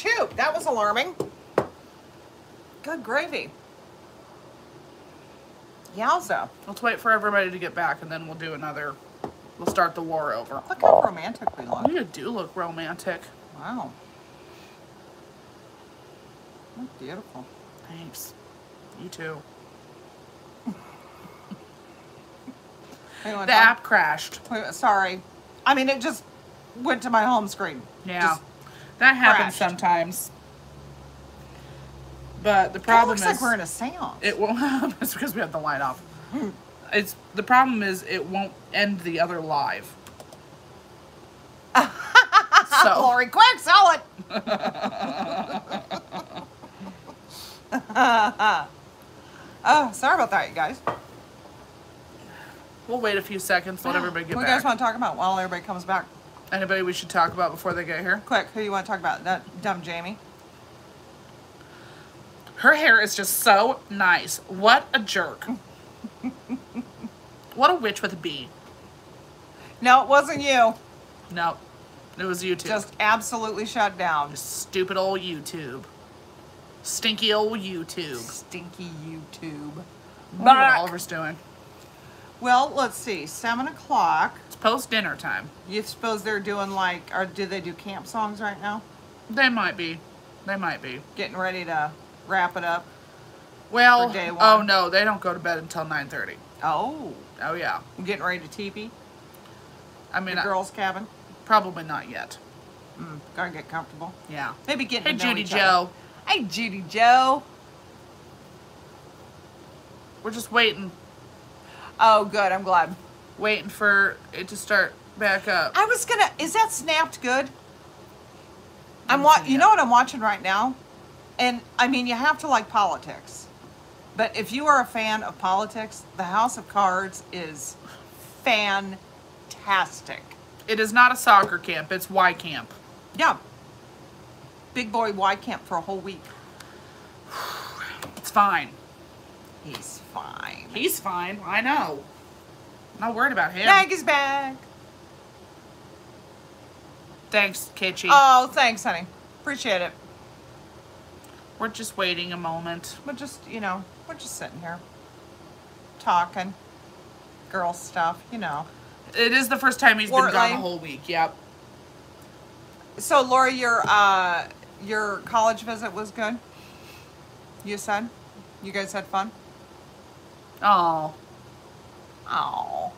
shoot, that was alarming. Good gravy. Yowza. Let's wait for everybody to get back and then we'll do another. We'll start the war over. Look how romantic we look. You do look romantic. Wow. That's beautiful. Thanks. You too. Hey, you wanna The app crashed. Wait, sorry. I mean, it just went to my home screen. Yeah. Just, that happens crashed. sometimes. But the problem looks is like we're in a seance. it won't happen. It's because we have the light off. It's the problem is it won't end the other live. so Lori, quick, sell it. oh, sorry about that, you guys. we'll wait a few seconds, let everybody get What do you guys want to talk about while everybody comes back? Anybody we should talk about before they get here? Quick, who do you want to talk about? That dumb Jamie. Her hair is just so nice. What a jerk. what a witch with a B. No, it wasn't you. No, it was YouTube. Just absolutely shut down. stupid old YouTube. Stinky old YouTube. Stinky YouTube. I what Oliver's doing. Well, let's see. Seven o'clock. It's post dinner time. You suppose they're doing like, or do they do camp songs right now? They might be. They might be. Getting ready to wrap it up. Well, For day one. oh no, they don't go to bed until 9:30. Oh, Oh yeah. I'm getting ready to teepee. I mean, The girls' cabin. probably not yet. Mm, gotta get comfortable. Yeah. Maybe getting Hey to know Judy each other. Joe, Hey Judy Joe. we're just waiting, Oh, good. I'm glad. waiting for it to start back up. I was gonna. Is that snapped good? I'm Haven't wa- You know what I'm watching right now, and I mean you have to like politics, but if you are a fan of politics, The House of Cards is fantastic. It is not a soccer camp. It's Y camp. Yeah. Big boy Y camp for a whole week. It's fine. He's fine. He's fine. I know. Not worried about him. Bag is back. Thanks, Kitchy. Oh, thanks, honey. Appreciate it. We're just waiting a moment. We're just, you know, we're just sitting here talking girl stuff, you know. It is the first time he's been Wortley. gone a whole week. Yep. So, Lori, your uh, your college visit was good. You said, you guys had fun. Oh. Oh,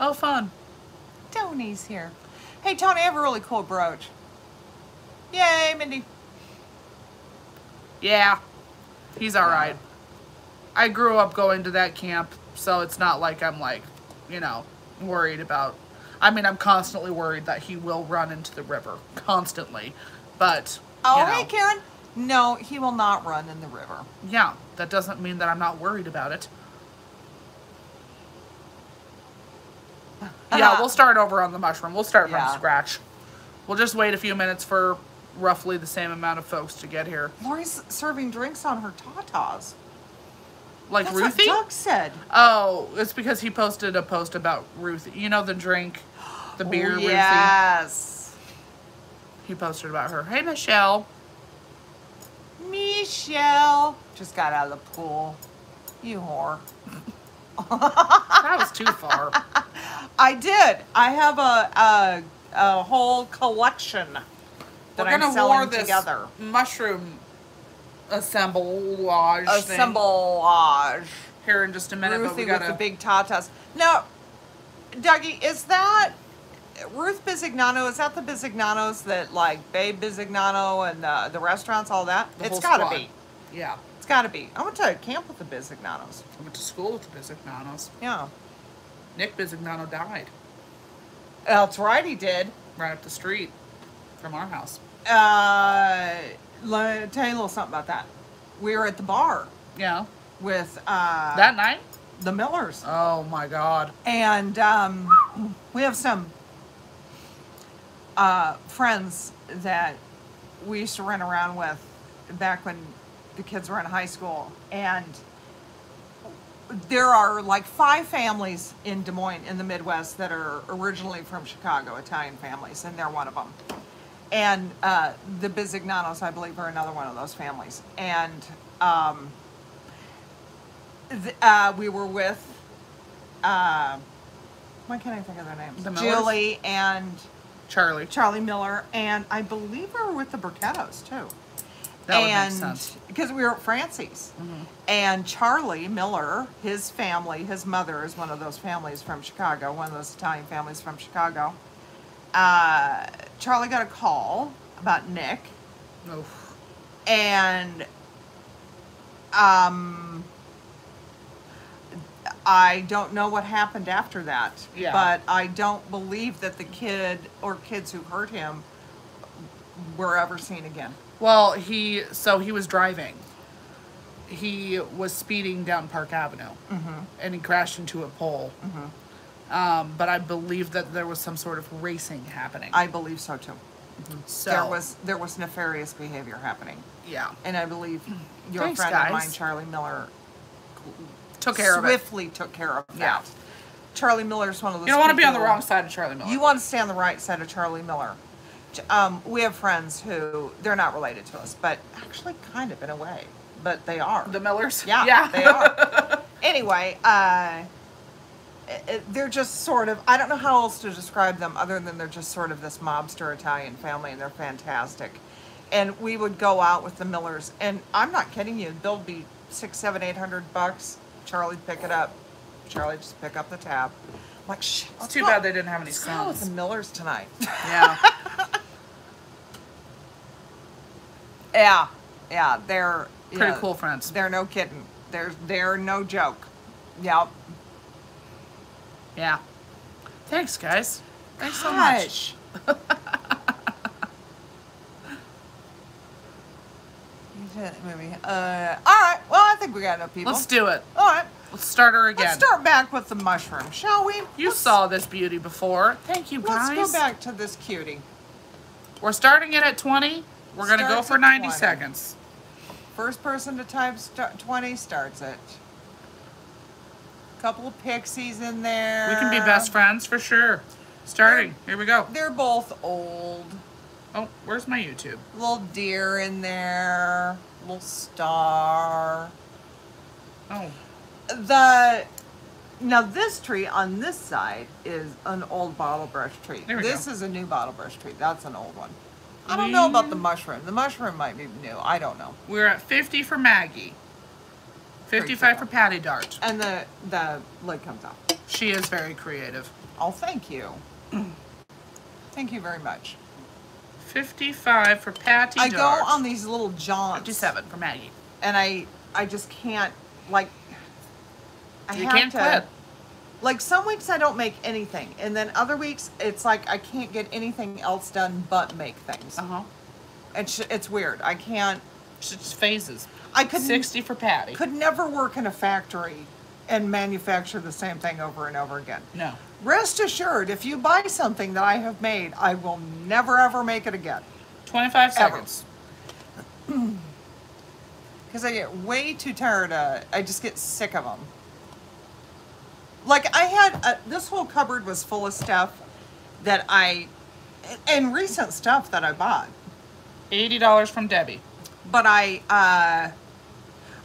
Oh, fun. Tony's here. Hey, Tony, I have a really cool brooch. Yay, Mindy. Yeah. He's all right. I grew up going to that camp, so it's not like I'm like, you know, worried about. I mean, I'm constantly worried that he will run into the river constantly, but Oh, you know, hey, Karen. No, he will not run in the river. yeah, that doesn't mean that I'm not worried about it. yeah, we'll start over on the mushroom. We'll start Yeah. from scratch. We'll just wait a few minutes for roughly the same amount of folks to get here. Lori's serving drinks on her tatas. Like That's Ruthie? what Doug said. Oh, it's because he posted a post about Ruthie. You know the drink, the beer Oh, Ruthie. yes. He posted about her. Hey Michelle. Michelle just got out of the pool. You whore. That was too far. I did. I have a a, a whole collection that We're I'm gonna selling war this together. mushroom assemblage thing Assemblage. here in just a minute, but Ruthie we with gotta. the big tatas. Now, Dougie, is that Ruth Bisignano? Is that the Bisignanos that like Babe Bisignano and the, the restaurants, all that? the it's gotta squad. be. Yeah, It's gotta be. I went to camp with the Bisignanos. I went to school with the Bisignanos. Yeah. Nick Bisignano died That's right, he did. right up the street from our house. Uh, let me tell you a little something about that. We were at the bar Yeah, with uh, that night. the Millers. Oh my God. and um, we have some uh, friends that we used to run around with back when the kids were in high school and there are like five families in Des Moines in the Midwest that are originally from Chicago, Italian families, and they're one of them. and uh, the Bisignanos, I believe, are another one of those families. And um, th- uh, we were with, uh, why can't I think of their names? The? Julie and Charlie. Charlie Miller, and I believe we were with the Burkettos too. That would make sense. Because we were at Francie's, and Charlie Miller, his family, his mother is one of those families from Chicago, one of those Italian families from Chicago. Uh, Charlie got a call about Nick, Oof. and um, I don't know what happened after that. Yeah. But I don't believe that the kid or kids who hurt him were ever seen again. Well, he so he was driving. He was speeding down Park Avenue, Mm-hmm. and he crashed into a pole. Um, but I believe that there was some sort of racing happening. I believe so too. so There was there was nefarious behavior happening, yeah and I believe your Thanks, friend of mine, Charlie Miller, took care of it. swiftly took care of Yeah. that. Charlie Miller's one of those. You don't want to be on the wrong side of Charlie Miller. You want to stay on the right side of Charlie Miller. Um, we have friends who they're not related to us, but actually kind of in a way, but they are. the Millers. yeah, yeah, they are. anyway, uh, they're just sort of I don't know how else to describe them other than they're just sort of this mobster Italian family, and they're fantastic. And we would go out with the Millers, and I'm not kidding you. They'll be six, seven, eight hundred bucks. Charlie'd pick it up. Charlie just pick up the tab. I'm like, shit. It's too bad they didn't have any Let's go with the. Millers tonight. Yeah. yeah, yeah, they're Pretty yeah, cool friends. They're no kidding. They're they're no joke. Yep. Yeah. Thanks, guys. Thanks so much. Gosh. You did it, Maybe. Uh, all right. Well, I think we got enough people. Let's do it. all right. Let's start her again. Let's start back with the mushroom, shall we? You Let's- saw this beauty before. Thank you, Let's go back to this cutie. We're starting it at 20. We're going to go for 90 20. seconds. First person to type st- 20 starts it. Couple of pixies in there. We can be best friends for sure. Starting. Here we go. They're both old. Oh, where's my YouTube? Little deer in there. Little star. Oh, The now this tree on this side is an old bottle brush tree. There we this go. is a new bottle brush tree. That's an old one. I don't know about the mushroom. The mushroom might be new. I don't know. we're at 50 for Maggie. 55 for. Patty Dart. And the the lid comes off. She is very creative. Oh, thank you. thank you very much. 55 for Patty I Dart. go on these little jaunts, 57 for Maggie. and I I just can't like. I You have can't to, quit. Like some weeks I don't make anything, and then other weeks it's like I can't get anything else done but make things. Uh huh. It's it's weird. I can't. Just phases. I could 60 for Patty. could never work in a factory and manufacture the same thing over and over again. No. Rest assured, if you buy something that I have made, I will never ever make it again. 25 seconds. because I get way too tired. Uh, I just get sick of them. Like I had uh, this whole cupboard was full of stuff that I and recent stuff that I bought, $80 from Debbie. but I uh,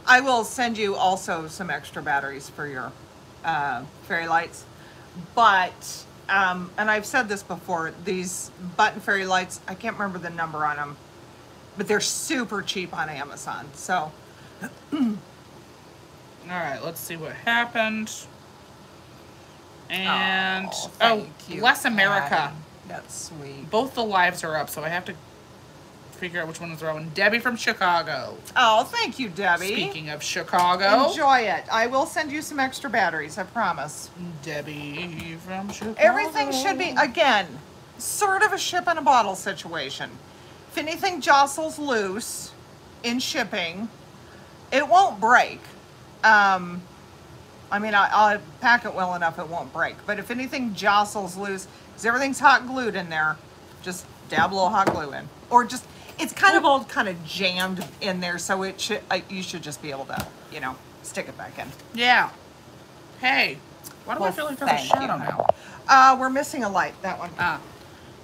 I will send you also some extra batteries for your uh, fairy lights. But um, and I've said this before, these button fairy lights, I can't remember the number on them, but they're super cheap on Amazon. So All right, let's see what happened. And oh, thank you, Less America. Patty. That's sweet. Both the lives are up, so I have to figure out which one is throwing. Debbie from Chicago. Oh, thank you, Debbie. Speaking of Chicago, Enjoy it. I will send you some extra batteries. I promise. Debbie from Chicago. Everything should be again sort of a ship in a bottle situation. If anything jostles loose in shipping, it won't break. Um, I mean, I, I'll pack it well enough it won't break. But if anything jostles loose, because everything's hot glued in there, just dab a little hot glue in, or just it's kind of all kind of jammed in there, so it should uh, you should just be able to you know stick it back in. Yeah. Hey, why do I Well, feel like there's a thank you. shadow now? Uh, we're missing a light. That one. Ah,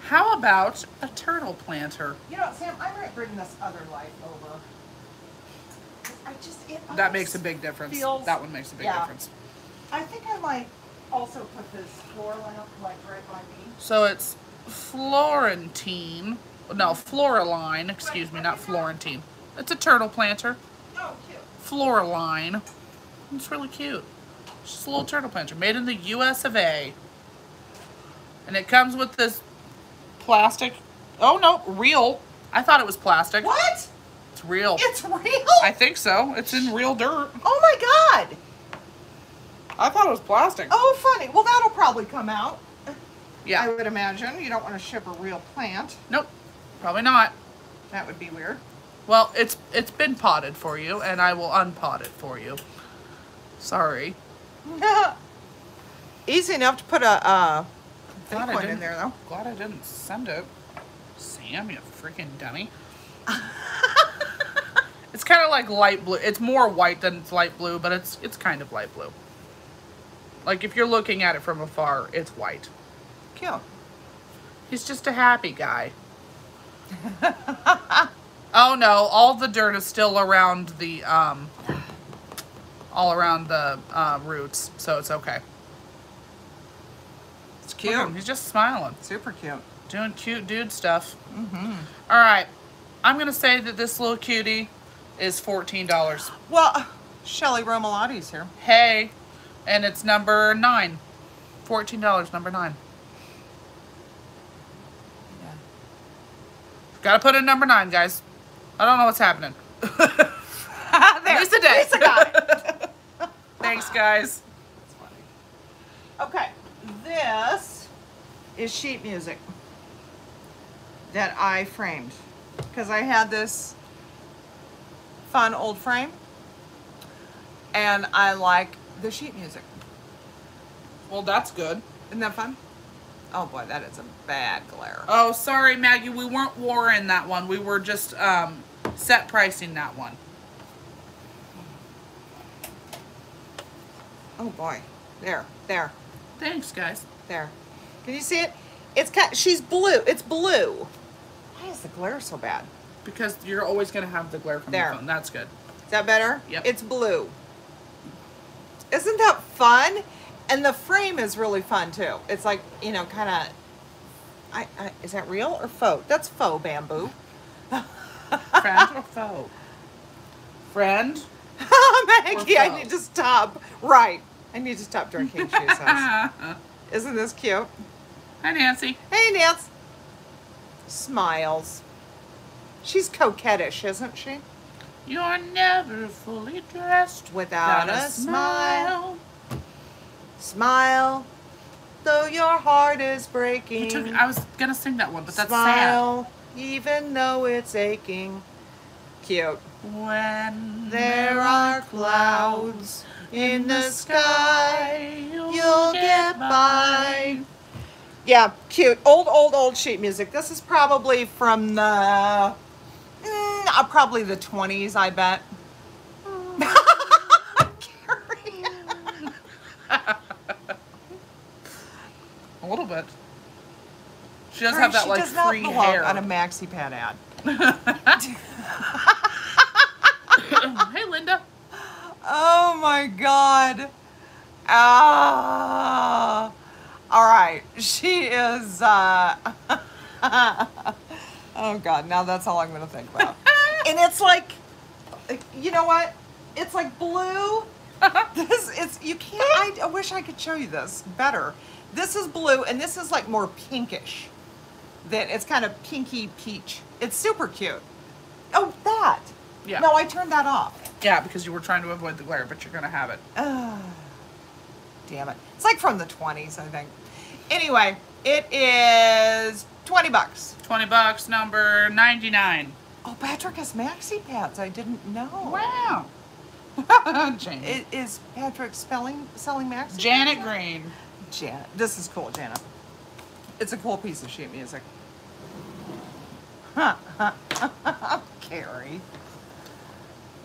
How about a turtle planter? You know, Sam, I might bring this other light over. I just it That makes a big difference. feels- that one makes a big yeah. difference. I think I might also put this floor lamp like right by me. So it's Florentine. No, Floraline. Excuse me, not Florentine. It's a turtle planter. Oh, cute. Floraline. It's really cute. It's just a little turtle planter made in the U.S. of A. And it comes with this plastic. Oh no, real. I thought it was plastic. What? It's real. It's real? I think so. It's in real dirt. oh my god. I thought it was plastic. Oh, funny. Well, that'll probably come out. Yeah. I would imagine. You don't want to ship a real plant. Nope. Probably not. That would be weird. Well, it's it's been potted for you, and I will unpot it for you. Sorry. Easy enough to put a uh, Glad one in there, though. Glad I didn't send it. Sam, you freaking dummy. it's kind of like light blue. It's more white than it's light blue, but it's it's kind of light blue. Like if you're looking at it from afar, it's white. Cute. He's just a happy guy. oh no, all the dirt is still around the um all around the uh, roots, so it's okay. It's cute. him, He's just smiling. Super cute. Doing cute dude stuff. Mm-hmm. All right. I'm going to say that this little cutie is $14. Well, Shelly Romalotti's here. Hey. And it's number nine. $14, number nine. Got to put in number nine, guys. I don't know what's happening. there. Lisa Day. Lisa got it. Thanks, guys. That's funny. Okay, this is sheet music that I framed because I had this fun old frame and I like the sheet music. Well, that's good. Isn't that fun? Oh boy, that is a bad glare. Oh, sorry, Maggie. We weren't warring that one. We were just um, set pricing that one. Oh boy, there, there, Thanks, guys. there. Can you see it? It's kind. She's blue. It's blue. Why is the glare so bad? Because you're always going to have the glare from There. the phone. That's good. Is that better? Yep. It's blue. Isn't that fun? And the frame is really fun too. It's like, you know, kind of. I, I, is that real or faux? That's faux bamboo. Friend or foe? Friend? Oh, Maggie, I need to stop. Right. I need to stop drinking Jesus. Isn't this cute? Hi, Nancy. Hey, Nance. Smiles. She's coquettish, isn't she? You're never fully dressed Without a smile. Smile, though your heart is breaking. Took, I was gonna sing that one, but that's Smile, even though it's aching. Cute. When There are clouds in the sky. You'll get by. Yeah, cute. Old, old, old sheet music. This is probably from the, mm, uh, probably the 20s, I bet. A little bit. She does have that like free hair. on a maxi pad ad. hey, Linda. Oh my god. Ah. All right. She is uh Oh god, now that's all I'm going to think about. and it's like you know what? It's like blue. this it's you can't I, I wish I could show you this better. This is blue and this is like more pinkish. Then it's kind of pinky peach. It's super cute. Oh, that. Yeah. No, I turned that off. Yeah, because you were trying to avoid the glare, but you're gonna have it. Ah, damn it. It's like from the 20s, I think. Anyway, it is 20 bucks. Twenty bucks, number ninety-nine. Oh, Patrick has maxi pads. I didn't know. Wow. Jane. It is Patrick spelling selling maxi? Janet pads? Green. Janet. This is cool, Janet. It's a cool piece of sheet music. Carrie.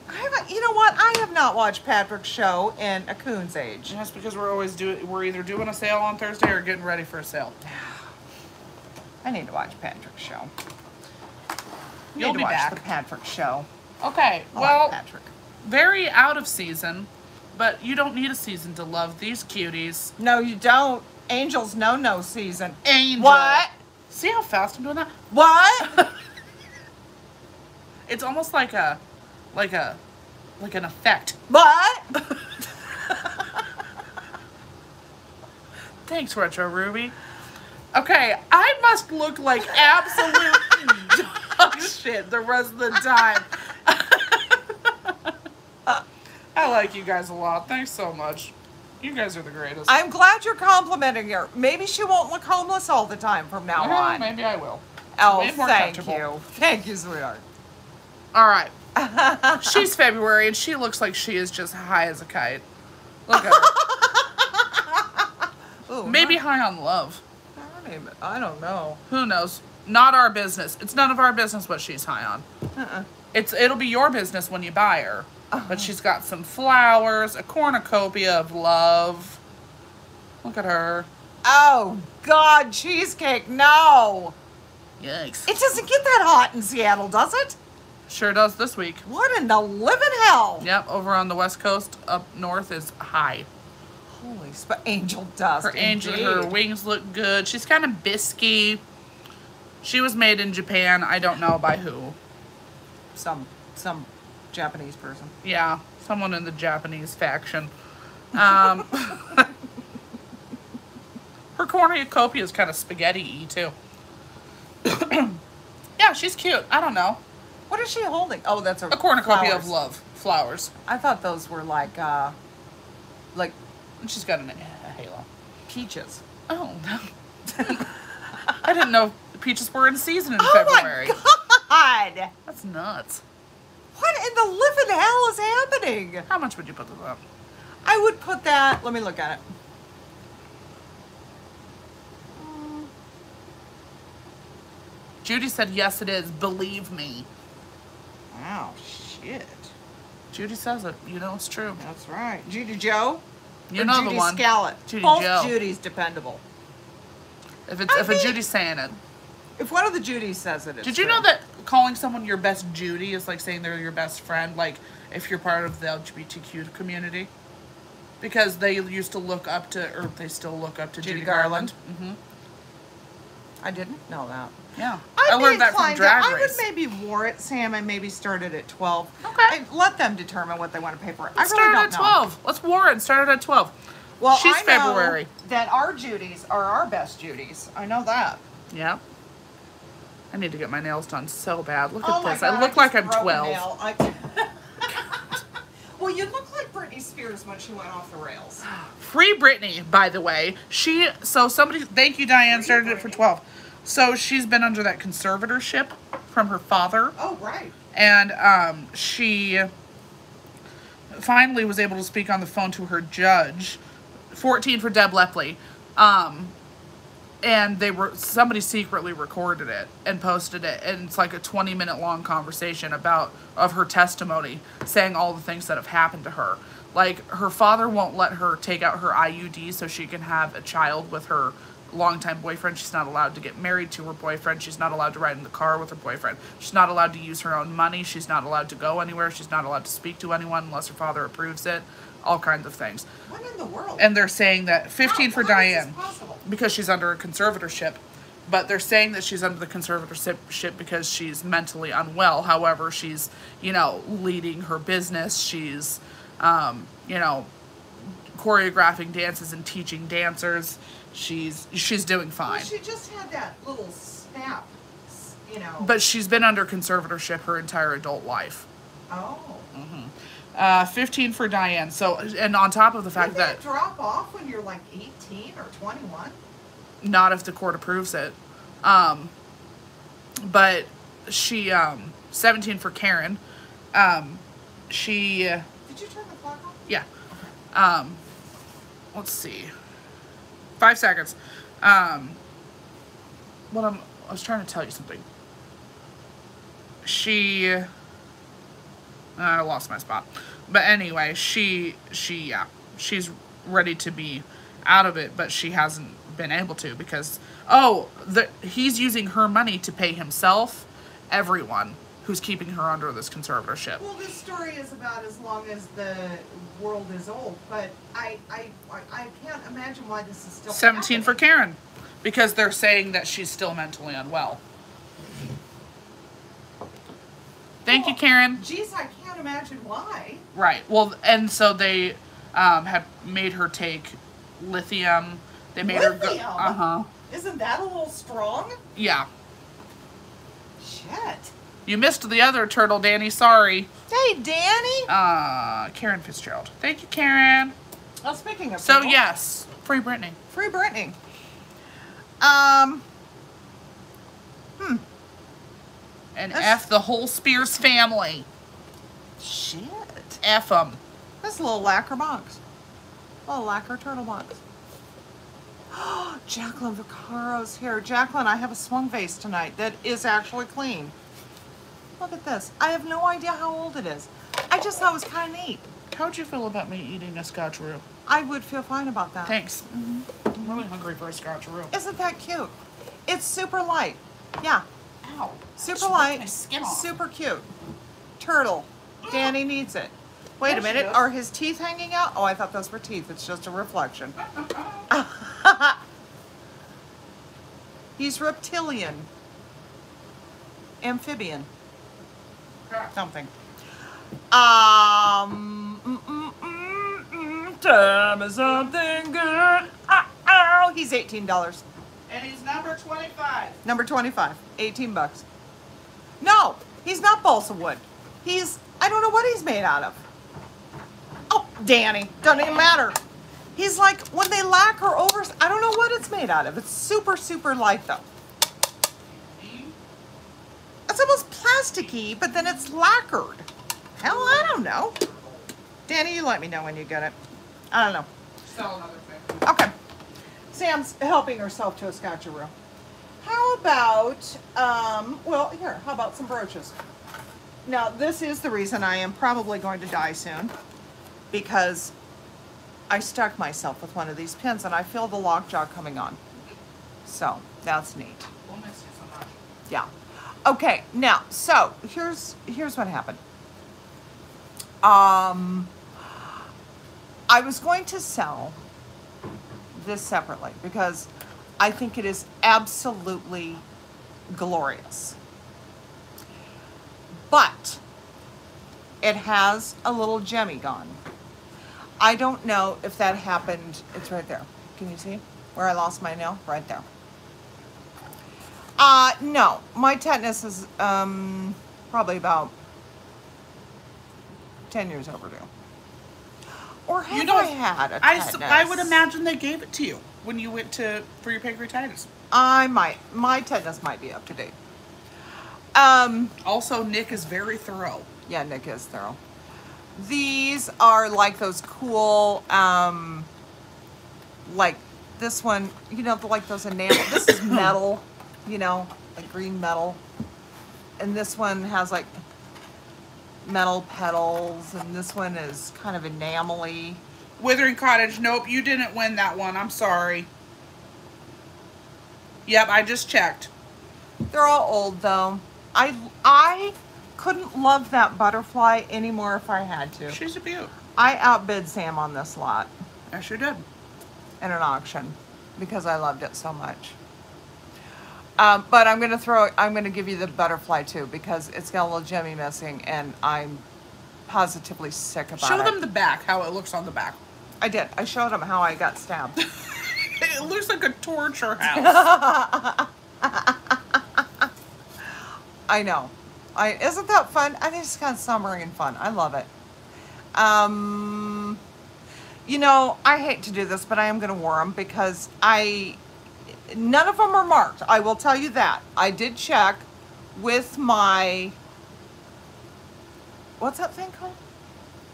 I haven't, you know what? I have not watched Patrick's show in a coon's age. Just because we're always do we're either doing a sale on Thursday or getting ready for a sale. I need to watch Patrick's show. You'll need to be watch back. the Patrick show. Okay, I well, like Patrick. very out of season, but you don't need a season to love these cuties. No, you don't. Angels no no season. Angel. What? See how fast I'm doing that? What? It's almost like a, like a, like an effect. what? Thanks, Retro Ruby. Okay, I must look like absolute dog shit the rest of the time. I like you guys a lot. Thanks so much. You guys are the greatest. I'm glad you're complimenting her. Maybe she won't look homeless all the time from now Well, on. maybe I will. Oh, thank you. Thank you, sweetheart. All right. She's February and she looks like she is just high as a kite. Look at her. Ooh, Maybe high on love. I don't, even, I don't know. Who knows? Not our business. It's none of our business what she's high on. Uh-uh. It's it'll be your business when you buy her. But she's got some flowers, a cornucopia of love. Look at her. Oh, God, cheesecake, no. Yikes. It doesn't get that hot in Seattle, does it? Sure does this week. What in the living hell? Yep, over on the west coast, up north is high. Holy sp- angel dust. Her angel, her wings look good. She's kind of bisky. She was made in Japan. I don't know by who. Some, some Japanese person. Yeah, someone in the Japanese faction. Um, her cornucopia is kind of spaghetti-y too. yeah, she's cute. I don't know. What is she holding? Oh, that's a, A cornucopia flowers. of love, flowers. I thought those were like, uh, like she's got an, a halo. peaches. Oh no! I didn't know peaches were in season in Oh February. my God! That's nuts. What in the living hell is happening? How much would you put this up? I would put that. Let me look at it. Judy said, "Yes, it is. Believe me." Wow, shit. Judy says it. You know it's true. That's right. Judy Joe. You know Judy the one. Scallett. Judy Both Joe. Judy's dependable. If it's I if mean- a Judy's saying it. If one of the Judys says it, it's Did you true. know that calling someone your best Judy is like saying they're your best friend? Like if you're part of the LGBTQ community, because they used to look up to, or they still look up to Judy Judy, Garland? Garland. Mm-hmm. I didn't know that. Yeah, I'd I learned that from inclined to- Drag I would maybe war it, Sam, and maybe start it at 12. Okay. And let them determine what they want to pay for. Let's I really start don't at know. twelve. Let's war it. and Start it at twelve. Well, She's I know February. that our Judys are our best Judys. I know that. Yeah. I need to get my nails done so bad. Look oh at this. God, I look like I'm twelve. I- well, you look like Britney Spears when she went off the rails. Free Britney, by the way. She so somebody thank you, Diane, Free started it for twelve. So she's been under that conservatorship from her father. Oh, right. and um, she finally was able to speak on the phone to her judge 14 for deb lepley um, and they were somebody secretly recorded it and posted it and it's like a 20 minute long conversation about of her testimony saying all the things that have happened to her. Like her father won't let her take out her iud so she can have a child with her longtime boyfriend. She's not allowed to get married to her boyfriend. She's not allowed to ride in the car with her boyfriend. She's not allowed to use her own money. She's not allowed to go anywhere. She's not allowed to speak to anyone unless her father approves it all kinds of things What in the world? and they're saying that 15 How- for how diane because she's under a conservatorship. But they're saying that she's under the conservatorship because she's mentally unwell. However, she's, you know, leading her business. She's, um, you know, choreographing dances and teaching dancers. She's she's doing Well, fine. she just had that little snap, you know. But she's been under conservatorship her entire adult life. oh. Uh, 15 for Diane. So, and on top of the fact that drop off when you're like 18 or 21? not if the court approves it. Um, but she, um, 17 for Karen. Um, she, Did you turn the clock off? yeah. Um, let's see. Five seconds. Um, what I'm, I was trying to tell you something. She, Uh, I lost my spot. But anyway, she, she, yeah, she's ready to be out of it, but she hasn't been able to because oh, the he's using her money to pay himself, everyone who's keeping her under this conservatorship. Well, this story is about as long as the world is old, but I I I- can't imagine why this is still 17 for. Karen because they're saying that she's still mentally unwell. Thank you, Karen. Geez, I can't imagine why. Right. Well, and so they um, had made her take lithium. They made her go. Uh huh. Isn't that a little strong? Yeah. Shit. You missed the other turtle, Danny. Sorry. Hey, Danny. Uh, Karen Fitzgerald. Thank you, Karen. Well, speaking of So turtle, yes, free Britney. free Britney. Um. Hmm. And That's- F the whole Spears family. Shit. F them. This little lacquer box. Little lacquer turtle box. Oh, Jacqueline Viccaro's here. Jacqueline, I have a swung vase tonight that is actually clean. Look at this. I have no idea how old it is. I just thought it was kind of neat. How'd you feel about me eating a scotcheroo? I would feel fine about that. Thanks. I'm really hungry for a scotcheroo. Isn't that cute? It's super light. Yeah, Ow. super light. My skin off. Super cute. Turtle. Danny needs it. Wait a minute. Are his teeth hanging out? Oh, I thought those were teeth. It's just a reflection. He's reptilian. Amphibian. Something. Um. mm, mm, mm, mm, tell something good. Ah, ow. He's eighteen dollars. And he's number 25. Number twenty-five. Eighteen bucks. No, he's not balsa wood. He's. I don't know what he's made out of. Oh, Danny. Doesn't even matter. He's like when they lacquer over. I don't know what it's made out of. It's super, super light though. It's almost plasticky, but then it's lacquered. Hell, I don't know. Danny, you let me know when you get it. I don't know. Sell another thing. Okay. Sam's helping herself to a scotcheroo. How about, um, well, here, how about some brooches? Now, this is the reason I am probably going to die soon because I stuck myself with one of these pins and I feel the lockjaw coming on. So, that's neat. We'll miss you so much. Yeah. Okay, now, so here's here's what happened. Um I was going to sell this separately because I think it is absolutely glorious. But it has a little jemmy gone. I don't know if that happened. It's right there. Can you see where I lost my nail? Right there. Uh, no, my tetanus is um, probably about 10 years overdue. Or have You know, I had a I, tetanus? s- I would imagine they gave it to you when you went to for your pancreatitis. I might. My tetanus might be up to date. Um, Also, Nick is very thorough. yeah, Nick is thorough. These are like those cool, um, like this one, you know, like those enamel. this is metal, you know, like green metal. And this one has like metal petals, and this one is kind of enamely. Withering Cottage. Nope, you didn't win that one. I'm sorry. Yep, I just checked. They're all old though. I I couldn't love that butterfly anymore if I had to. She's a beaut. I outbid Sam on this lot I sure did. in an auction because I loved it so much. Um, but I'm gonna throw. I'm gonna give you the butterfly too because it's got a little gemmy missing, and I'm positively sick about Show it. Show them the back, how it looks on the back. I did. I showed them how I got stabbed. It looks like a torture house. I know. I isn't that fun? I think it's kind of summery and fun. I love it. Um, you know, I hate to do this, but I am going to wear them because I none of them are marked. I will tell you that. I did check with my what's that thing called?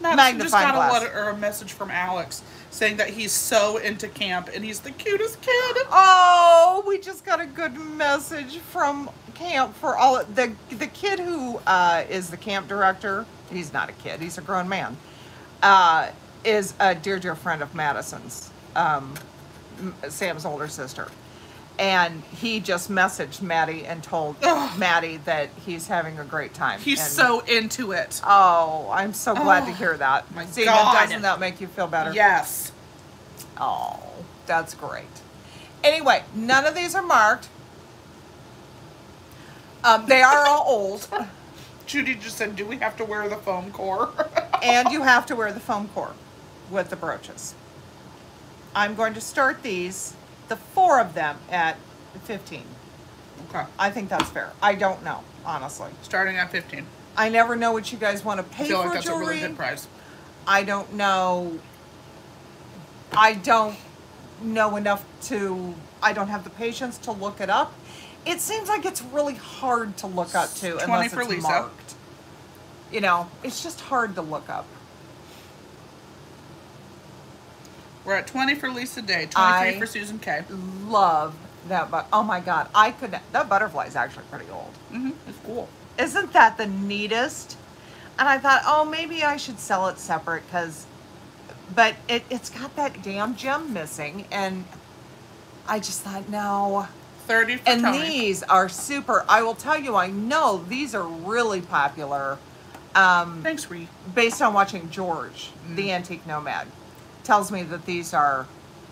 Just Magnifying got a glass. letter or a message from Alex saying that he's so into camp and he's the cutest kid. Oh, we just got a good message from camp for all the the kid who uh, is the camp director. He's not a kid; he's a grown man. Uh, is a dear, dear friend of Madison's. Um, Sam's older sister. And he just messaged Maddie and told Ugh. Maddie that he's having a great time. He's And- so into it. Oh, I'm so glad to Oh, hear that. my See, God. doesn't that make you feel better? Yes. Oh, that's great. Anyway, none of these are marked. Um, they are all old, Judy just said, "Do we have to wear the foam core?" and you have to wear the foam core with the brooches. I'm going to start these, the four of them, at 15. okay. I think that's fair. I don't know, honestly. Starting at 15. I never know what you guys want to I pay feel for like that's jewelry. a really good price. I don't know. I don't know enough to. I don't have the patience to look it up. It seems like it's really hard to look up to 20 unless for it's Lisa. marked. You know, it's just hard to look up. We're at 20 for Lisa Day, 23 I- for Susan K. Love that, but oh my god, I could. That butterfly is actually pretty old. Mm-hmm. It's cool. Isn't that the neatest? And I thought, oh, maybe I should sell it separate because, but it, it's got that damn gem missing. And I just thought, no. 30 for And Tony. these are super. I will tell you, I know these are really popular um, Thanks, Ree. based on watching George, Mm. the antique nomad. Tells me that these are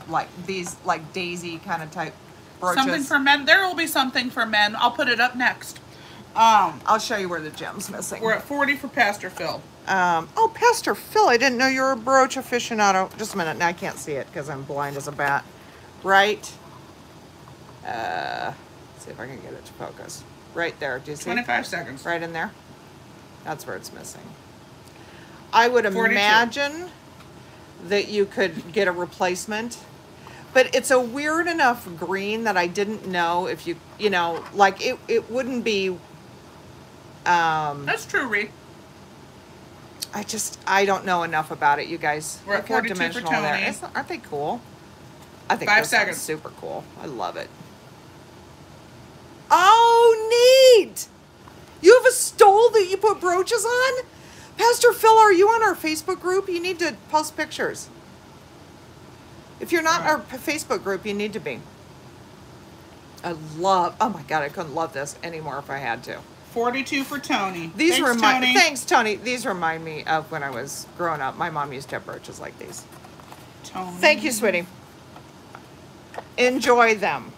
like these like daisy kind of type brooches. Something for men. There will be something for men. I'll put it up next. Um, I'll show you where the gem's missing. we're at 40 for Pastor Phil. Um, oh, Pastor Phil, I didn't know you were a brooch aficionado. Just a minute, now I can't see it because I'm blind as a bat. Right? Uh, let's see if I can get it to focus. Right there. Do you see? 25 seconds. Right in there. That's where it's missing. I would 42. imagine that you could get a replacement, but it's a weird enough green that I didn't know if you, you know, like it, it wouldn't be. Um, That's true, Ree. I just I don't know enough about it, you guys. We're at Look how 42 for dimensional are. Tony. Isn't- Aren't they cool? I think Five this seconds. super cool. I love it. Oh, neat! You have a stole that you put brooches on? Pastor Phil, are you on our Facebook group? You need to post pictures. If you're not our Facebook group, you need to be. I love. Oh my god, I couldn't love this anymore if I had to. 42 for Tony. These Thanks, remind Tony. thanks Tony. These remind me of when I was growing up. My mom used to have brooches like these. Tony. Thank you, sweetie. Enjoy them.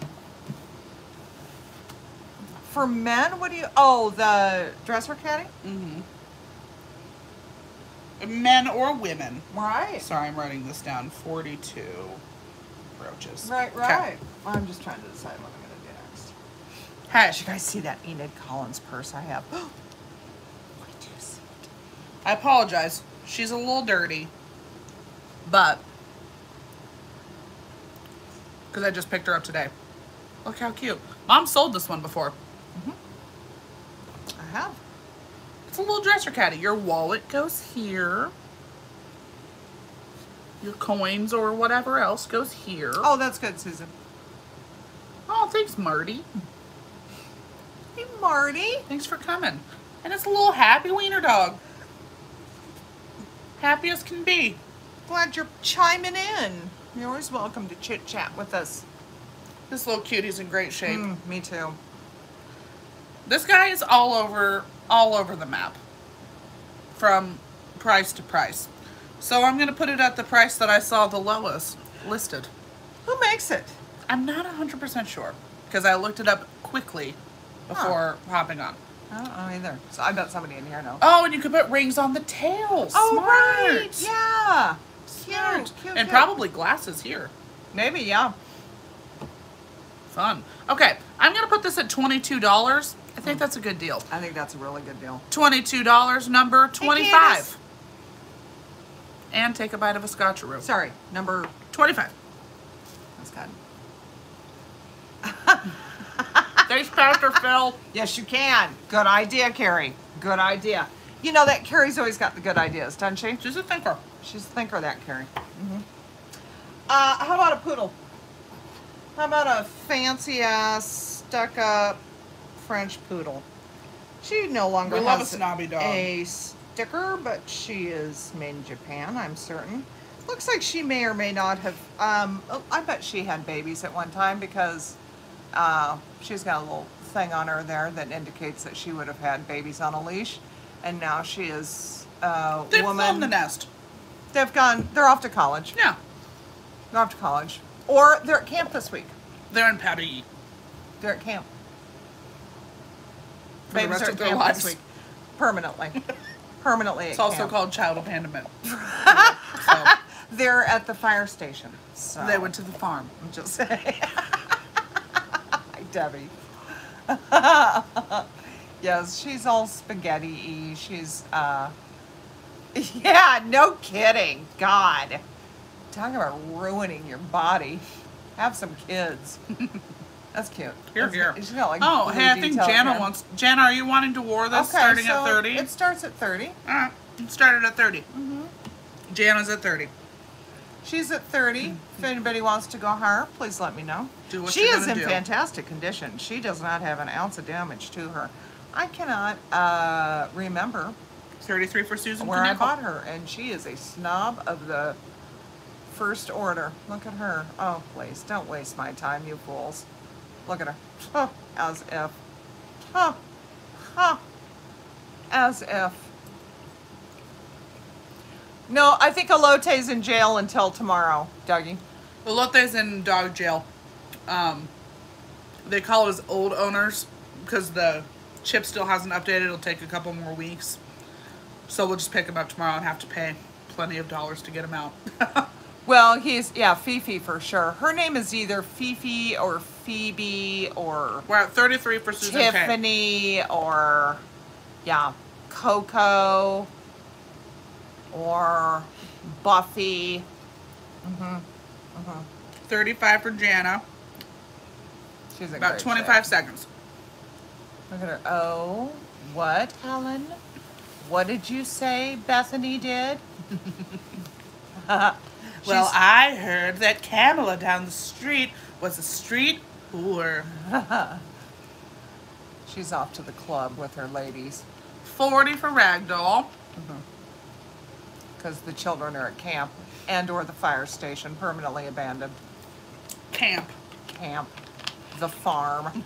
For men, what do you? Oh, the dresser caddy. Mm-hmm. Men or women. Right. Sorry, I'm writing this down. 42 brooches. Right. Okay. Right. I'm just trying to decide what I'm gonna do next. Hey, Did you guys see that Enid Collins purse I have? What do see? I apologize. She's a little dirty. But. Because I just picked her up today. Look how cute. Mom sold this one before. Mm-hmm. I have. It's a little dresser caddy. Your wallet goes here. Your coins or whatever else goes here. Oh, that's good, Susan. Oh, thanks, Marty. Hey, Marty. Thanks for coming. And it's a little happy wiener dog. Happy as can be. Glad you're chiming in. You're always welcome to chit chat with us. This little cutie's in great shape. Mm, me too. This guy is all over all over the map. From price to price. So I'm gonna put it at the price that I saw the lowest listed. Who makes it? I'm not 100% sure because I looked it up quickly before hopping on. I don't know either. So I bet somebody in here knows. Oh, and you could put rings on the tails. Oh, Smart. right. Yeah. Smart. Cute, cute, and cute. probably glasses here. Maybe, yeah. Fun. Okay, I'm gonna put this at twenty-two dollars. I think that's a good deal. I think that's a really good deal. Twenty-two dollars, number Candace. twenty-five. And take a bite of a scotcheroo. Sorry, number. Twenty-five. That's good. Thanks, Pastor Phil. Yes, you can. Good idea, Carrie. Good idea. You know that Carrie's always got the good ideas, doesn't she? She's a thinker. She's a thinker, that Carrie. hmm Uh, how about a poodle? How about a fancy ass stuck up French poodle? She no longer We has a snobby dog. a sticker, but she is made in Japan, I'm certain. looks like she may or may not have. Um, oh, I bet she had babies at one time because uh, she's got a little thing on her there that indicates that she would have had babies on a leash, and now she is a They've woman. flown the nest. They've gone. They're off to college. Yeah, They're off to college, or they're at camp this week. they're in Paris. They're at camp. For the rest of their lives. week. Permanently. Permanently. It's also camp. called child abandonment. so They're at the fire station. So they went to the farm. I'm just saying. Hi, Debbie. yes, she's all spaghetti-y. She's, uh, yeah, no kidding. God. Talking about ruining your body. Have some kids. That's cute. Here, That's- here. she's got, like, oh, hey, I think Jana wants. Jana, are you wanting to war this Okay, starting so at 30? It starts at 30. Uh, it started at 30. Mm-hmm. Jana's at 30. She's at 30. If anybody wants to go higher, please let me know. Do what she is in do. fantastic condition. She does not have an ounce of damage to her. I cannot uh, remember 33 for Susan where I bought her, and she is a snob of the first order. Look at her. Oh, please, don't waste my time, you fools. Look at her. Huh, as if. Huh. Huh. As if. No, I think Elote's in jail until tomorrow, Dougie. Elote's in dog jail. Um, they call as old owners because the chip still hasn't updated. It'll take a couple more weeks. So we'll just pick him up tomorrow and have to pay plenty of dollars to get him out. Well, he's, yeah, Fifi for sure. Her name is either Fifi or Phoebe or We're at 33 for Susan K. Tiffany or, yeah, Coco or Buffy. Mhm. Mhm. 35 for Jana. She's About 25 shape. seconds. Look at her. Oh, what, Helen? What did you say Bethany did? Well, She's- I heard that Camilla down the street was a street whore. She's off to the club with her ladies 40 for Ragdoll. Mm-hmm. because the children are at camp and or the fire station permanently abandoned. Camp. Camp, the farm.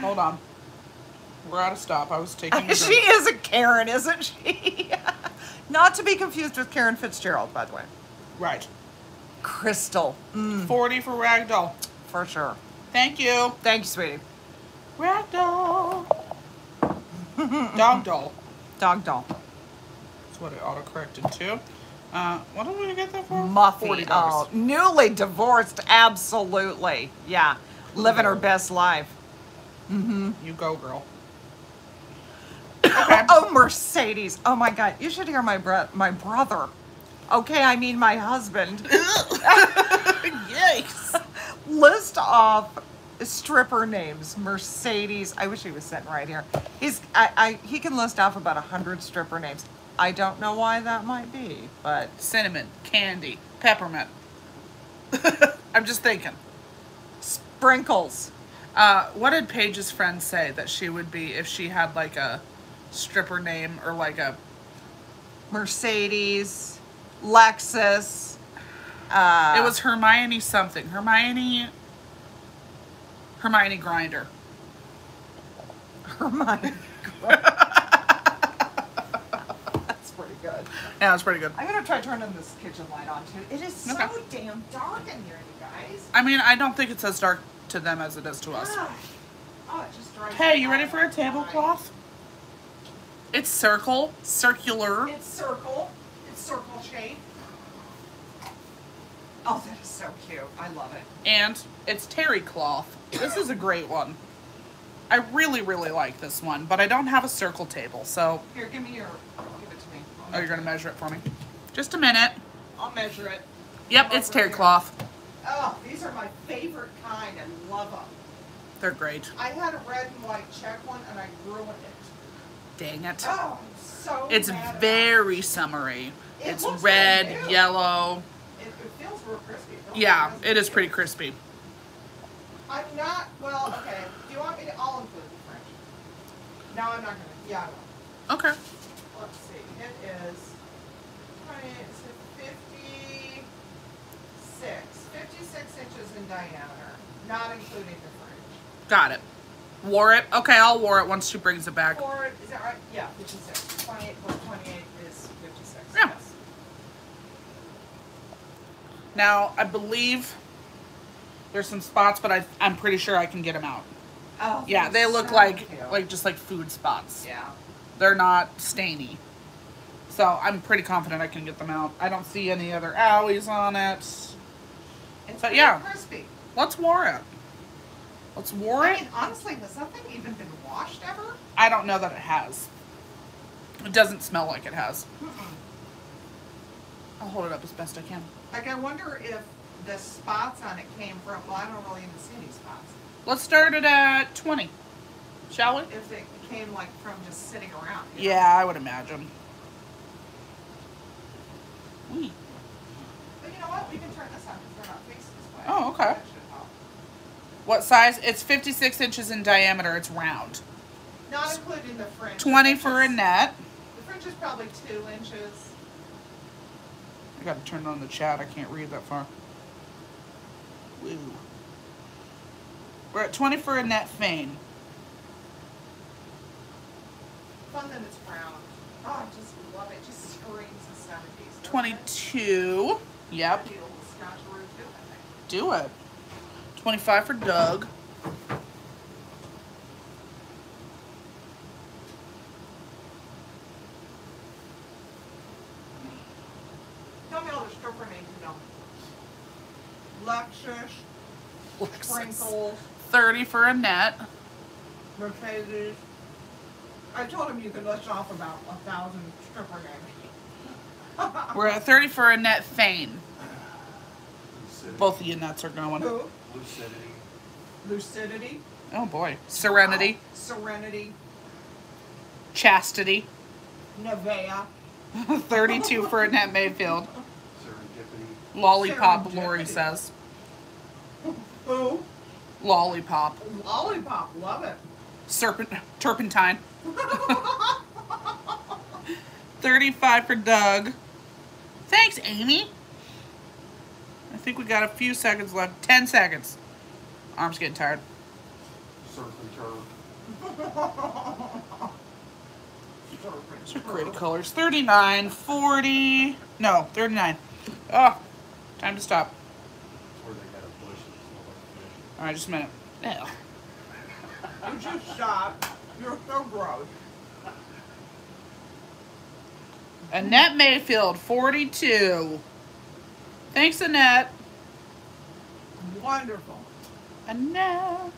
Hold on. We're out of stop. I was taking she is a Karen, isn't she? Not to be confused with Karen Fitzgerald, by the way. Right. Crystal, mm, 40 for Ragdoll. for sure. Thank you. Thank you, sweetie. Ragdoll. Dog doll. Dog doll. That's what it auto-corrected to. Uh, what did we get that for? Muffy. $40. Oh, newly divorced, absolutely. Yeah. Living her best life. Mm-hmm. You go, girl. Okay. Oh, Mercedes. Oh my God. You should hear my bro- my brother. Okay, I mean my husband. Yikes. List off stripper names. Mercedes. I wish he was sitting right here. He's I, I he can list off about a hundred stripper names. I don't know why that might be, but Cinnamon, candy, peppermint. I'm just thinking. sprinkles. Uh, what did Paige's friend say that she would be if she had like a stripper name or like a Mercedes, Lexus. Uh, it was Hermione something. Hermione Hermione Grinder. Hermione. That's pretty good. Yeah, that's pretty good. I'm gonna try turning this kitchen light on too. It is so Okay. damn dark in here, you guys. I mean, I don't think it's as dark to them as it is to us. Ah. Oh, it just drives Hey, you ready for a tablecloth? It's circle, circular. It's circle. It's circle shape. Oh, that is so cute. I love it. and it's terry cloth. This is a great one. I really, really like this one, but I don't have a circle table, so Here, give me your. Give it to me. I'll oh, you're gonna measure measure it for me. Just a minute. I'll measure it. Yep, it's terry here. cloth. Oh, these are my favorite kind. I love them. They're great. I had a red and white check one, and I ruined it. Dang it. Oh, I'm so. It's very summery. It It's red, yellow. It, it feels real crispy. It feels Yeah, it is pretty crispy. I'm not. Well, okay. Do you want me to? I'll include the French. No, I'm not gonna. Yeah. I will. Okay. Let's see. It is 28, 56? 56 inches in diameter, not including the fringe. Got it. Wore it. Okay, I'll wear it once she brings it back. Is that right? Yeah, 56. 28 plus 28 is 56. Yeah. Yes. Now, I believe there's some spots, but I, I'm pretty sure I can get them out. Oh, Yeah, they look so like cute. like just like food spots. Yeah. They're not stainy. So I'm pretty confident I can get them out. I don't see any other owies on it. It's But yeah. crispy. Let's war it. Let's war I it. mean, honestly, has that thing even been washed ever? I don't know that it has. It doesn't smell like it has. I'll hold it up as best I can. Like, I wonder if the spots on it came from, well, I don't really even see any spots. Let's start it at 20. Shall we? If it came, like, from just sitting around. you know? Yeah, I would imagine. Wee. But you know what? We can turn this on because they're not facing this way. Oh, okay. That should help. What size? It's 56 inches in diameter. It's round. Not including the fringe. 20 The for Annette. The fringe is probably two inches. I gotta turn on the chat. I can't read that far. Woo. We're at 20 for Annette fane. Fun that it's round. Oh, I just love it. Just screams the 70s. doesn't it? 22. Yep. That'd be a little scotcheroo too, I think. Do it. 25 for Doug. Tell me all the stripper names you know. Lexus, Sprinkles, 30 for Annette. Mercedes. I told him you could list off about a thousand stripper names. We're at 30 for Annette fane. Both of you nuts are going. Who? Lucidity. Lucidity. Oh boy. Serenity. Oh, Serenity. Chastity. Nevea. 32 for Annette Mayfield. Serendipity. Lollipop, Serendipity. Lori says. Who? Lollipop. Lollipop. Love it. Serpent, turpentine. 35 for Doug. Thanks, Amy. I think we got a few seconds left. 10 seconds. Arm's getting tired. Surf and turf. These are great colors. 39, 40. No, 39. Oh, time to stop. Where they got a bush that smell like fish. All right, just a minute. Yeah. Would you stop? You're so gross. Annette Mayfield, 42. Thanks, Annette. Wonderful. Annette.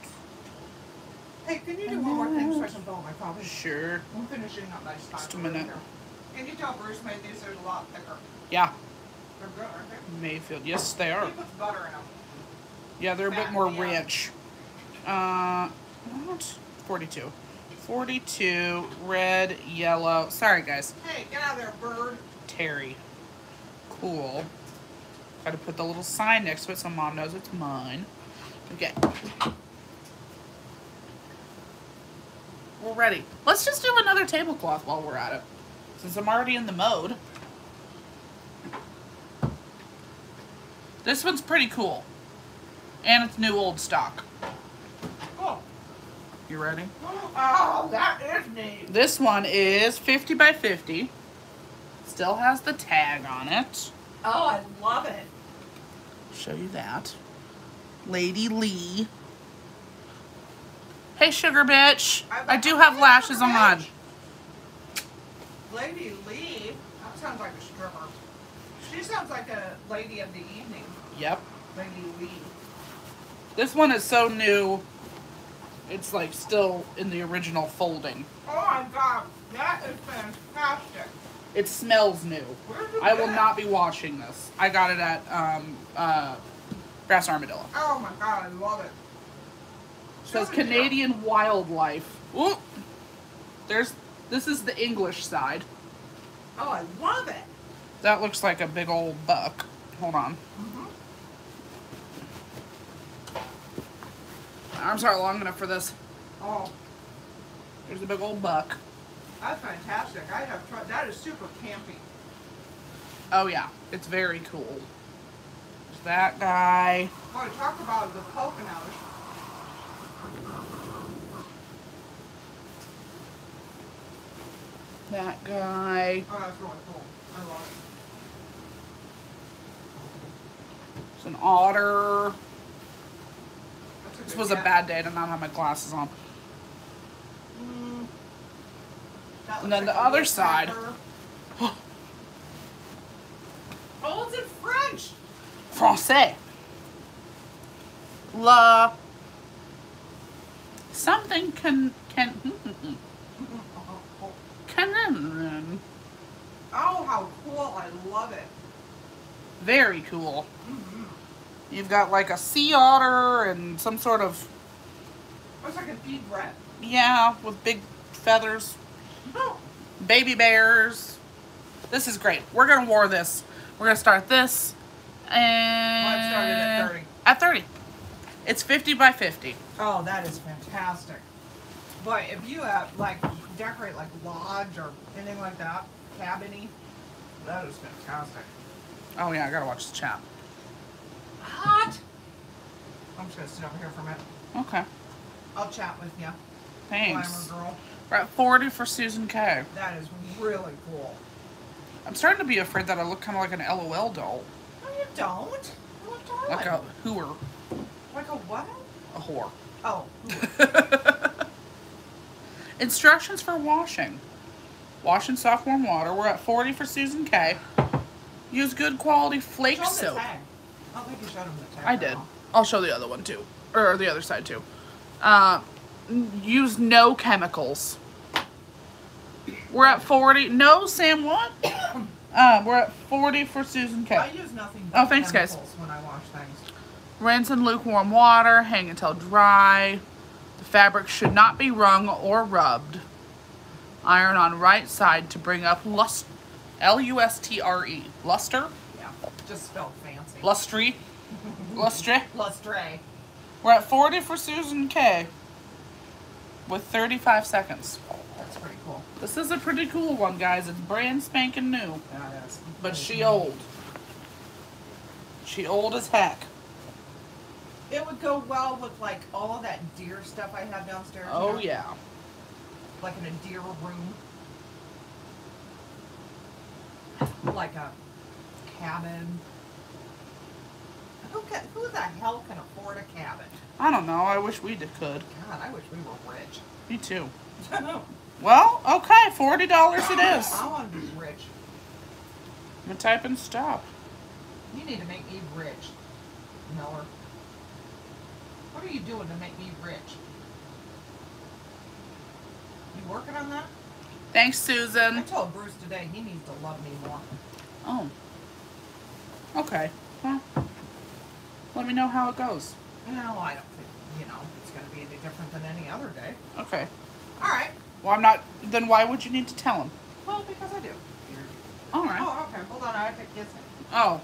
Hey, can you do one more thing so I can fill my coffee? Sure. I'm finishing up my stock. Just a minute. Can you tell Bruce made these? They're a lot thicker. Yeah, They're good, aren't they? Mayfield. Yes, they are. He puts butter in them. Yeah, they're a bit more yeah. rich. Uh, what? 42. 42, red, yellow. Sorry, guys. Hey, get out of there, bird. Terry. Cool. Gotta put the little sign next to it so mom knows it's mine. Okay. We're ready. Let's just do another tablecloth while we're at it. Since I'm already in the mode. This one's pretty cool. And it's new old stock. Oh, You ready? oh, that is neat. This one is 50 by 50. Still has the tag on it. Oh, I love it. Show you that. Lady Lee. Hey, sugar bitch. I do have lashes on. Lady Lee. That sounds like a stripper. She sounds like a lady of the evening. Yep. Lady Lee. This one is so new. It's like still in the original folding. Oh my god, that is fantastic. It smells new. I will not be washing this. I got it at um, uh, Grass Armadillo. Oh my god, I love it. It says Canadian wildlife. Ooh. There's this is the English side. Oh, I love it. That looks like a big old buck. Hold on. My arms aren't long enough for this. Oh, There's a big old buck. That's fantastic. I have tried. That is super campy. Oh yeah, it's very cool. There's that guy. Want to talk about the coconut. That guy. Oh, that's really cool. I love There's an otter. This was a bad day to not have my glasses on. Mm. And then like the other side. oh, it's in French. Français. La. Something can can hmm, hmm, hmm. can Oh, how cool. I love it. very cool. Mm-hmm. You've got like a sea otter and some sort of Looks like a deep red. yeah with big feathers. Baby bears. This is great. We're gonna war this. We're gonna start this, and at 30. At thirty, it's fifty by fifty. Oh, that is fantastic. But if you have like decorate like lodge or anything like that, cabiny, that is fantastic. Oh yeah, I gotta watch the chat. Hot. I'm just gonna sit over here for a minute. Okay, I'll chat with you. thanks. Glamour girl. We're at forty for Susan K. That is really cool. I'm starting to be afraid that I look kind of like an LOL doll, No, you don't. You look darling. like a hooer, Like a what? a whore. Oh. Instructions for washing. Wash in soft warm water. We're at 40 for Susan K. Use good quality flake Show 'em the soap. I think you showed him the tag. I did. I'll show the other one too, or the other side too. Uh, use no chemicals. We're at 40. No, Sam, what? uh, we're at 40 for Susan I K. use nothing Oh, thanks, guys. when I wash things. Rinse in lukewarm water. Hang until dry. The fabric should not be wrung or rubbed. Iron on right side to bring up lust. L U S T R E. Luster? Yeah, just spelled fancy. Lustry? Lustre? Lustre. We're at 40 for Susan K. With 35 seconds. That's pretty cool. This is a pretty cool one, guys. It's brand spanking new. Is. But she old. She old as heck. It would go well with like all of that deer stuff I have downstairs. Oh, yeah. Like in a deer room. Like a cabin. Who can, who the hell can afford a cabin? I don't know. I wish we did could. God, I wish we were rich. Me too. Well, okay. $40 it is. I want to be rich. I'm to type and stop. You need to make me rich, Miller. What are you doing to make me rich? You working on that? Thanks, Susan. I told Bruce today he needs to love me more. Oh. Okay. Well, let me know how it goes. No, I don't think, you know, it's going to be any different than any other day. Okay. All right. Well, I'm not. Then why would you need to tell him? Well, because I do. All right. Oh, okay. Hold on. I have to kiss him. Oh,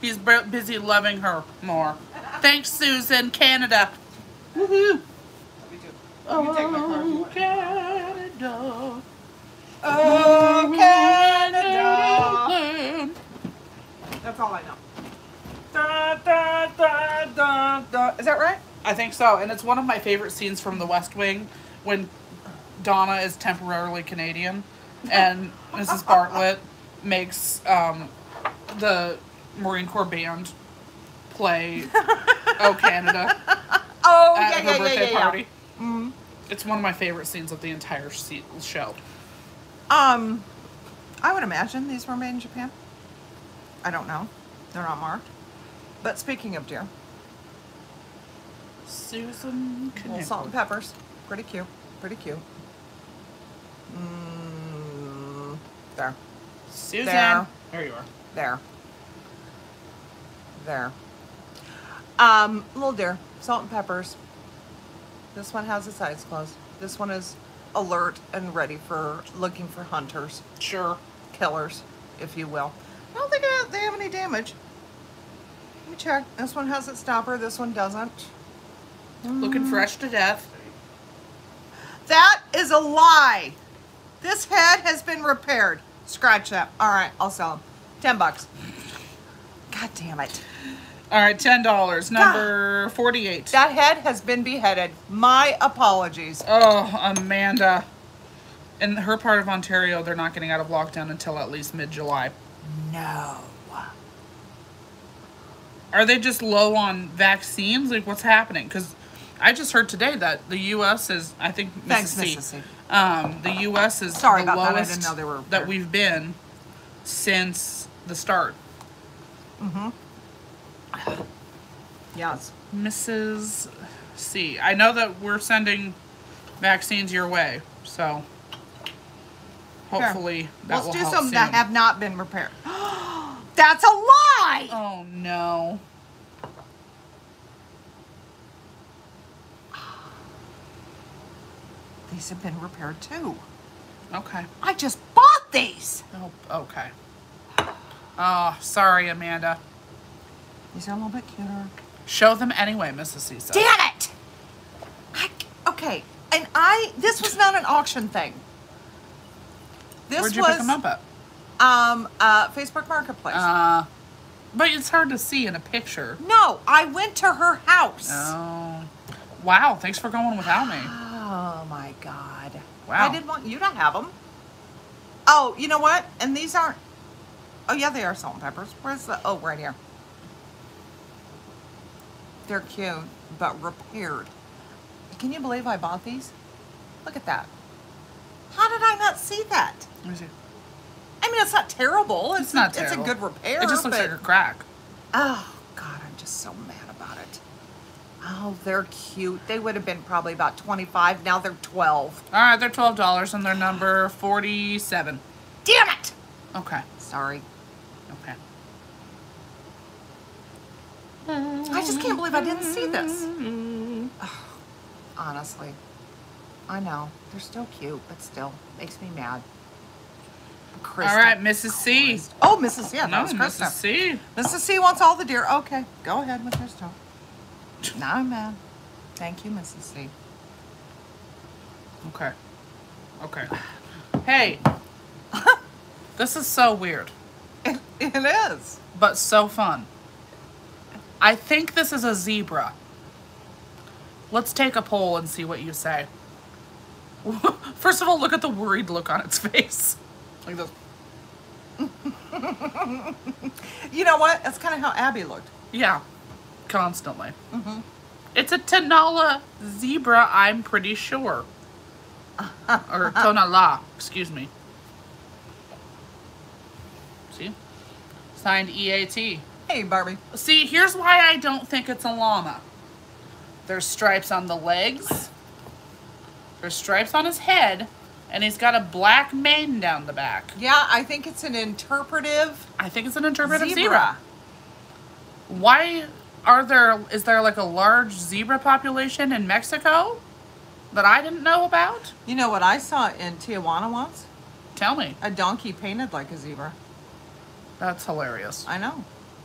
he's bu- busy loving her more. Thanks, Susan. Canada. Woohoo. Let me do. You can take my card if you Oh. Canada. Oh. Canada. That's all I know. Da, da, da, da, da. Is that right? I think so, and it's one of my favorite scenes from The West Wing when Donna is temporarily Canadian, and Mrs. Bartlet makes um, the Marine Corps band play "Oh Canada" Oh, at yeah, her yeah, birthday yeah, party. Mm. It's one of my favorite scenes of the entire show. Um, I would imagine these were made in Japan. I don't know. They're not marked. But speaking of deer, Susan little salt and peppers. Pretty cute. Pretty cute. Mm, there. Susan. There. There you are. There. There. Um, little deer. Salt and peppers. This one has its eyes closed. This one is alert and ready for looking for hunters. Sure. killers, if you will. I don't think they have any damage. Let me check. This one has its stopper. This one doesn't. Looking mm. fresh to death. That is a lie. This head has been repaired. Scratch that. All right, I'll sell them. Ten bucks. God damn it. All right, ten dollars. Number forty-eight. That head has been beheaded. My apologies. Oh, Amanda. In her part of Ontario, they're not getting out of lockdown until at least mid-July. No. Are they just low on vaccines? Like, what's happening? Because I just heard today that the U.S. is, I think, Mrs. Thanks, C, Um, the U.S. is Sorry the about that. I didn't know they were that there. we've been since the start. Yes. Mrs. C. I know that we're sending vaccines your way, so hopefully that Let's will do help some soon. that have not been repaired. That's a lie. Oh no. These have been repaired too. Okay. I just bought these. Oh, okay. Oh, sorry, Amanda. These are a little bit cuter. Show them anyway, Mrs. C said. Damn it! I, okay, and I. This was not an auction thing. This Where'd you was pick them up at? Um uh Facebook Marketplace. Uh, but it's hard to see in a picture. no, I went to her house. Oh. Wow, thanks for going without me. Oh my god. Wow. I didn't want you to have them. Oh, you know what? And these aren't. Oh yeah, they are salt and peppers. Where's the? Oh, right here. They're cute, but repaired. Can you believe I bought these? Look at that. How did I not see that? Let me see. I mean, it's not terrible. It's, It's not a, terrible. It's a good repair. It just looks but, like a crack. Oh God, I'm just so mad about it. Oh, they're cute. They would have been probably about 25. Now they're 12. All right, they're twelve dollars and they're number forty-seven. Damn it! Okay. Sorry. Okay. I just can't believe I didn't see this. Honestly. I know. They're still cute, but still. Makes me mad. Krista. All right, Mrs. C. Christ. Oh, Mrs. Yeah, that No, was Krista. Mrs. C. Mrs. C wants all the deer. Okay, go ahead with your stuff. I'm mad. Thank you, Mrs. C. Okay. Okay. Hey. this is so weird, It, it is. but so fun. I think this is a zebra. Let's take a poll and see what you say. First of all, look at the worried look on its face. Like this. You know what? That's kind of how Abby looked. Yeah, constantly. Mm-hmm. It's a Tanala zebra, I'm pretty sure. or Tonala, excuse me. See? Signed EAT. Hey, Barbie. See, here's why I don't think it's a llama. There's stripes on the legs, there's stripes on his head, and he's got a black mane down the back. Yeah, I think it's an interpretive I think it's an interpretive zebra. zebra. Why are there is there like a large zebra population in Mexico that I didn't know about? You know what I saw in Tijuana once? Tell me. A donkey painted like a zebra. That's hilarious. I know.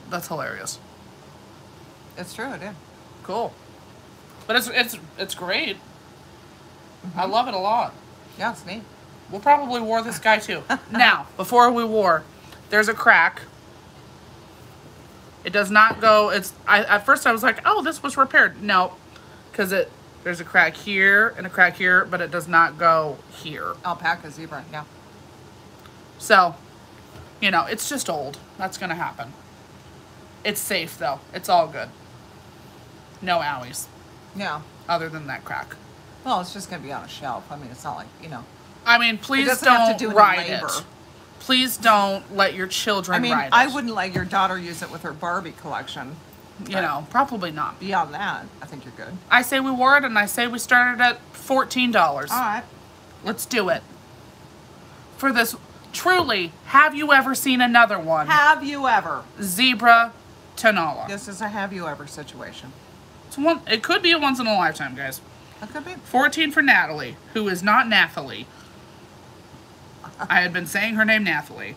That's hilarious. It's true, it did. Cool. But it's it's it's great. I mm-hmm. love it a lot. Yeah, it's neat. We'll probably war this guy too. now, before we war, there's a crack. It does not go. It's. I at first I was like, oh, this was repaired. No, because it there's a crack here and a crack here, but it does not go here. Alpaca zebra, yeah. So, you know, it's just old. That's gonna happen. It's safe though. It's all good. No owies, Yeah. other than that crack. Well, it's just going to be on a shelf. I mean, it's not like, you know. I mean, please don't do labor. it. Please don't let your children I mean, ride it. I wouldn't let your daughter use it with her Barbie collection. You know, probably not. Beyond that, I think you're good. I say we wore it, and I say we started at fourteen dollars. All right. Let's do it. For this, truly, have you ever seen another one? Have you ever? Zebra Tanala. This is a have you ever situation. It's one. It could be a once in a lifetime, guys. That could be. Fourteen for Natalie, who is not Nathalie. I had been saying her name Nathalie.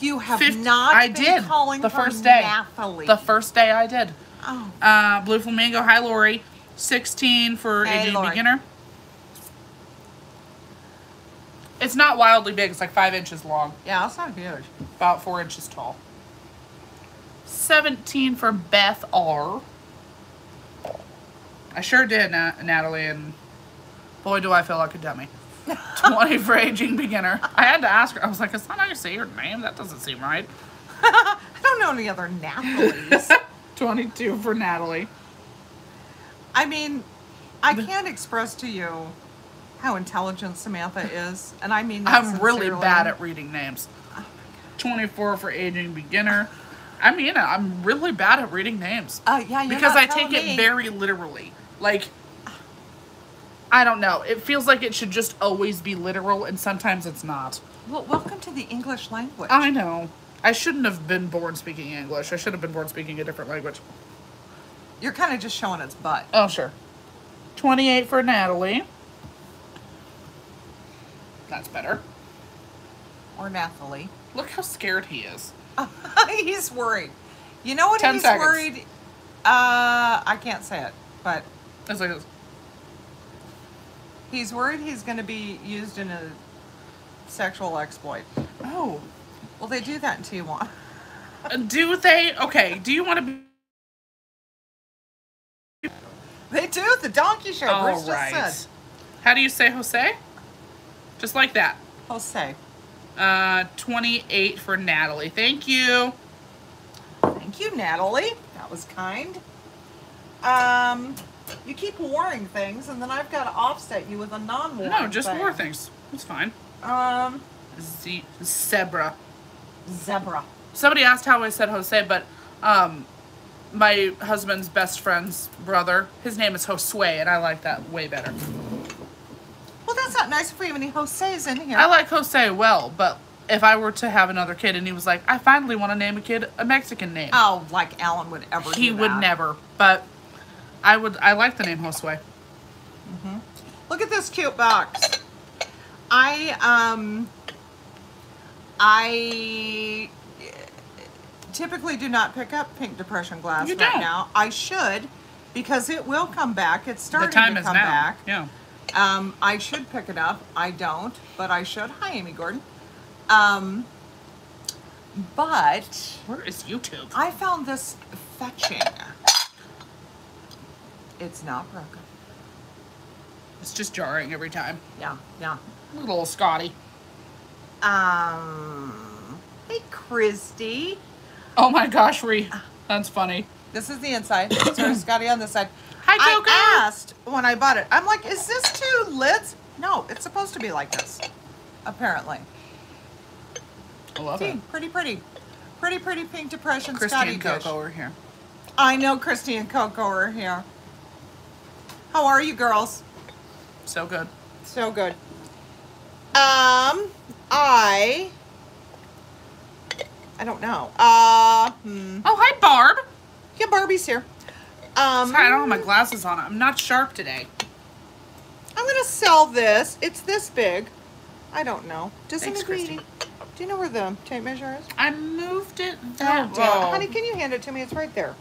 You have not I been did calling the first day. Nathalie. The first day I did. oh, Uh, Blue Flamingo. Hi, Lori. Sixteen for Hey, Lori. beginner. It's not wildly big. It's like five inches long, Yeah, that's not huge. about four inches tall. 17 for Beth R. I sure did, Na- Natalie, and boy, do I feel like a dummy. 20 for aging beginner. I had to ask her. I was like, "Is that how you say your name? That doesn't seem right." I don't know any other Natalie's. 22 for Natalie. I mean, I can't express to you how intelligent Samantha is, and I mean I'm really bad at reading names. 24 for aging beginner. I mean, I'm really bad at reading names. Uh, yeah, you're because not I take me. it very literally. Like, I don't know. It feels like it should just always be literal, and sometimes it's not. Well, welcome to the English language. I know. I shouldn't have been born speaking English. I should have been born speaking a different language. You're kind of just showing its butt. Oh, sure. 28 for Natalie. That's better. Or Nathalie. Look how scared he is. he's worried. You know what 10 he's seconds. worried? Uh, I can't say it, but It's like this. he's worried he's going to be used in a sexual exploit. Oh. Well, they do that in Tijuana. Uh, Do they? Okay. Do you want to be. They do. The donkey show. All Bruce right. How do you say Jose? Just like that. Jose. Uh, 28 for Natalie. Thank you. Thank you, Natalie. That was kind. Um, you keep warring things, and then I've got to offset you with a non-warring. No, just thing. more things. It's fine. Um, Z- zebra. zebra. Somebody asked how I said Jose, but um, my husband's best friend's brother, his name is Josue, and I like that way better. Well, that's not nice if we have any Jose's in here. I like Jose well, but if I were to have another kid and he was like, I finally want to name a kid a Mexican name, oh, like Alan would ever. he would never. But I would. I like the name Josue. Look at this cute box. I um I typically do not pick up pink depression glass You right don't. now. I should because it will come back. It's starting the time to is come now. back. Yeah. Um, I should pick it up. I don't, but I should. Hi, Amy Gordon. Um, but Where is YouTube? I found this fetching. It's not broken. It's just jarring every time. Yeah, yeah. Little Scotty. Um, hey, Christy. Oh my gosh, Ree. That's funny. This is the inside. so Scotty on this side. Hi, Coco. I asked when I bought it. I'm like, is this two lids? No, it's supposed to be like this. Apparently. I love See, it. pretty, pretty, pretty, pretty pink depression Christy Scotty and dish. Coco are here. I know Christy and Coco are here. How are you, girls? So good. So good. Um, I. I don't know. Uh, hmm. Oh, hi, Barb. Yeah, Barbie's here. Um, Sorry, I don't have my glasses on. I'm not sharp today. I'm gonna sell this. It's this big. I don't know. Does Thanks. Christy. Do you know where the tape measure is? I moved it Oh, that damn. way. Honey, can you hand it to me? It's right there.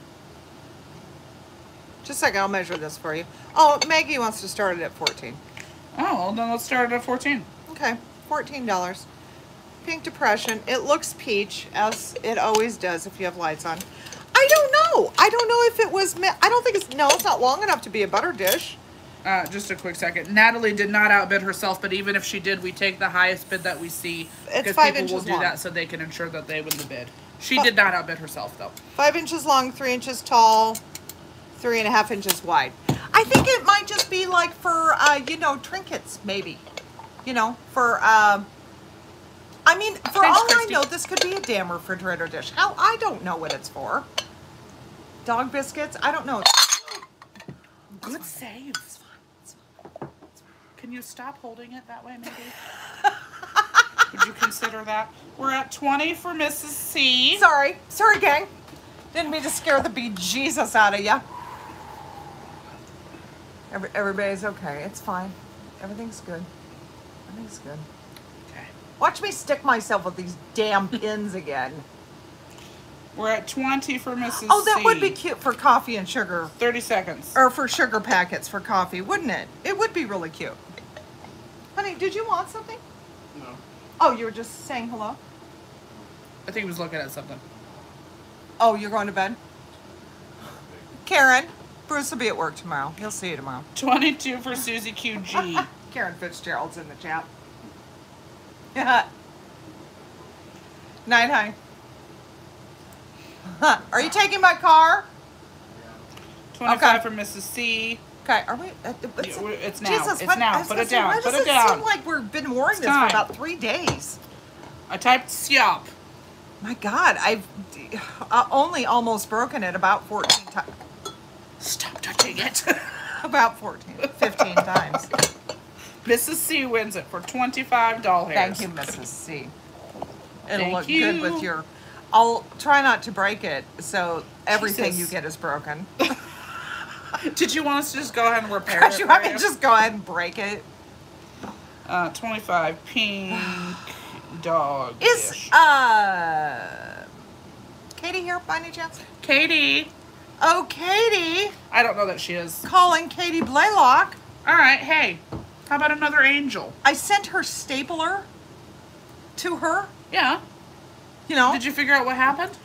Just a second, I'll measure this for you. Oh, Maggie wants to start it at 14. Oh, well, then let's start it at 14. Okay, $14. Pink Depression. It looks peach, as it always does if you have lights on. I don't know. I don't know if it was. Me- I don't think it's. No, it's not long enough to be a butter dish. Uh, just a quick second. Natalie did not outbid herself, but even if she did, we take the highest bid that we see. It's because five people will do long. that so they can ensure that they win the bid. She Fi- did not outbid herself, though. Five inches long, three inches tall, three and a half inches wide. I think it might just be like for, uh, you know, trinkets, maybe. You know, for, um, I mean, for Thanks, all Christy. I know, this could be a damn refrigerator dish. Hell, I don't know what it's for. Dog biscuits? I don't know. Good save. Can you stop holding it that way, maybe? Would you consider that? We're at 20 for Mrs. C. Sorry. Sorry, gang. Didn't mean to scare the bejesus out of you. Every, everybody's okay. It's fine. Everything's good. Everything's good. Okay. Watch me stick myself with these damn pins again. We're at 20 for Mrs. Oh, that C. would be cute for coffee and sugar. 30 seconds. Or for sugar packets for coffee, wouldn't it? It would be really cute. Honey, did you want something? No. Oh, you were just saying hello? I think he was looking at something. Oh, you're going to bed? Karen, Bruce will be at work tomorrow. He'll see you tomorrow. 22 for Susie QG. Karen Fitzgerald's in the chat. Yeah. Night, honey. Huh. Are you taking my car? 25 Okay. for Mrs. C. Okay, are we? Uh, but Yeah, it's now. Jesus, It's what- now. Put it say, down. Put does it it down. seem like we've been warning this for about three days? I typed Siop. My God, I've uh, only almost broken it about 14 times. Stop touching it. About 14, 15 times. Mrs. C wins it for $25. Thank you, Mrs. C. It'll Thank look good with your. I'll try not to break it, so everything Jesus. you get is broken. Did you want us to just go ahead and repair it? Because you want me to just go ahead and break it. Uh, 25 pink dog. Is uh Katie here by any chance? Katie. Oh, Katie, I don't know that she is. calling Katie Blaylock. All right, hey. How about another angel? I sent her stapler to her. Yeah. You know. Did you figure out what happened?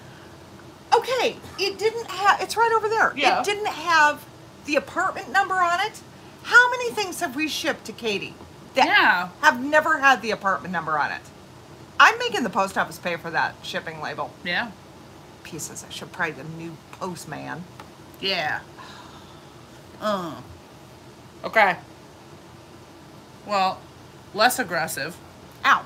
Okay, it didn't have. It's right over there. Yeah. It didn't have the apartment number on it. How many things have we shipped to Katie that Yeah. have never had the apartment number on it? I'm making the post office pay for that shipping label. Yeah. Pieces. I should probably the new postman. Yeah. Uh. Okay. Well, less aggressive. Ow.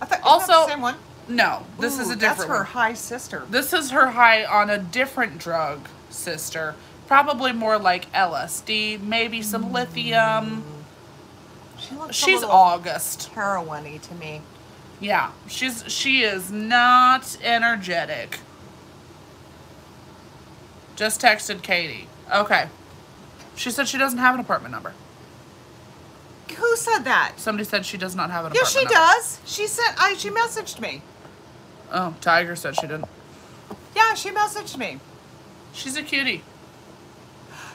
I thought Also- the same one. No, this is a different That's her one. high sister. This is her high on a different drug, sister. Probably more like LSD, maybe some lithium. She looks She's August. heroin-y to me. Yeah, she's she is not energetic. Just texted Katie. Okay. She said she doesn't have an apartment number. Who said that? Somebody said she does not have an Yes, apartment she number. does. She sent. I. She messaged me. Oh, Tiger said she didn't. Yeah, she messaged me. She's a cutie.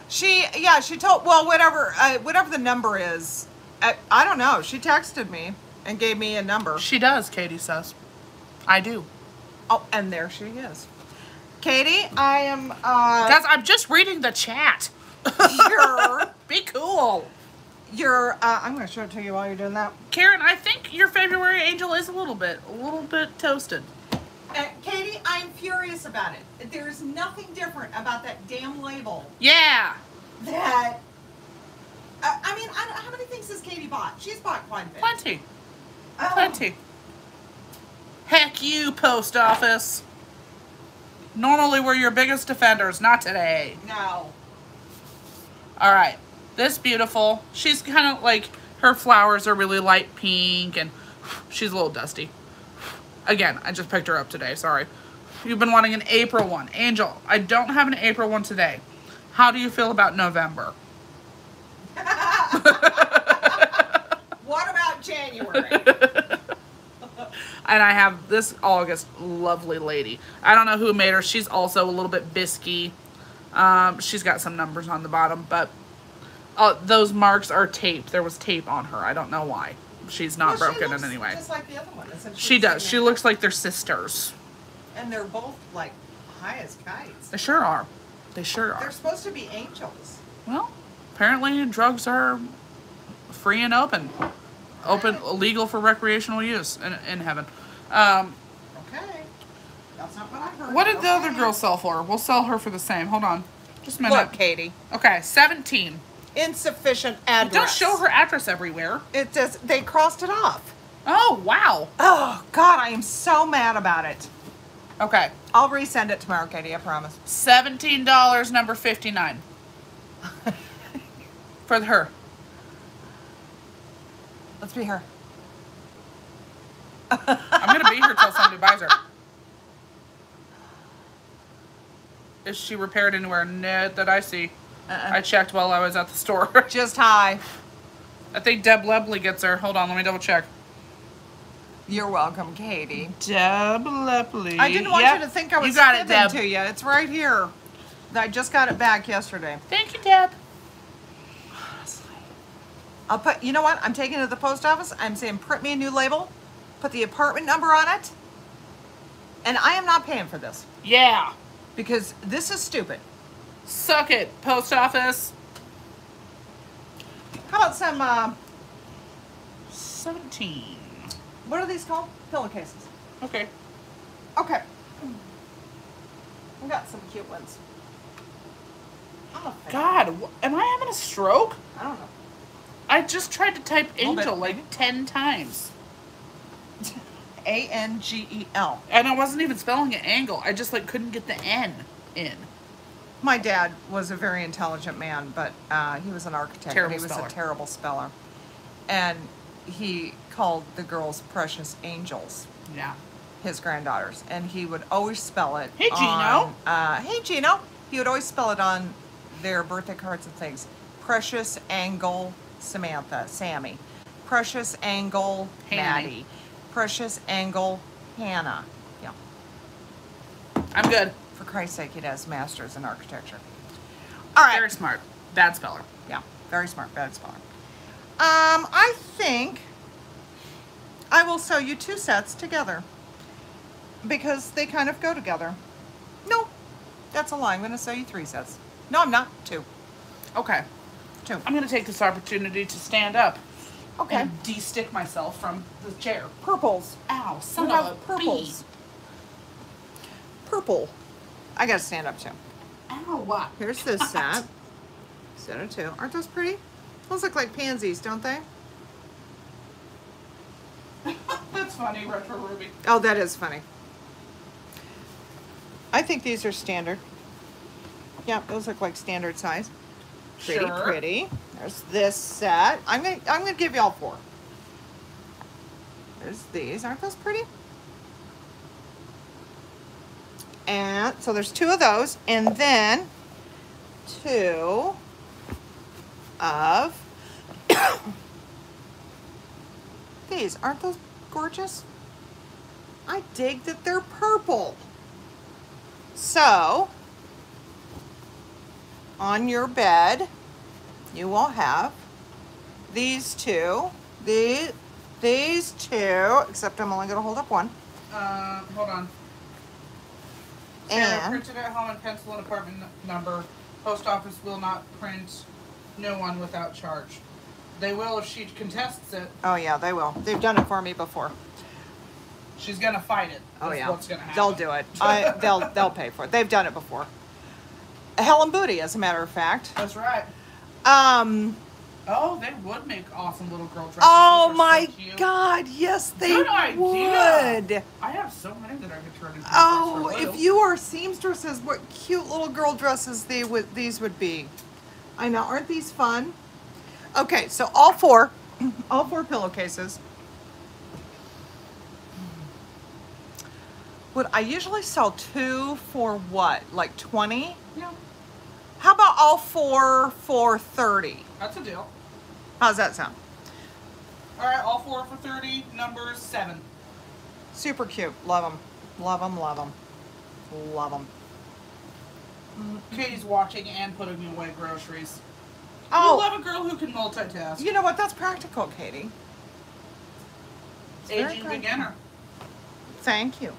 She. Yeah, she told. Well, whatever. Uh, whatever the number is. I, I don't know. She texted me and gave me a number. She does, Katie says. I do. Oh, and there she is. Katie, I am. Uh, Guys, I'm just reading the chat. your. Be cool. Your. Uh, I'm going to show it to you while you're doing that. Karen, I think your February angel is a little bit, a little bit toasted. Uh, Katie, I'm furious about it. There's nothing different about that damn label Yeah. that. Uh, I mean, I how many things has Katie bought? She's bought quite a bit. Plenty. Oh. Plenty. Heck you, post office. Normally we're your biggest defenders, not today. No. All right. This beautiful. She's kind of like her flowers are really light pink and she's a little dusty. Again, I just picked her up today. Sorry. You've been wanting an April one. Angel, I don't have an April one today. How do you feel about November? What about January? And I have this August lovely lady. I don't know who made her. She's also a little bit bisky. Um, she's got some numbers on the bottom, but uh, those marks are taped. There was tape on her. I don't know why. She's not Well, she broken looks in any way. Just like the other one. She does. She looks like they're sisters. And they're both like high as kites. They sure are. They sure are. They're supposed to be angels. Well, apparently drugs are free and open. Open, legal for recreational use in, in heaven. Um, Okay. That's not what I heard. what did the other girl sell for? We'll sell her for the same. Hold on. Just a minute. Look, Katie. Okay, 17. Insufficient address. Don't show her address everywhere. It says they crossed it off. Oh, wow. Oh God, I am so mad about it. Okay. I'll resend it tomorrow, Katie. I promise. $17, number 59. For her. Let's be her. I'm going to be here till somebody buys her. Is she repaired anywhere? No, that I see. Uh-uh. I checked while I was at the store. Just high. I think Deb Lebley gets her. Hold on, let me double check. You're welcome, Katie. Deb Lebley. I didn't want Yep, you to think I was You got it, giving Deb. to you. It's right here. I just got it back yesterday. Thank you, Deb. I'll put, you know what? I'm taking it to the post office. I'm saying print me a new label, put the apartment number on it, and I am not paying for this Yeah. because this is stupid. Suck it, post office. How about some, uh, 17. what are these called? Pillowcases. Okay. Okay. We got some cute ones. I'm a fan. God, am I having a stroke? I don't know. I just tried to type bit, angel maybe. like 10 times. A N G E L. And I wasn't even spelling it angle. I just like couldn't get the N in. My dad was a very intelligent man, but uh, he was an architect. Terrible he was speller. a terrible speller. And he called the girls precious angels, Yeah. his granddaughters. And he would always spell it. Hey, Gino. on, uh, hey, Gino. He would always spell it on their birthday cards and things. Precious Angle Samantha, Sammy. Precious Angle Hanny. Maddie. Precious Angle Hannah. Yeah. I'm good. For Christ's sake, it has masters in architecture. All right. Very smart. Bad speller. Yeah, very smart, bad speller. Um, I think I will sew you two sets together because they kind of go together. No, that's a lie. I'm going to sew you three sets. No, I'm not. Two. Okay. Two. I'm going to take this opportunity to stand up Okay. and de-stick myself from the chair. Purples. Ow, have of purples. bee. Purple. I got to stand up too. Ow. What? Here's this set. Set of two. Aren't those pretty? Those look like pansies, don't they? That's funny, Retro Ruby. Oh, that is funny. I think these are standard. Yeah, those look like standard size. Pretty, Sure. pretty. There's this set. I'm gonna, I'm gonna give you all four. There's these. Aren't those pretty? And so there's two of those, and then two of these. Aren't those gorgeous? I dig that they're purple. So, on your bed, you will have these two, these, these two, except I'm only going to hold up one. Uh, hold on. Sarah And printed at home and pencil and apartment number. Post office will not print no one without charge. They will if she contests it. oh yeah, they will. They've done it for me before. She's gonna fight it. Oh yeah, what's gonna happen. they'll do it. I, they'll they'll pay for it. They've done it before. Helen Booty, as a matter of fact. That's right. Um. Oh, they would make awesome little girl dresses. Oh my so. God! Yes, they Good idea. would. I have so many that I could turn into. Oh, if you are seamstresses, what cute little girl dresses they would these would be. I know, aren't these fun? Okay, so all four, all four pillowcases. Would I usually sell two for what? Like twenty? Yeah, How about all four for thirty? that's a deal. How's that sound? All right, all four for thirty. number seven. Super cute. Love them. Love them. Love them. Love them. Katie's watching and putting away groceries. Oh. you love a girl who can multitask. You know what? That's practical, Katie. It's Aging practical. beginner. Thank you.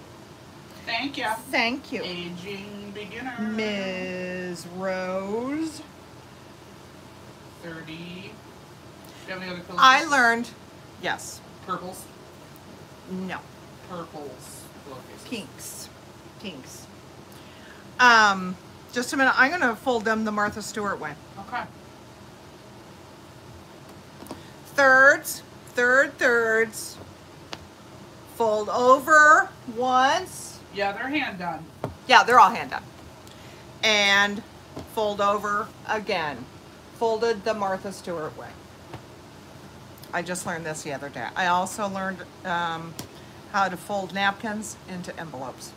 Thank you. Thank you. Aging beginner. Ms. Rose. 30. Do you have any other colors? I learned, yes, Purples. no, Purples. Pinks, pinks. Um, just a minute. I'm gonna fold them the Martha Stewart way. Okay. Thirds, third, thirds. Fold over once. Yeah, they're hand done. Yeah, they're all hand done. And fold over again. Folded the Martha Stewart way. I just learned this the other day. I also learned um, how to fold napkins into envelopes.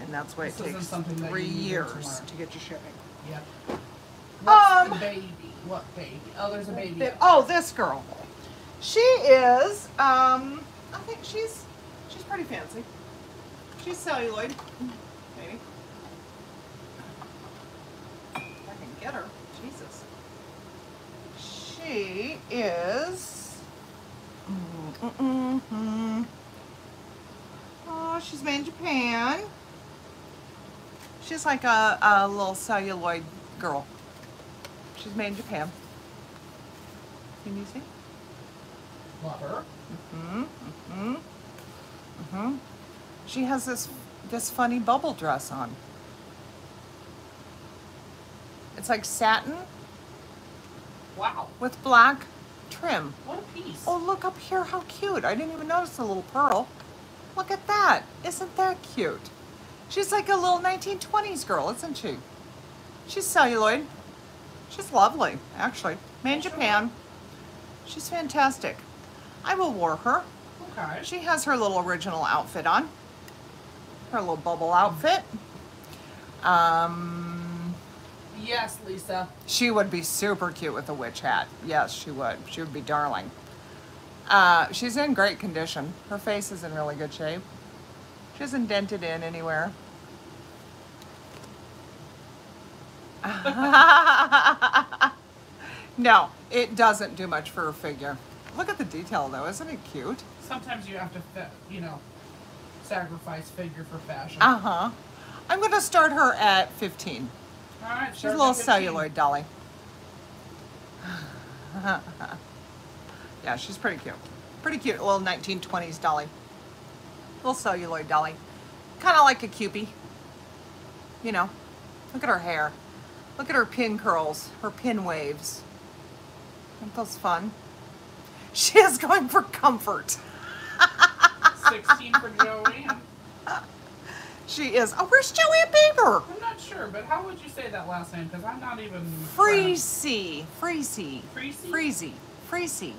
And that's why it This isn't takes three you needed to years to get your shipping. Yep. What's Um, the baby? What baby? Oh, there's a baby. Th- Oh, this girl. She is, um, I think she's, she's pretty fancy. She's celluloid, maybe. If I can get her, Jesus. she is. Mm-mm-mm-mm. Oh, she's made in Japan. She's like a, a little celluloid girl. She's made in Japan. Can you see? Love her. Mm-hmm. Mm-hmm. mm-hmm. She has this this funny bubble dress on. It's like satin Wow. with black trim. What a piece. Oh, look up here, how cute. I didn't even notice the little pearl. Look at that. Isn't that cute? She's like a little 1920s girl, isn't she? She's celluloid. She's lovely, actually. Made in Japan. She's fantastic. I will wear her. Okay. She has her little original outfit on. Her little bubble outfit. Um, Yes, Lisa. she would be super cute with a witch hat. Yes, she would. She would be darling. Uh, she's in great condition. Her face is in really good shape. She isn't dented in anywhere. no, it doesn't do much for her figure. Look at the detail though, isn't it cute? Sometimes you have to, you know, sacrifice figure for fashion. Uh huh. I'm going to start her at 15. All right. She's a little celluloid dolly. yeah, she's pretty cute. Pretty cute, little 1920s dolly. Little celluloid dolly. Kind of like a Kewpie. You know, look at her hair. Look at her pin curls, her pin waves. Aren't those fun? She is going for comfort. 16 for Joanne. She is. Oh, where's Joanne Beaver? I'm not sure, but how would you say that last name? Because I'm not even. Freezy. Freezy. Freezy? Freezy. Freezy.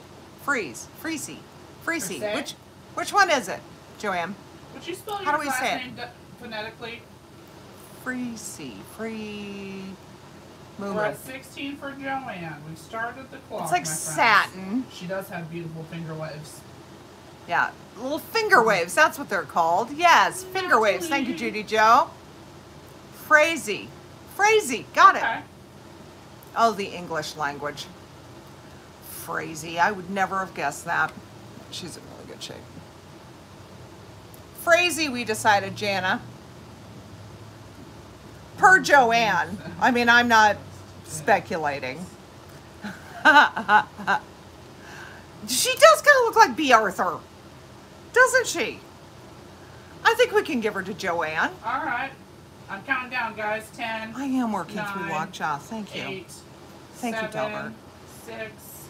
Freeze. Freezy. Freezy. Which which one is it, Joanne? Would you spell How your do we last say name de- phonetically? Freezy. Free We're at 16 for Joanne. We started the clock. It's like satin. She does have beautiful finger waves. Yeah. Little finger waves, that's what they're called. Yes, finger waves. Thank you, Judy Joe. Phrazy. Phrazy. Got it. Oh, the English language. Phrazy. I would never have guessed that. She's in really good shape. Phrazy, we decided, Jana. Per Joanne. I mean, I'm not speculating. she does kind of look like Bea Arthur, doesn't she? I think we can give her to Joanne. All right. I'm counting down, guys. 10. I am working through Nine, Lockjaw. Thank you. Eight. Thank you, seven, Delbert. Six.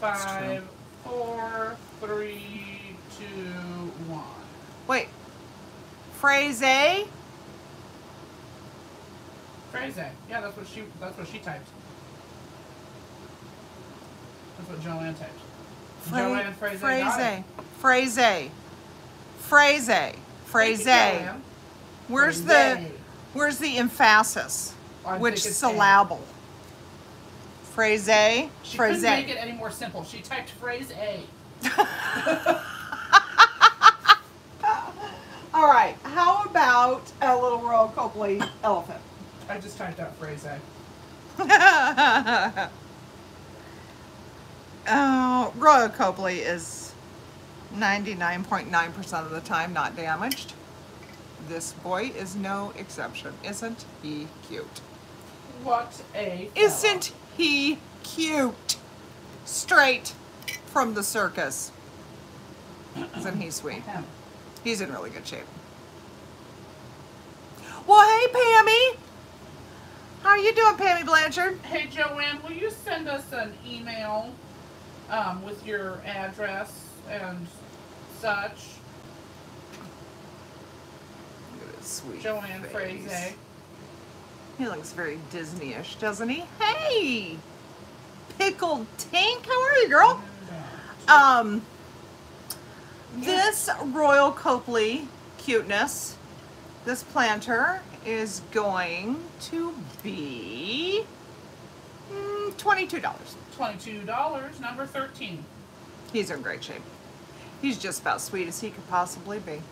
Five. Four. Three. Two. One. Wait. Phrase A? Phrase A. Yeah, that's what she. That's what she typed. That's what Joanne typed. Joanne phrase Phrase. A. Phrase A. Phrase A. Phrase A. Where's the where's the emphasis? Oh, I Which it's A. syllable? Phrase A. She Phrase couldn't make it any more simple. She typed phrase A. All right. How about a little Royal Copley elephant? I just typed out phrase A. oh, Royal Copley is 99.9% of the time not damaged. This boy is no exception. Isn't he cute? What a. fella. Isn't he cute? Straight from the circus. Isn't he sweet? He's in really good shape. Well, hey, Pammy. How are you doing, Pammy Blanchard? Hey Joanne, will you send us an email um, with your address and such? Look at his sweet Joanne face. Frazee. He looks very Disney-ish, doesn't he? Hey, pickled tank. How are you, girl? Um, this Royal Copley cuteness, this planter is going to be mm, twenty-two dollars. Twenty-two dollars, number thirteen. He's in great shape. He's just about sweet as he could possibly be.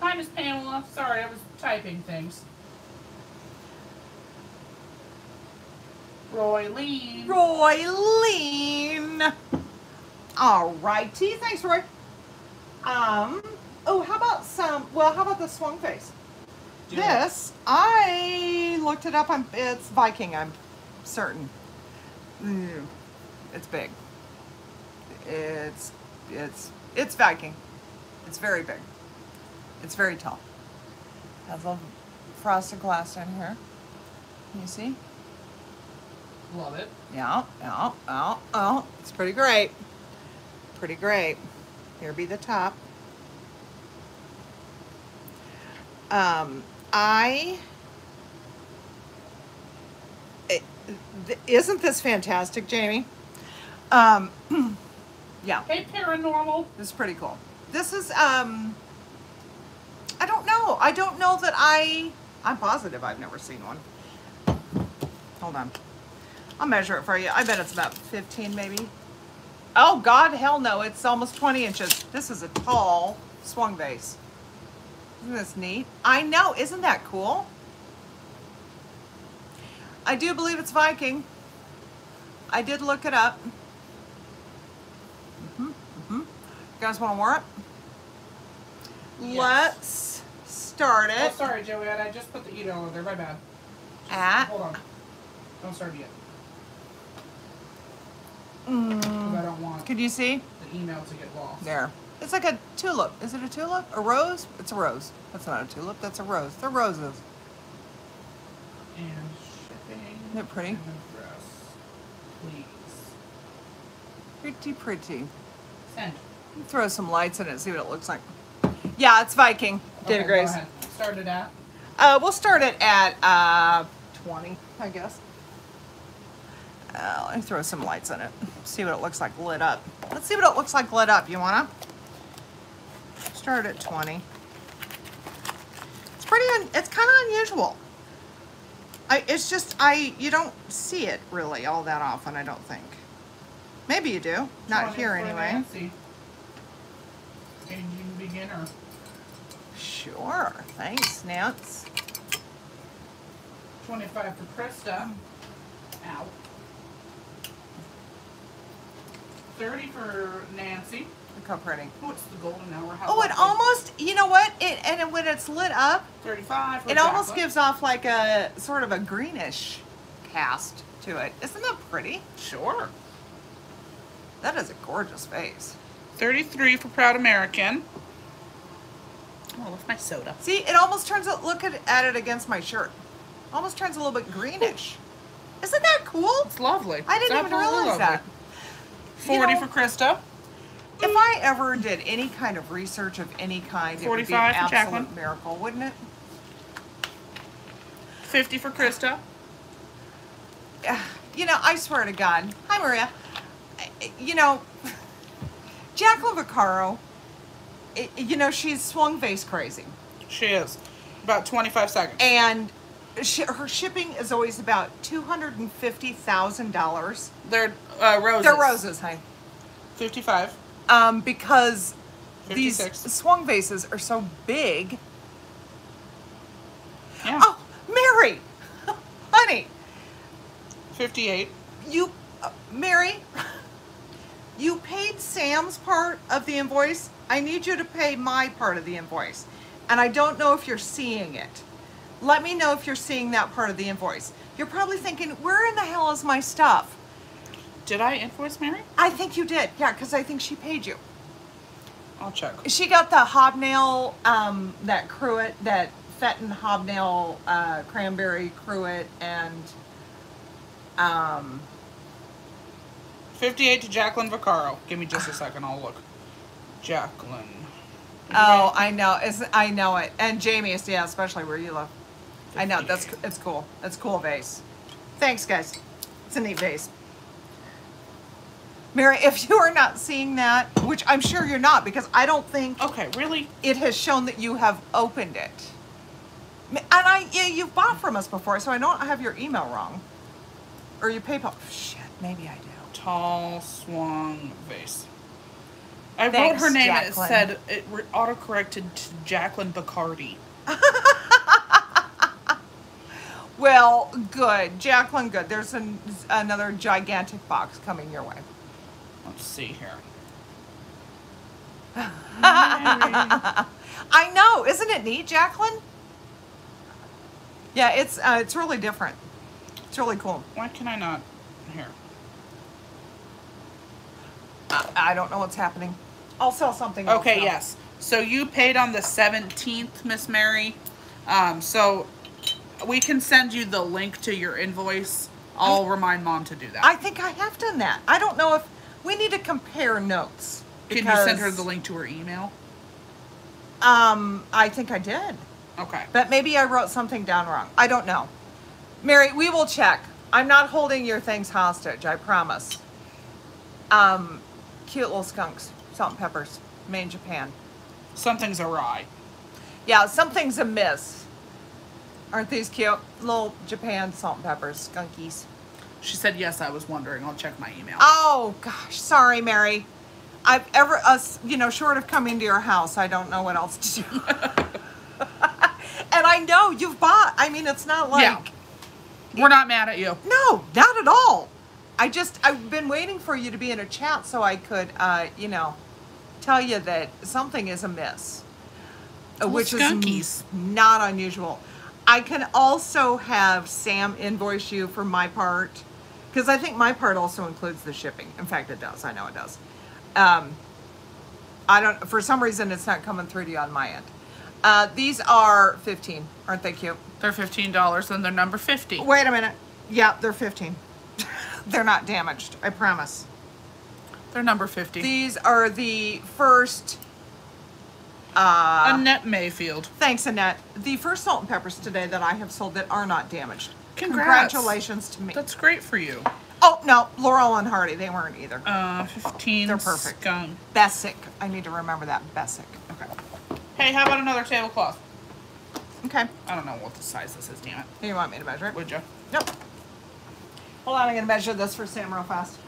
Hi, Miss Pamela. Sorry, I was typing things. Roy Lean. Roy Lean. All righty. Thanks, Roy. Um. Oh, how about some? Well, how about the swung vase? Do it. This I looked it up. I'm. It's Viking. I'm certain. Mm, it's big. It's it's it's Viking. It's very big. It's very tall. Has a frosted glass in here. Can you see? Love it. Yeah, yeah, yeah, yeah. It's pretty great. Pretty great. Here be the top. Um, I. It, isn't this fantastic, Jamie? Um, yeah, Hey, paranormal. this is pretty cool. This is um. I don't know. I don't know that I. I'm positive I've never seen one. Hold on. I'll measure it for you. I bet it's about 15 maybe. Oh God, hell no. It's almost 20 inches. This is a tall swung base. Isn't this neat? I know. Isn't that cool? I do believe it's Viking. I did look it up. Hmm hmm You guys want to wear it? Yes. Let's start it. Oh, sorry, Joanne. I just put the email over there. My bad. at. Hold on. Don't start yet. Mm, I don't want could you see? the email to get lost. There. It's like a tulip. Is it a tulip? A rose? It's a rose. That's not a tulip. That's a rose. They're roses. And shipping. Isn't it pretty? Address. Please. Pretty, pretty. Send. Throw some lights in it. See what it looks like. Yeah, it's Viking. Data Okay, Grace. ahead. Started at. Uh, we'll start it at uh, 20, I guess. Uh, let me throw some lights in it. See what it looks like lit up. Let's see what it looks like lit up. You wanna? Start at 20. It's pretty. Un- it's kind of unusual. I. It's just I. You don't see it really all that often. I don't think. Maybe you do. Not 20 here anyway. Nancy. Changing beginner. Sure. Thanks, Nance. 25 for Krista. Ow. 30 for Nancy. Look how pretty. What's the golden hour? How Oh, it almost, you know what? It and it, when it's lit up, 35 for it almost Jacqueline. gives off like a sort of a greenish cast to it. Isn't that pretty? Sure. That is a gorgeous face. 33 for Proud American. Oh, with my soda. See, it almost turns out. Look at, at it against my shirt. Almost turns a little bit greenish. Isn't that cool? It's lovely. I didn't It's even realize lovely. that. 40 You know- for Krista. If I ever did any kind of research of any kind, it would be an absolute Jacqueline. miracle, wouldn't it? 50 for Krista. you know, I swear to God. Hi, Maria. You know, Jacqueline Vaccaro, you know, she's swung vase crazy. She is. About 25 seconds. And she, her shipping is always about $250,000. They're uh, roses. They're roses, honey. 55. Um, because these swung vases are so big. Yeah. Oh, Mary! honey, 58. you, uh, Mary, you paid Sam's part of the invoice. I need you to pay my part of the invoice. And I don't know if you're seeing it. Let me know if you're seeing that part of the invoice. You're probably thinking, where in the hell is my stuff? Did I invoice Mary? I think you did. Yeah, because I think she paid you. I'll check. She got the hobnail, um, that cruet, that Fenton hobnail, uh, cranberry cruet, and, um, 58 to Jacqueline Vaccaro. Give me just a second. I'll look. Jacqueline. Oh, I know. It's, I know it. And Jamie is, yeah, especially where you live. I know. That's it's cool. It's cool vase. Thanks, guys. It's a neat vase. Mary, if you are not seeing that, which I'm sure you're not, because I don't think Okay, really? it has shown that you have opened it. And I, yeah, you've bought from us before, so I don't have your email wrong, or your PayPal. Shit, maybe I do. Tall swung vase. I wrote her name Jacqueline. and it said it re- autocorrected to Jacqueline Bacardi. Well, good, Jacqueline. Good. There's an, another gigantic box coming your way. Let's see here. I know, isn't it neat, Jacqueline? Yeah, it's uh, it's really different. It's really cool. Why can I not? Here. I, I don't know what's happening. I'll sell something. Okay, else yes. So you paid on the 17th, Miss Mary. Um, so we can send you the link to your invoice. I'll remind mom to do that. I think I have done that. I don't know if we need to compare notes. can you send her the link to her email? Um, I think I did, Okay. but maybe I wrote something down wrong. I don't know. Mary, we will check. I'm not holding your things hostage. I promise. Um, cute little skunks, salt and peppers, made in Japan. Something's awry. Yeah, something's amiss. Aren't these cute? Little Japan salt and peppers, skunkies. She said yes. I was wondering. I'll check my email. Oh gosh, sorry, Mary. I've ever uh, us, you know, short of coming to your house, I don't know what else to do. and I know you've bought. I mean, it's not like Yeah. We're not mad at you. no, not at all. I just I've been waiting for you to be in a chat so I could, uh, you know, tell you that something is amiss, uh, Well, which is not unusual. I can also have Sam invoice you for my part because I think my part also includes the shipping. In fact, it does. I know it does. Um, I don't. For some reason, it's not coming through to you on my end. Uh, these are fifteen, aren't they cute? They're fifteen dollars and they're number fifty. Wait a minute. Yeah, they're 15. They're not damaged, I promise. They're number fifty. These are the first. Uh, Annette Mayfield. thanks, Annette. The first salt and peppers today that I have sold that are not damaged. Congrats. Congratulations to me. That's great for you. oh, no, Laurel and Hardy, they weren't either. Uh, fifteen. They're perfect. Skunk. Bessic. I need to remember that. Bessic. Okay. Hey, how about another tablecloth? Okay. I don't know what the size this is. Damn it. You want me to measure it? Would you? Nope. Hold on, I'm going to measure this for Sam real fast.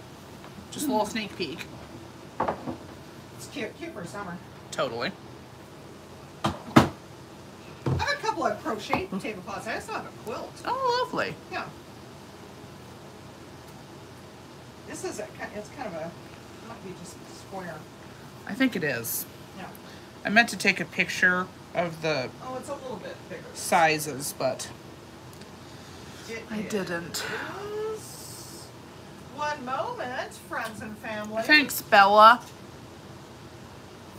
Just a little sneak peek. It's cute. Cute for summer. Totally. I have a couple of crochet tablecloths. I also have a quilt. Oh, lovely. Yeah. This is a, it's kind of a, might be just square. I think it is. Yeah. I meant to take a picture of the Oh, it's a little bit bigger. sizes, but It I didn't. One moment, friends and family. Thanks, Bella.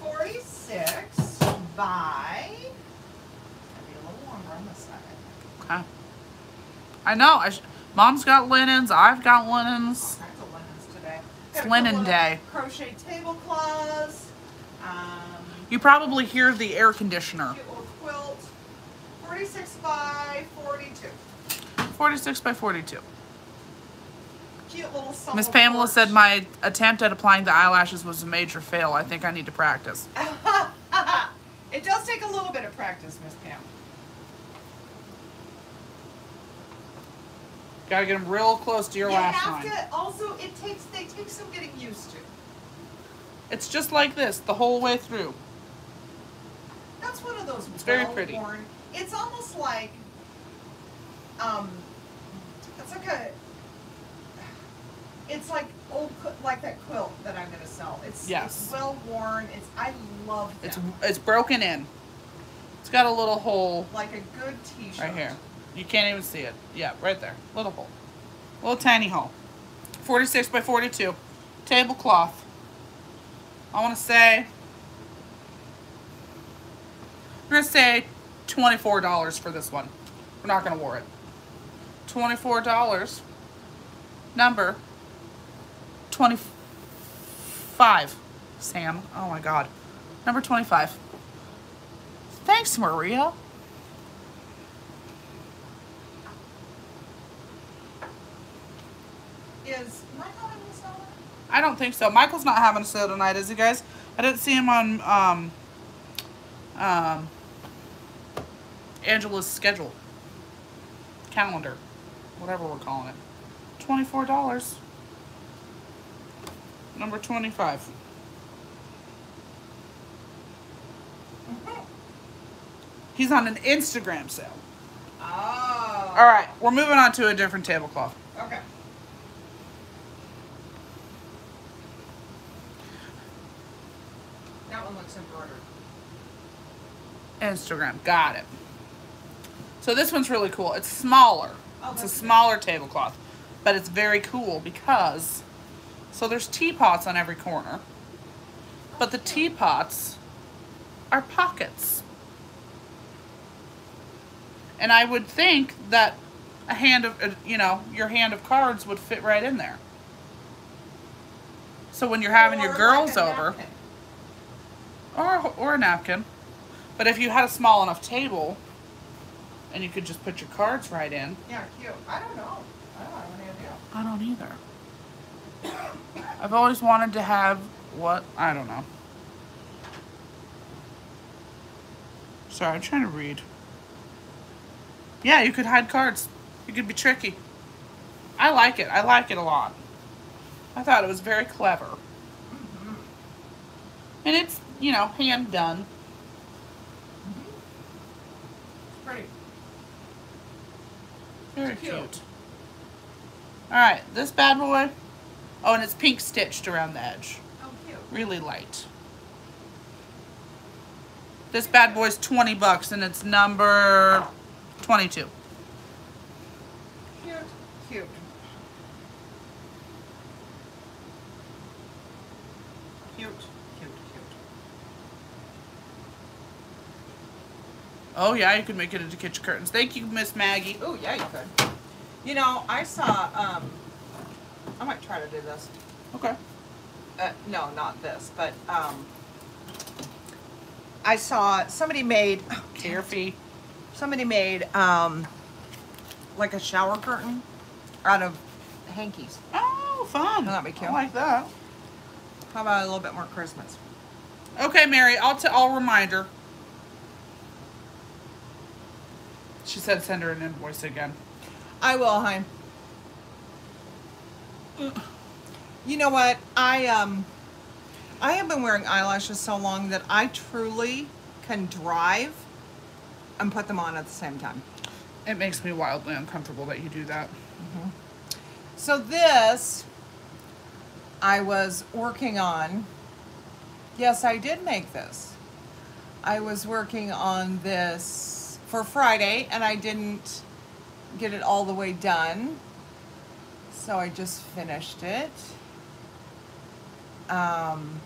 46 by, maybe a little longer on this side. Okay. I know. I sh- Mom's got linens. I've got linens. All kinds of linens today. It's linen day. Crochet tablecloths. Um, You probably hear the air conditioner. quilt. 46 by 42. 46 by 42. Cute Miss Pamela porch. said my attempt at applying the eyelashes was a major fail. I think I need to practice. it does take a little bit of practice, Miss Pam. Gotta get them real close to your you lash have line. to. Also, it takes they take some getting used to. It's just like this the whole way through. That's one of those. It's very pretty. well-worn- It's almost like, um, it's like a. It's like old, like that quilt that I'm gonna sell. It's Yes. It's well worn. It's I love them. It's it's broken in. It's got a little hole like a good T-shirt. right here. You can't even see it. Yeah, right there. Little hole. Little tiny hole. 46 by 42. Tablecloth. I want to say. We're going to say $24 for this one. We're not going to war it. $24. Number 25. Sam. Oh my god. Number 25. Thanks, Maria. Is Michael having this on? I don't think so. Michael's not having a sale tonight, is he, guys? I didn't see him on um, um, Angela's schedule, calendar, whatever we're calling it. Twenty-four dollars. Number twenty-five. He's on an Instagram sale. Oh. All right, we're moving on to a different tablecloth. Okay. That one looks embroidered. Instagram. Got it. So this one's really cool. It's smaller. Oh, it's a that's good. smaller tablecloth, but it's very cool because so there's teapots on every corner, but the teapots are pockets. And I would think that a hand of uh, you know your hand of cards would fit right in there. So when you're having your girls like over, napkin. or or a napkin. But if you had a small enough table, and you could just put your cards right in. Yeah, cute. I don't know. I don't have any idea. I don't either. I've always wanted to have what I don't know. Sorry, I'm trying to read. Yeah, you could hide cards. You could be tricky. I like it. I like it a lot. I thought it was very clever. And it's, you know, hand done. It's pretty. Very Cute. cute. All right, this bad boy. Oh, and it's pink stitched around the edge. Oh, cute. Really light. This bad boy's 20 bucks and it's number 22. Cute. Cute. Cute. Cute. Cute. Oh yeah, you could make it into kitchen curtains. Thank you, Miss Maggie. Oh, yeah, you could. You know, I saw, um, I might try to do this. Okay. Uh, no, not this, but, um, I saw somebody made, Dear fee. somebody made, um, like a shower curtain out of hankies. Oh, fun. Wouldn't be cute? I like that. How about a little bit more Christmas? Okay, Mary, I'll, t- I'll remind her. She said send her an invoice again. I will, Hein. You know what? I um I have been wearing eyelashes so long that I truly can drive and put them on at the same time. It makes me wildly uncomfortable that you do that. So this I was working on. Yes, I did make this. I was working on this for Friday and I didn't get it all the way done. So I just finished it. Um,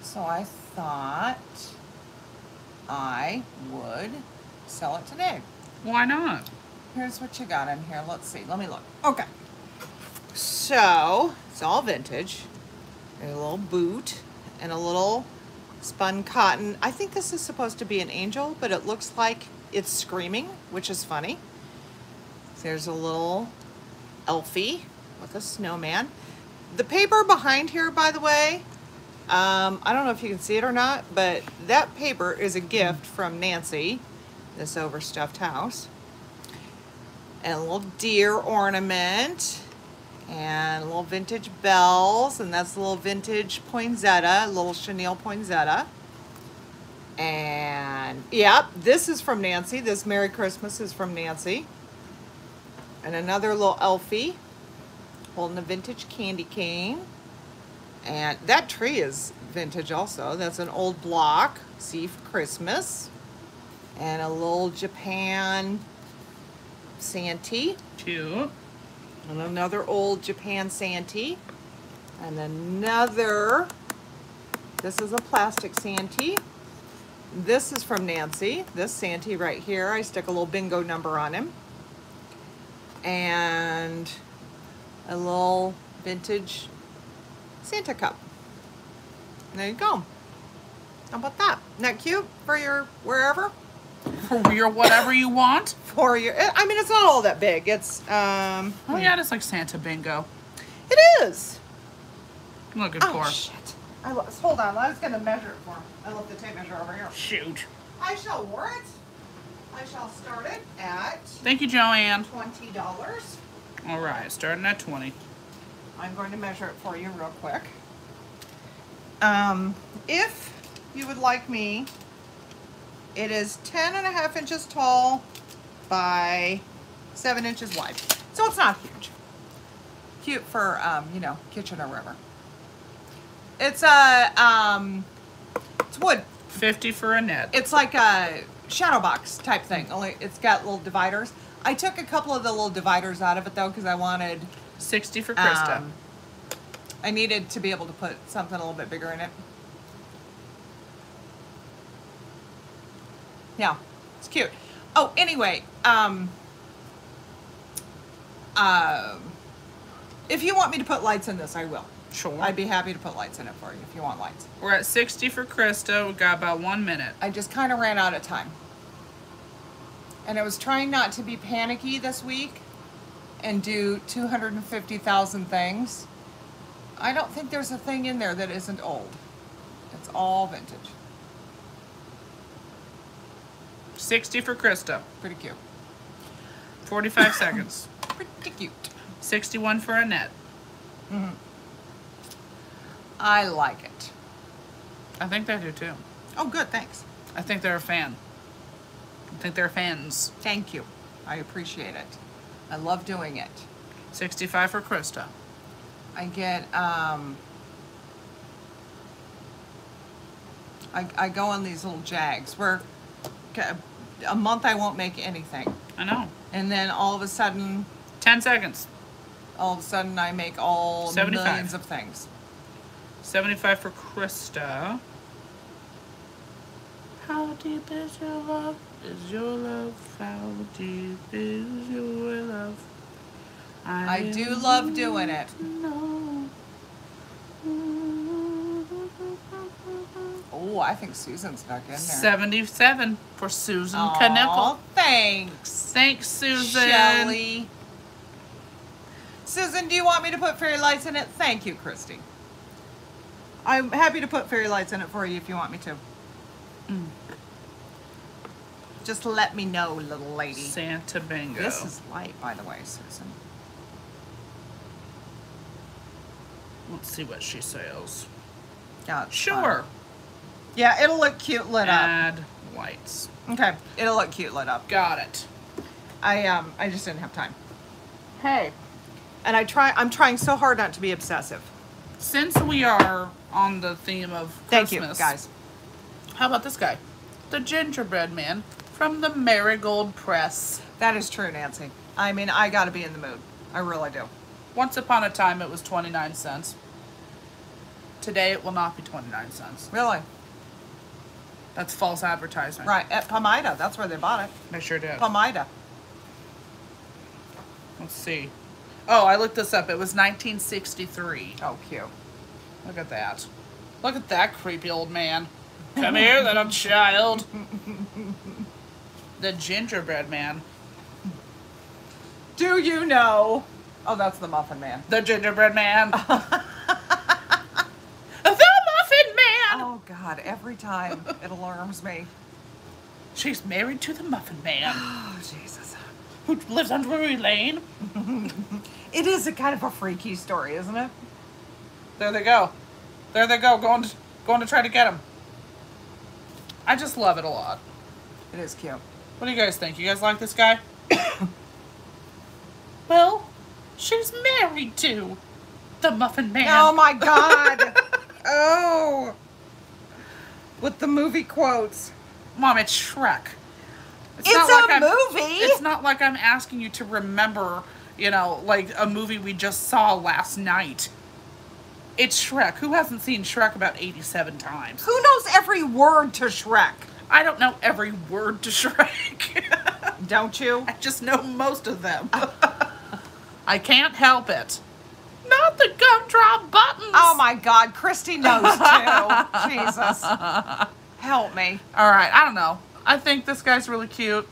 so I thought I would sell it today. Why not? Here's what you got in here. Let's see. Let me look. Okay. So it's all vintage. A little boot and a little spun cotton. I think this is supposed to be an angel, but it looks like it's screaming, which is funny. There's a little elfie with a snowman. The paper behind here, by the way, um, I don't know if you can see it or not, but that paper is a gift from Nancy, this overstuffed house. And a little deer ornament and a little vintage bells and that's a little vintage poinsettia a little chenille poinsettia. And yep this is from nancy. This merry christmas is from nancy and another little elfie holding a vintage candy cane and that tree is vintage also that's an old block see for christmas and a little japan Santee, Cute. and another old Japan Santee, and another, this is a plastic Santee. This is from Nancy, this Santee right here. I stick a little bingo number on him. And a little vintage Santa cup. And there you go. How about that? Isn't that cute for your wherever? For your whatever you want. For your, I mean, it's not all that big. It's, um, Oh yeah, it's like Santa bingo. it is. Look at Oh, for. shit. I hold on, I was gonna measure it for him. I left the tape measure over here. Shoot. I shall wear it. I shall start it at Thank you, Joanne. twenty dollars. All right, starting at 20. I'm going to measure it for you real quick. Um, if you would like me, it is 10 and a half inches tall by seven inches wide. So it's not huge. Cute for, um, you know, kitchen or wherever. It's a um, it's wood. 50 for a net. It's like a shadow box type thing. Only it's got little dividers. I took a couple of the little dividers out of it though because I wanted 60 for Krista. um, I needed to be able to put something a little bit bigger in it. Yeah, it's cute. Oh, anyway, um, um, if you want me to put lights in this, I will. sure. I'd be happy to put lights in it for you if you want lights. We're at 60 for Krista. We got about one minute. I just kind of ran out of time. And I was trying not to be panicky this week and do 250,000 things. I don't think there's a thing in there that isn't old. It's all vintage. 60 for Krista. Pretty cute. 45 seconds. Pretty cute. 61 for Annette. Mm -hmm. I like it. I think they do too. Oh, good. Thanks. I think they're a fan. I think they're fans. Thank you. I appreciate it. I love doing it. 65 for Krista. I get um I, I go on these little jags where a month I won't make anything. I know. And then all of a sudden 10 seconds. all of a sudden I make all 75. millions of things. 75 for Krista. How deep is your love? Is your love? How deep is your love? I do love doing it. Oh, I think Susan's back in there. 77 for Susan Aw, Knickel. thanks. Thanks, Susan. Shelly. Susan, do you want me to put fairy lights in it? Thank you, Christy. I'm happy to put fairy lights in it for you if you want me to. Mm. Just let me know, little lady. Santa Bingo. This is light, by the way, Susan. Let's see what she says. Yeah, Sure. fine. Yeah, it'll look cute lit up. Add lights. Okay, it'll look cute lit up. Got it. I um, I just didn't have time, Hey, and I try. I'm trying so hard not to be obsessive. since we are on the theme of Thank Christmas, you, guys. How about this guy? The gingerbread man from the Marigold Press. That is true, Nancy. I mean, I got to be in the mood. I really do. Once upon a time, it was 29 cents. Today, it will not be 29 cents. Really. That's false advertising. Right, at Palmyra. That's where they bought it. They sure did. Palmyra. Let's see. Oh, I looked this up. It was 1963. Oh, cute. Look at that. Look at that creepy old man. Come here, little child. The gingerbread man. Do you know? Oh, that's the Muffin Man. The gingerbread man. the muffin man. Oh, God. Every time it alarms me. She's married to the muffin man Oh, Jesus. who lives on Drury Lane. It is a kind of a freaky story, isn't it? There they go. There they go, going to, going to try to get him. I just love it a lot. It is cute. What do you guys think? You guys like this guy? well, she's married to the muffin man. Oh, my God. oh. With the movie quotes. Mom, it's Shrek. It's a I'm, movie. It's not like I'm asking you to remember, you know, like a movie we just saw last night. It's Shrek. Who hasn't seen Shrek about 87 times? Who knows every word to Shrek? I don't know every word to Shrek. Don't you? I just know most of them. I can't help it. Not the gumdrop buttons. Oh my God, Christy knows too. Jesus. Help me. All right, I don't know. I think this guy's really cute.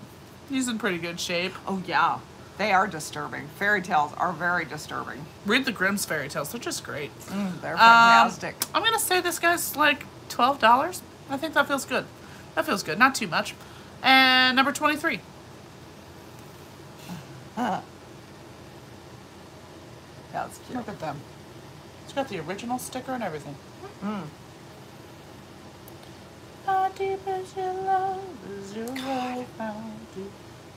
He's in pretty good shape. Oh yeah, they are disturbing. Fairy tales are very disturbing. Read the Grimm's fairy tales. They're just great. Mm, they're Um, fantastic. I'm gonna say this guy's like twelve dollars. I think that feels good. That feels good. Not too much. And number twenty-three. That's cute. Look at them. It's got the original sticker and everything. Mm. How deep is your love? Is your love? How deep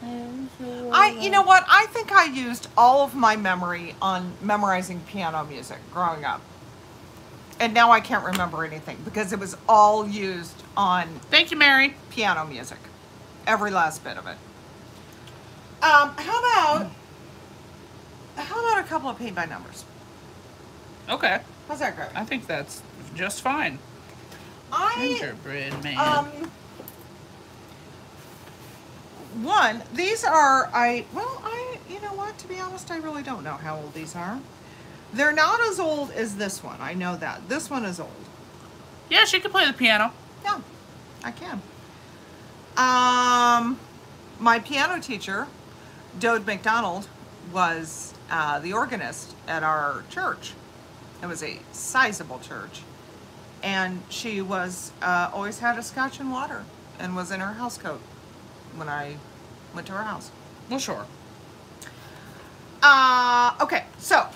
is your I, you know what? I think I used all of my memory on memorizing piano music growing up. And now I can't remember anything because it was all used on Thank you, Mary. piano music. Every last bit of it. Um, how about how about a couple of paint by numbers? Okay. How's that go? I think that's just fine. I Gingerbread man. um one, these are I well, I you know what, to be honest, I really don't know how old these are. They're not as old as this one. I know that. This one is old. yeah, she can play the piano. Yeah, I can. Um, my piano teacher, Dode McDonald, was uh, the organist at our church. It was a sizable church, and she was uh, always had a scotch and water, and was in her house coat when I went to her house. Well, sure. Uh, okay, so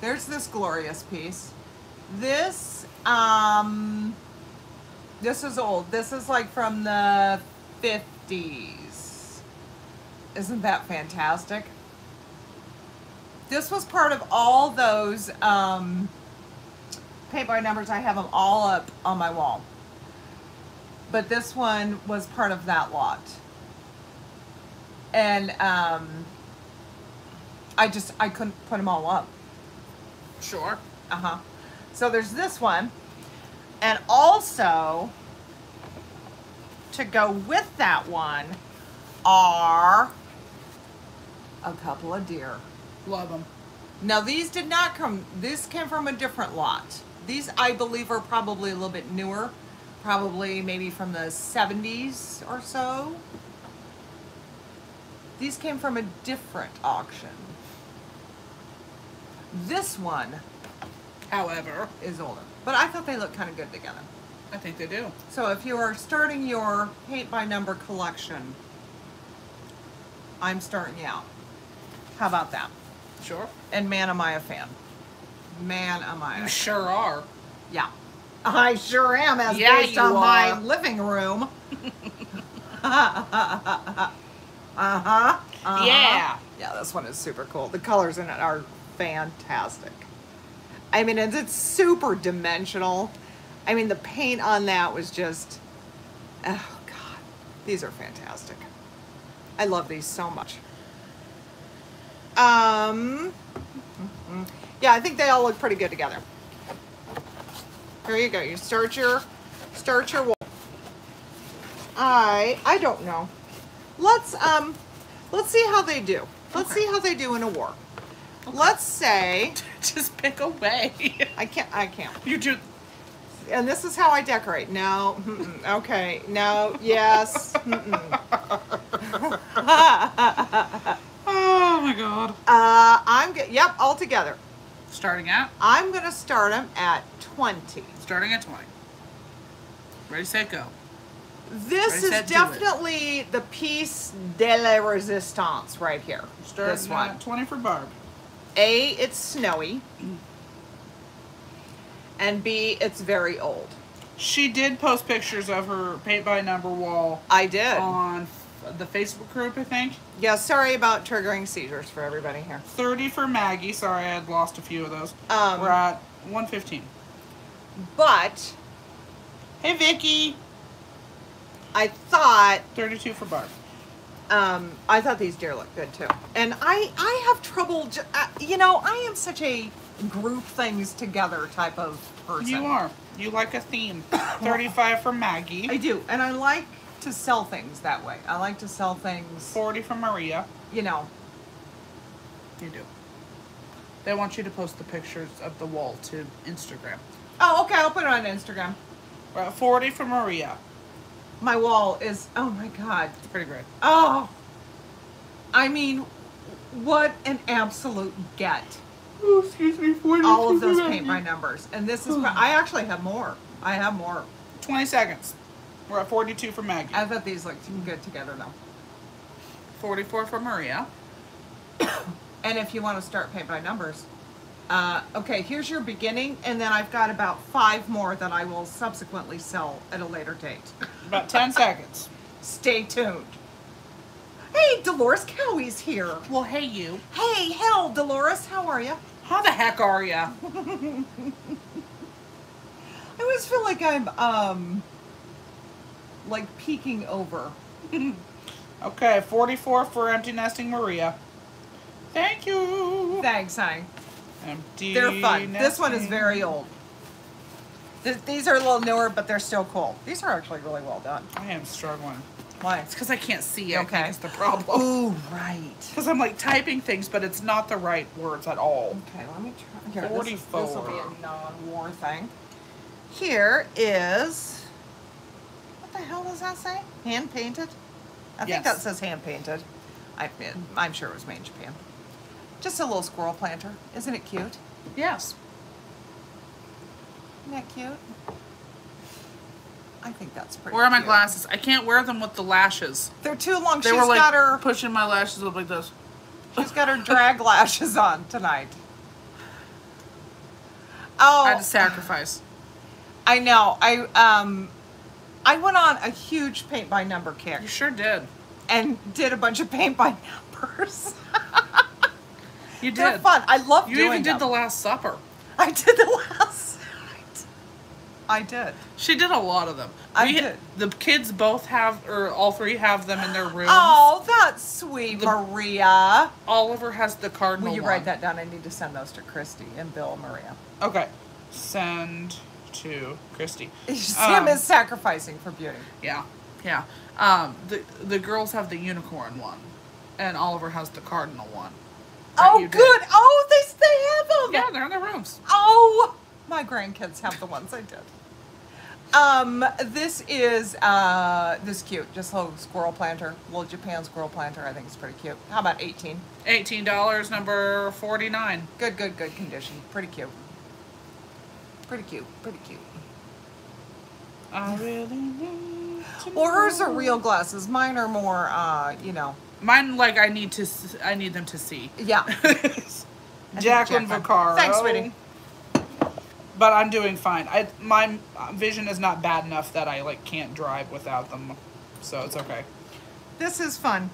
there's this glorious piece. This, um, this is old. This is like from the 50s. Isn't that fantastic? This was part of all those, um, paint by numbers. I have them all up on my wall. But this one was part of that lot and um, I just I couldn't put them all up. Sure. Uh huh. So there's this one, and also to go with that one are a couple of deer. Love them. Now these did not come. This came from a different lot. These I believe are probably a little bit newer, probably maybe from the 70s or so. These came from a different auction. This one However, is older, but I thought they looked kind of good together. I think they do. So if you are starting your paint by number collection, I'm starting you out. How about that? Sure. And man, am I a fan. Man, am I You sure are. Yeah. I sure am, as Yeah, based on my living room. uh-huh. uh-huh. Yeah. Yeah, this one is super cool. The colors in it are fantastic. I mean, it's, it's super dimensional. I mean, the paint on that was just, oh God, these are fantastic. I love these so much. Um, yeah, I think they all look pretty good together. Here you go. You start your, start your wall. I, I don't know. Let's um, let's see how they do. Let's Okay. see how they do in a war. Let's say Just pick away. I can't. I can't. you do. And this is how I decorate. No. mm-mm, Okay. No. Yes. Oh my god. Uh, I'm good. Yep. All together. Starting at? I'm gonna start them at twenty. Starting at 20. Ready, set, go. This Ready, is set, definitely the piece de la resistance right here. Starting this one. at 20 for Barb. A, it's snowy. And B, it's very old. She did post pictures of her paint by number wall I did. on the Facebook group, I think. Yeah, sorry about triggering seizures for everybody here. 30 for Maggie. Sorry, I had lost a few of those. Um, We're at 115. But Hey, Vicky. I thought Thirty-two for Barb. Um, I thought these deer looked good too. And I I have trouble. Uh, you know, I am such a group things together type of person. You are. You like a theme. Thirty-five for Maggie. I do, and I like to sell things that way. I like to sell things. Forty for Maria. You know, You do. They want you to post the pictures of the wall to Instagram. Oh, okay. I'll put it on Instagram. We're at forty for Maria. My wall is. Oh my god. It's pretty great. Oh. I mean, what an absolute get. Oh, excuse me. 42 All of those paint by Maggie. numbers, and this is. Oh. I actually have more. I have more. Twenty seconds. We're at forty-two for Maggie. I thought these looked good together though. Forty-four for Maria. And if you want to start paint by numbers, uh, okay, here's your beginning, and then I've got about five more that I will subsequently sell at a later date. About ten seconds. Stay tuned. Hey, Dolores Cowie's here. Well, hey you. Hey, hell, Dolores, how are you? How the heck are you? I always feel like I'm um like peeking over. Okay, 44 for empty nesting Maria. Thank you. Thanks, honey. Mm. Empty They're fun. This one is very old. Th- these are a little newer, but they're still cool. These are actually really well done. I am struggling. Why? It's because I can't see. Okay. think it's the problem. Ooh, right. Because I'm like typing things, but it's not the right words at all. Okay, let me try. Here, this, this will be a non-war thing. Here is. What the hell does that say? Hand painted? I think that says hand painted. I, I'm sure it was made in Japan. Just a little squirrel planter. Isn't it cute? Yes. Isn't that cute? I think that's pretty. Where are my cute. glasses? I can't wear them with the lashes. They're too long. They She's were like got her. pushing my lashes up like this. She's got her drag lashes on tonight. I Oh, had to sacrifice. I know. I um, I went on a huge paint by number kick You sure did. and did a bunch of paint by numbers. You did. They're fun. I love You doing even did them. the Last Supper. I did the last. I did. She did a lot of them. I We- did. The kids both have, or all three have them in their rooms. Oh, that's sweet, The- Maria. Oliver has the cardinal one. Will you one. write that down? I need to send those to Christy and Bill and Maria. Okay. Send to Christy. Sam Um, is sacrificing for beauty. Yeah, yeah. Um, the the girls have the unicorn one, and Oliver has the cardinal one. Oh, you did. good. Oh, they, they have them. Yeah, they're in their rooms. Oh, my grandkids have the ones I did. Um, this is uh, this cute, just a little squirrel planter, little Japan squirrel planter. I think it's pretty cute. How about eighteen? Eighteen dollars, number forty nine. Good, good, good condition. Pretty cute. Pretty cute. Pretty cute. I really need Well, hers are real glasses. Mine are more, uh, you know. Mine, like I need to, I need them to see. Yeah. Jacqueline Jacqueline. Vaccaro. Thanks, sweetie. But I'm doing fine. I my vision is not bad enough that I like can't drive without them, so it's okay. This is fun.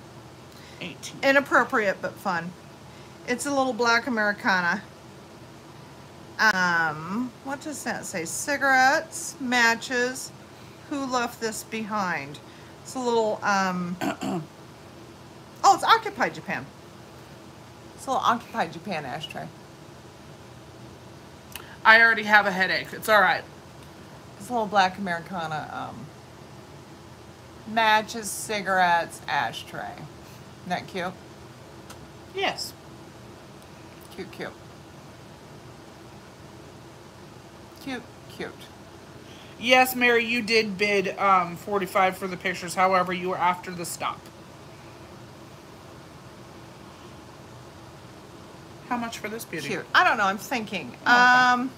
Eighteen. Inappropriate, but fun. It's a little black Americana. Um, what does that say? Cigarettes, matches. Who left this behind? It's a little, um, oh, it's Occupy Japan. It's a little Occupy Japan ashtray. I already have a headache. It's all right. It's a little black Americana, um, matches, cigarettes, ashtray. Isn't that cute? Yes. Cute, cute. Cute, cute. Yes, Mary, you did bid um, 45 for the pictures. However, you were after the stop. How much for this beauty? Cute. I don't know. I'm thinking. Oh, okay. Um,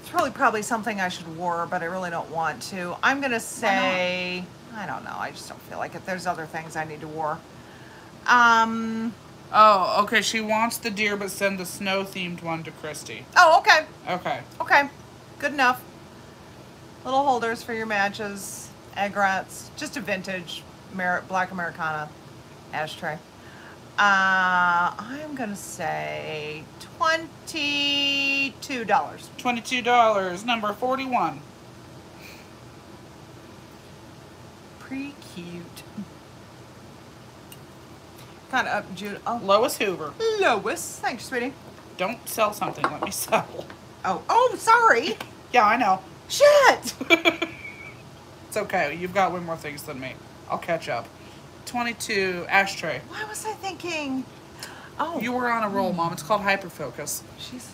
it's really probably something I should wear, but I really don't want to. I'm gonna say I don't know. I just don't feel like it. There's other things I need to wear. Um. Oh, okay. She wants the deer, but send the snow themed one to Christy. Oh, okay. Okay. Okay. Good enough. Little holders for your matches, egrets, just a vintage Mer- black Americana ashtray. Uh, I'm gonna say twenty-two dollars. $22, number 41. Pretty cute. Of up, Jude. Oh, Lois Hoover. Lois. Thanks, sweetie. Don't sell something, let me sell. Oh, oh, sorry. Yeah, I know. Shit. It's okay. You've got way more things than me. I'll catch up. 22, ashtray. Why was I thinking? Oh, You were on a roll, Mom. It's called hyperfocus. She's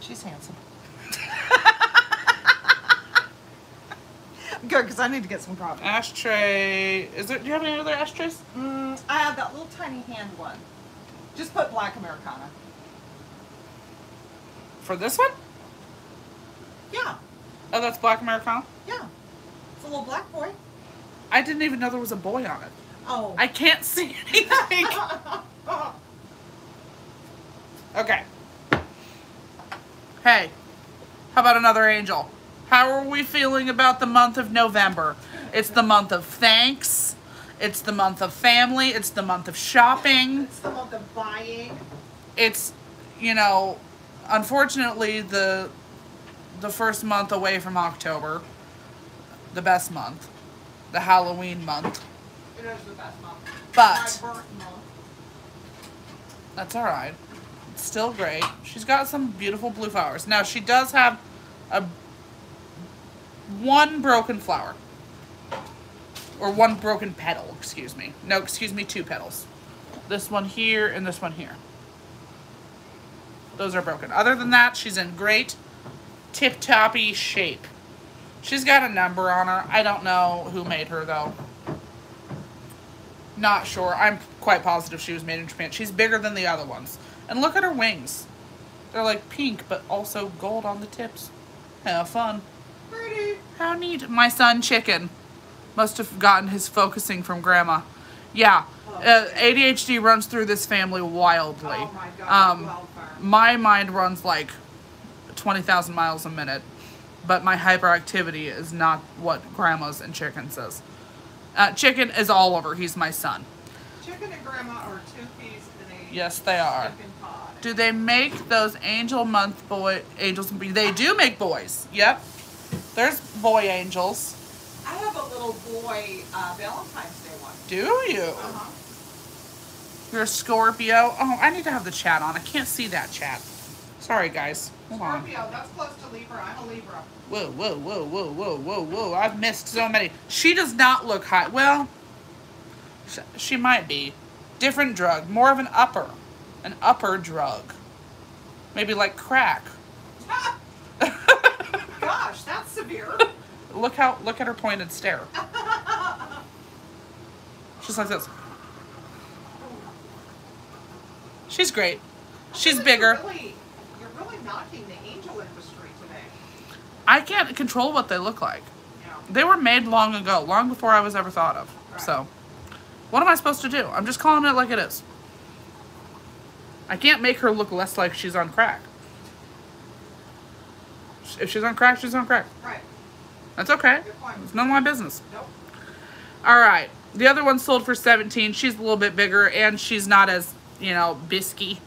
she's handsome. Good, because I need to get some coffee. Ashtray. Is there? Do you have any other ashtrays? Mm, I have that little tiny hand one. Just put black Americana. For this one? Yeah, Oh, that's Black Americana. yeah. It's a little black boy. I didn't even know there was a boy on it. Oh. I can't see anything. okay. Hey, how about another angel? How are we feeling about the month of November? It's the month of thanks. It's the month of family. It's the month of shopping. It's the month of buying. It's, you know, unfortunately the the first month away from October, the best month, the Halloween month. It is the best month. But month. That's all right. It's still great. She's got some beautiful blue flowers. Now she does have a one broken flower. Or one broken petal, excuse me. No, excuse me, two petals. This one here and this one here. Those are broken. Other than that, she's in great tip-toppy shape. She's got a number on her. I don't know who made her though. Not sure. I'm quite positive she was made in Japan. She's bigger than the other ones. And look at her wings. They're like pink, but also gold on the tips. Have fun. Pretty. How neat. My son, Chicken, must have gotten his focusing from Grandma. Yeah, uh, ADHD runs through this family wildly. Oh my God, Um, my mind runs like 20,000 miles a minute, but my hyperactivity is not what Grandma's and Chicken's is. Uh, Chicken is Oliver. He's my son. Chicken and grandma are two peas in a Yes, they are. Do they make those angel month boy angels? They do make boys. Yep. There's boy angels. I have a little boy uh, Valentine's Day one. Do you? Uh-huh. You're a Scorpio. Oh, I need to have the chat on. I can't see that chat. Sorry, guys. Hold on. That's close to Libra. I'm a Libra. Whoa, whoa, whoa, whoa, whoa, whoa, whoa. I've missed so many. She does not look high. Well, she might be. Different drug. More of an upper. An upper drug. Maybe like crack. Gosh, that's severe. Look how look at her pointed stare. She's like this. She's great. She's bigger. Really knocking the angel industry today. I can't control what they look like. Yeah. They were made long ago, long before I was ever thought of. Right. So, what am I supposed to do? I'm just calling it like it is. I can't make her look less like she's on crack. If she's on crack, she's on crack. Right. That's okay. It's none of my business. Nope. All right. The other one sold for 17. She's a little bit bigger and she's not as, you know, bisky.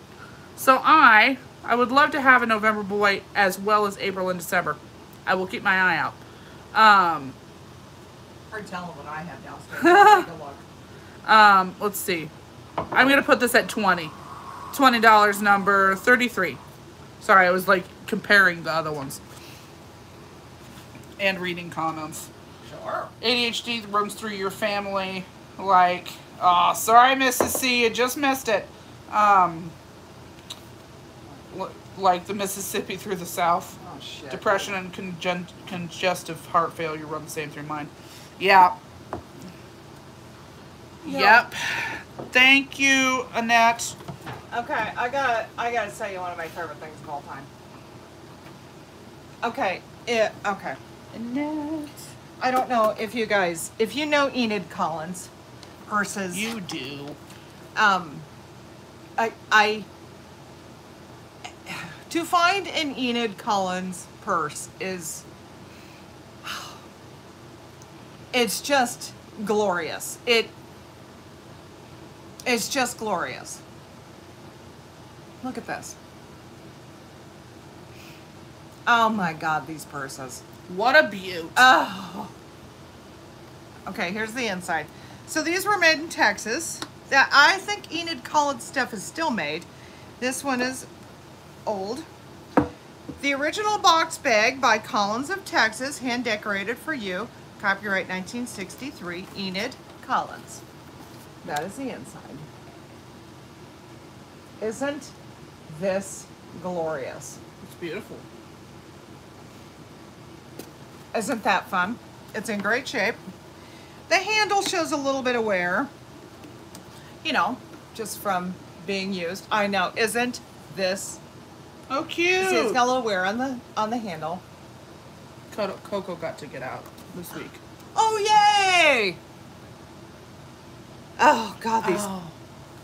So I, I would love to have a November boy as well as April and December. I will keep my eye out. Um, Hard telling what I have downstairs. Take a look. um, let's see. I'm going to put this at 20. $20 number 33. Sorry, I was like comparing the other ones. And reading comments. Sure. ADHD runs through your family. Like, oh, sorry, Mrs. C, you just missed it. Um, like the Mississippi through the South. Oh shit. Depression and congen- congestive heart failure run the same through mine. Yeah. Yeah. Yep. Thank you, Annette. Okay, I gotta, I gotta tell you one of my favorite things of all time. Okay, it, okay. Annette. I don't know if you guys, if you know Enid Collins versus You do. um, I, I, to find an Enid Collins purse is, it's just glorious. It, it's just glorious. Look at this. Oh my God, these purses. What a beaut. Oh. Okay, here's the inside. So these were made in Texas. That I think Enid Collins stuff is still made. This one is old. The original box bag by Collins of Texas, hand decorated for you. Copyright 1963, Enid Collins. That is the inside. Isn't this glorious? it's beautiful. Isn't that fun? It's in great shape. The handle shows a little bit of wear. You know, just from being used. I know. Isn't this? Oh, cute. See, it's got a little wear on the on the handle. Coco Coco got to get out this week. Oh yay! Oh God, these Oh.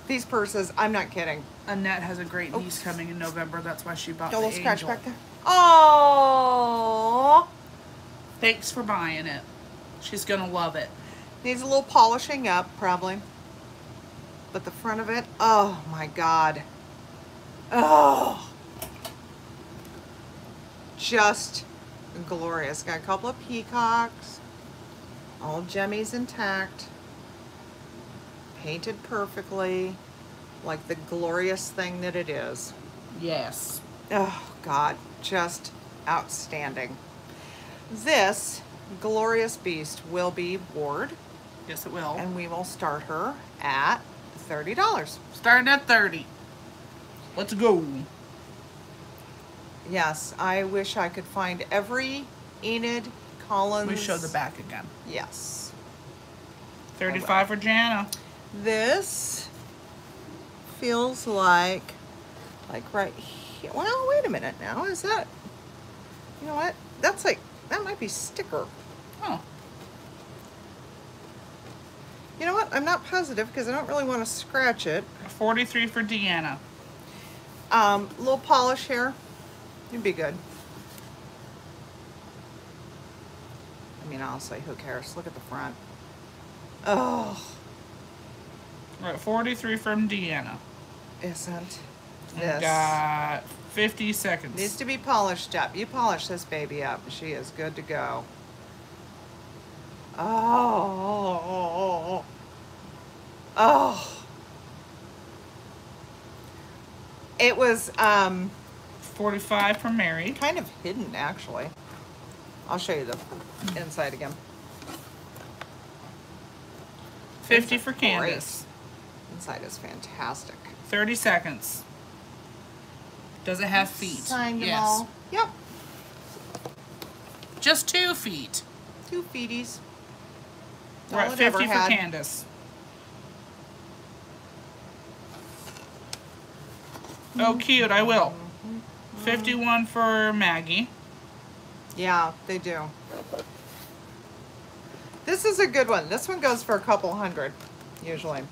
these purses. I'm not kidding. Annette has a great niece coming in November. That's why she bought Got a little scratch angel. back there. Oh. Thanks for buying it. She's gonna love it. Needs a little polishing up, probably. But the front of it, oh my God. Oh. Just glorious. Got a couple of peacocks. All jemmies intact. Painted perfectly. Like the glorious thing that it is. Yes. Oh God, just outstanding. This glorious beast will be bored Yes, it will. and we will start her at $30. Starting at 30. Let's go. Yes, I wish I could find every Enid Collins. We show the back again. Yes. 35 for Jana. This feels like, like right here. Well, wait a minute now. Is that, you know what? That's like, that might be sticker. Oh, You know what? I'm not positive because I don't really want to scratch it. 43 for Deanna. Um, little polish here. It'd be good. I mean, honestly, who cares? Look at the front. Oh, We're at 43 from Deanna. isn't this? Got 50 seconds. Needs to be polished up. You polish this baby up. And she is good to go. Oh. Oh. It was um 45 for Mary. kind of hidden actually. I'll show you the inside again. 50 for Great. Candace. Inside is fantastic. 30 seconds. Does it have feet? Signed yes. all. Yep. Just two feet. Two feeties. We're at 50 for had. Candace. Oh, cute. I will. Mm-hmm. 51 for Maggie. Yeah, they do. This is a good one. This one goes for a couple hundred, usually.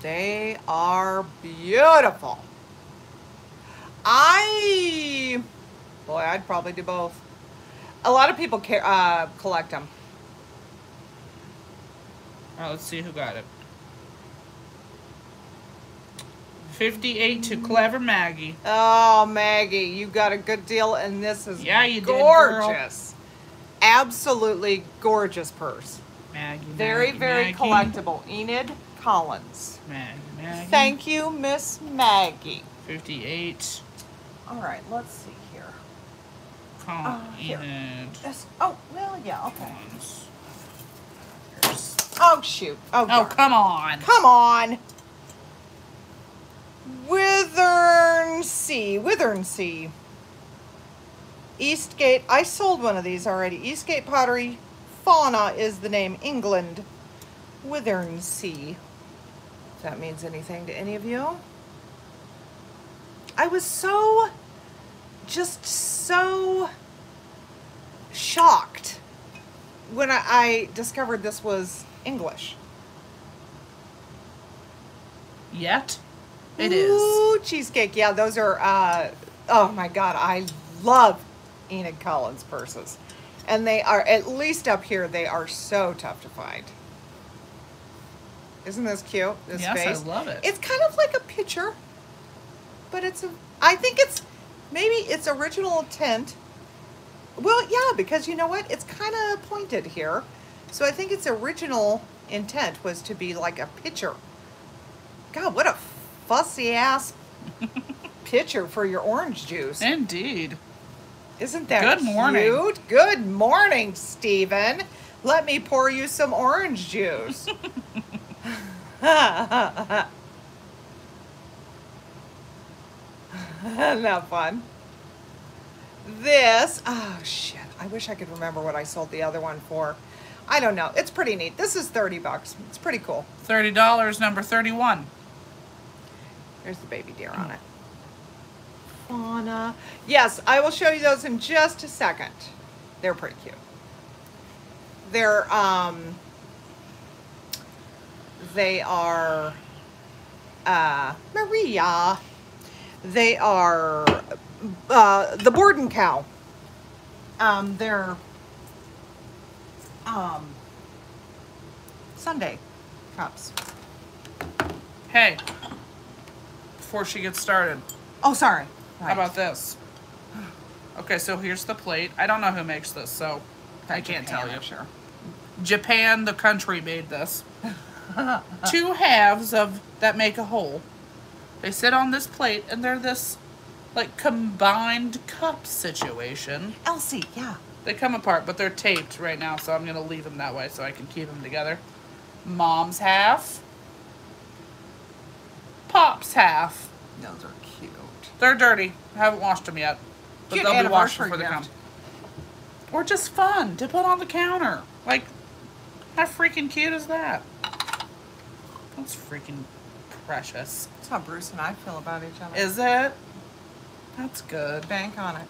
They are beautiful. I, boy, I'd probably do both. A lot of people care, uh, collect them. All right, let's see who got it. 58 to Clever Maggie. Oh, Maggie, you got a good deal, and this is Yeah, you did, gorgeous. Absolutely gorgeous purse. Maggie. Very, Maggie, very Maggie. collectible. Enid Collins. Maggie, Maggie. Thank you, Miss Maggie. 58. All right, let's see here. Con Uh, here. This, oh, well, yeah, okay. Cons. Oh, shoot. Oh, Oh, come on. come on. Withernsea. Withernsea. Eastgate. I sold one of these already. Eastgate Pottery. Fauna is the name. England. Withernsea. If that means anything to any of you. I was so, just so shocked when I, I discovered this was English. Yet? It is. Ooh, cheesecake. Yeah, those are. Uh, oh my God, I love Enid Collins purses, and they are at least up here. They are so tough to find. Isn't this cute? This Yes, I love it. It's kind of like a picture, but it's a. I think it's maybe its original intent. Well, yeah, because you know what? It's kind of pointed here, so I think its original intent was to be like a picture. God, what a fussy ass pitcher for your orange juice. Indeed. Isn't that Good morning. cute? Good morning, Stephen. Let me pour you some orange juice. Not fun. This, oh shit, I wish I could remember what I sold the other one for. I don't know. It's pretty neat. This is 30 bucks. It's pretty cool. $30, number 31. There's the baby deer on it. Fauna. Yes, I will show you those in just a second. They're pretty cute. They're um they are uh Maria. They are uh the Borden cow. Um they're um, Sunday cups. Hey, before she gets started, Oh, sorry. how about this? Okay, so here's the plate. I don't know who makes this, so I can't tell you. Sure. Japan, the country, made this. Two halves of that make a whole. They sit on this plate, and they're this like combined cup situation. Elsie, yeah. They come apart, but they're taped right now, so I'm gonna leave them that way so I can keep them together. Mom's half. Pop's half. Those are cute. They're dirty. I haven't washed them yet, but Cute they'll be washed anniversary before they come. Or just fun to put on the counter. Like, how freaking cute is that? That's freaking precious. That's how Bruce and I feel about each other. Is it? That's good. bank on it.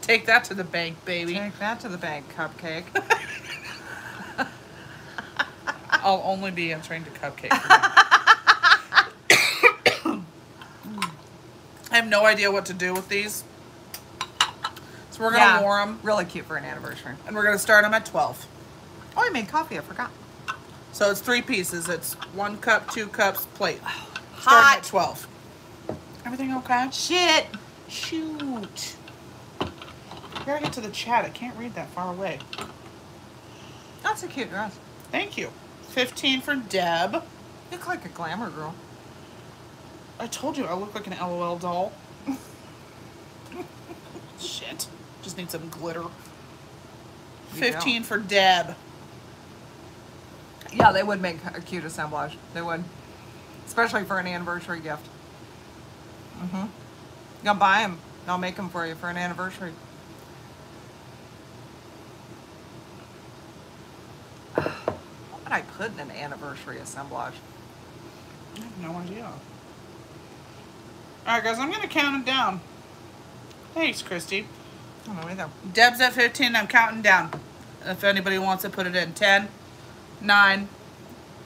Take that to the bank, baby. Take that to the bank, cupcake. I'll only be answering to Cupcake. from now. I have no idea what to do with these. So we're gonna Yeah, warm them, Really cute for an anniversary. and we're gonna start them at 12. Oh, I made coffee. I forgot. So it's three pieces. It's one cup, two cups, plate. Oh, Starting Hot. at 12. Everything okay? Shit. Shoot. Gotta get to the chat. I can't read that far away. That's a cute dress. Thank you. 15 for Deb. You look like a glamour girl. I told you I look like an LOL doll. Shit. Just need some glitter. You 15 for Deb. Yeah, they would make a cute assemblage. They would. Especially for an anniversary gift. Mm-hmm. Gonna buy them. I'll make them for you for an anniversary. What would I put in an anniversary assemblage? I have no idea. Alright, guys, I'm going to count them down. Thanks, Christy. I don't know either. Deb's at 15. I'm counting down. If anybody wants to put it in 10, 9,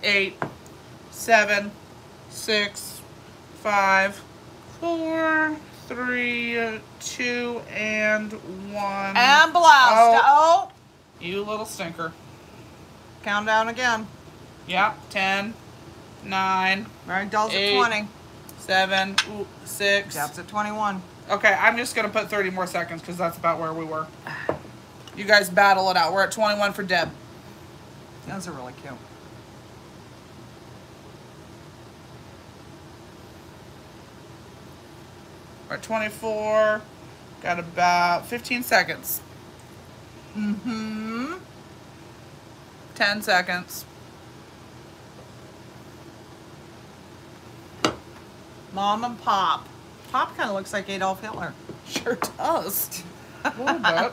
8, 7, 6, 5, 4, 3, uh, 2, and 1. And blast. Oh. oh. You little stinker. Countdown again. Yep. 10, 9, Right, dolls at 20. 7, ooh, 6. Deb's at 21. Okay, I'm just going to put 30 more seconds because that's about where we were. You guys battle it out. We're at 21 for Deb. Those are really cute. We're at 24. Got about 15 seconds. Mm-hmm. 10 seconds. Mom and Pop. Pop kind of looks like Adolf Hitler. Sure does. A little bit.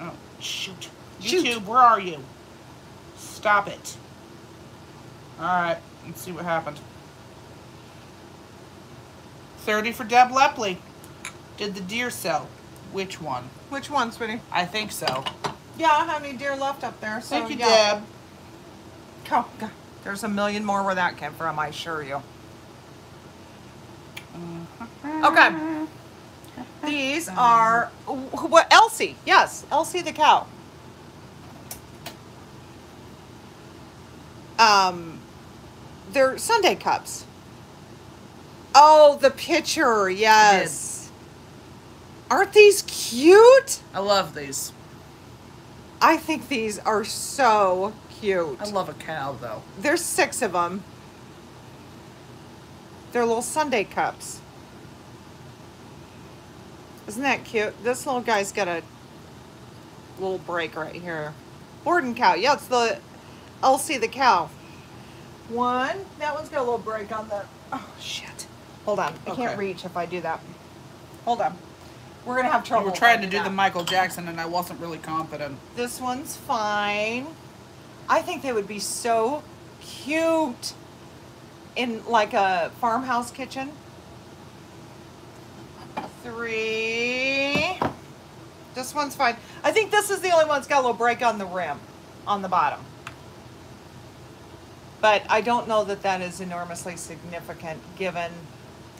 Oh, shoot. Shoot. YouTube, where are you? Stop it. Alright, let's see what happened. 30 for Deb Lepley. Did the deer sell? Which one? Which one, sweetie? I think so. Yeah, I don't have any deer left up there. So Thank you, yeah. Deb. Oh, God. There's a million more where that came from, I assure you. Okay. These are what Elsie? Yes, Elsie the cow. Um, they're Sunday cups. Oh, the pitcher. Yes. Aren't these cute? I love these. I think these are so cute. I love a cow, though. There's six of them. They're little Sunday cups. Isn't that cute? This little guy's got a little break right here. Borden cow. Yeah, it's the Elsie the cow. One. That one's got a little break on the. Oh shit! Hold on. I Okay. can't reach if I do that. Hold on. We're gonna have trouble. We were trying to do the. Michael Jackson, and I wasn't really confident. This one's fine. I think they would be so cute in like a farmhouse kitchen. Three. This one's fine. I think this is the only one that's got a little break on the rim, on the bottom. But I don't know that that is enormously significant given.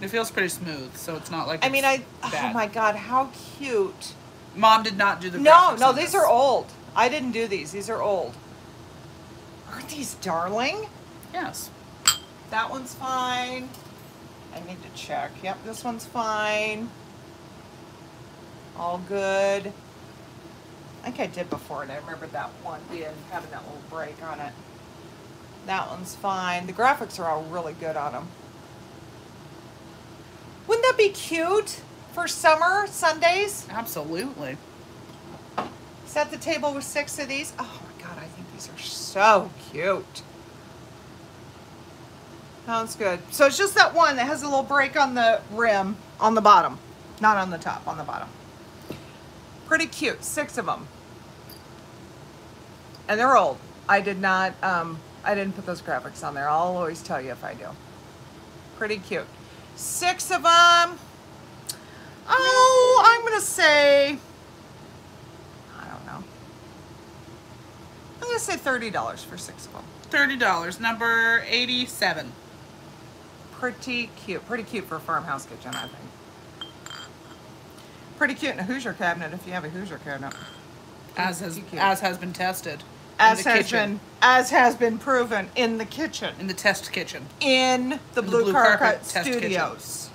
It feels pretty smooth, so it's not like. I mean, I. Oh my god, how cute Mom did not do the No, no, these this. are old. I didn't do these. These are old. Aren't these darling? Yes. That one's fine. I need to check. Yep, this one's fine. All good. I think I did before, and I remember that one being having that little break on it. That one's fine. The graphics are all really good on them. Wouldn't that be cute for summer Sundays? Absolutely. Set the table with six of these. Oh my god, I think these are so cute. Sounds good. So it's just that one that has a little break on the rim on the bottom, not on the top, on the bottom. Pretty cute. Six of them. And they're old. I did not, um, I didn't put those graphics on there. I'll always tell you if I do. Pretty cute. Six of them. Oh, I'm going to say, I don't know. I'm going to say $30 for six of them. Thirty dollars. Number eighty-seven. Pretty cute. Pretty cute for a farmhouse kitchen, I think. Pretty cute in a Hoosier cabinet if you have a Hoosier cabinet. As has as has been tested. As in the has kitchen. been as has been proven in the kitchen. in the test kitchen. In the the Blue, Blue Carpet, Carpet Test Kitchen. Studios.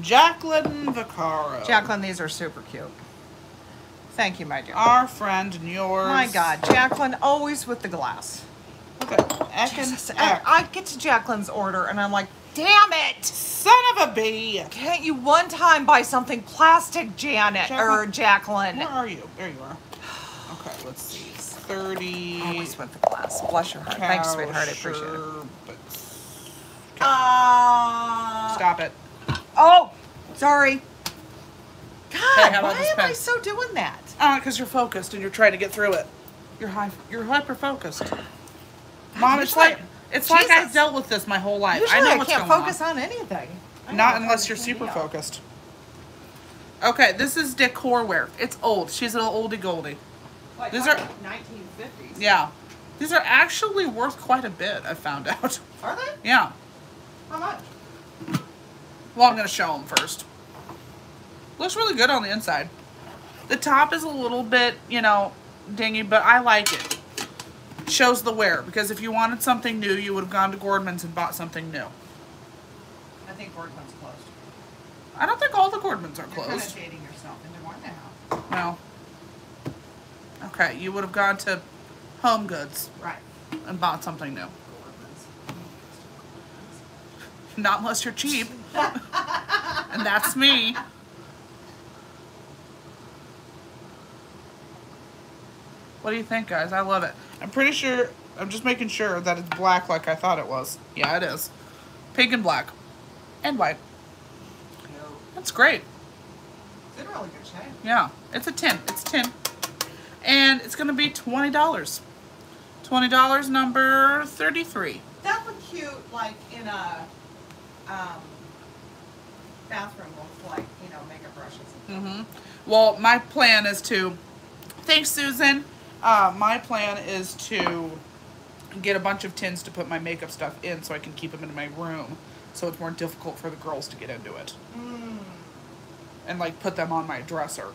Jacqueline Vaccaro. Jacqueline, these are super cute. Thank you, my dear. Our friend and yours. my God, Jacqueline always with the glass. Look at Jesus. I, I get to Jacqueline's order and I'm like, damn it! Son of a bee. Can't you one time buy something plastic, Janet or Jacqueline- Jacqueline? Where are you? There you are. Okay, let's see. Thirty. Always with the glass. Bless your heart. Thanks, sweetheart. I appreciate it. Uh, Stop it. Oh, sorry. God, Hey, why am I so doing that? Ah, because you're focused and you're trying to get through it. You're high. You're hyper focused. Mom, it's like it's like I've dealt with this my whole life. Usually I know I, can't focus on. on, anything. Not unless you're super focused. Okay, this is decorware. It's old. She's an oldie goldie. Like These are- 1950s. Yeah. These are actually worth quite a bit, I found out. Are they? yeah. How much? Well, I'm going to show them first. Looks really good on the inside. The top is a little bit, you know, dingy, but I like it. Shows the wear, because if you wanted something new, you would have gone to Gordman's and bought something new. I think Gordman's closed. I don't think all the Gordmans are You're kind closed. of dating yourself into more now. No. Okay, you would have gone to Home Goods Right. and bought something new. Gordman's. Not unless you're cheap. and that's me. What do you think, guys? I love it. I'm pretty sure, I'm just making sure that it's black like I thought it was. Yeah, it is. Pink and black. And white. That's great. It's in really good shape. Yeah, it's a tin. It's tin. And it's going to be $20. $20, number 33. That look cute, like in a um, bathroom with like you know makeup brushes. Mm-hmm. Well, my plan is to, thanks, Susan. Uh, my plan is to get a bunch of tins to put my makeup stuff in so I can keep them in my room so it's more difficult for the girls to get into it. Mm. And like put them on my dresser.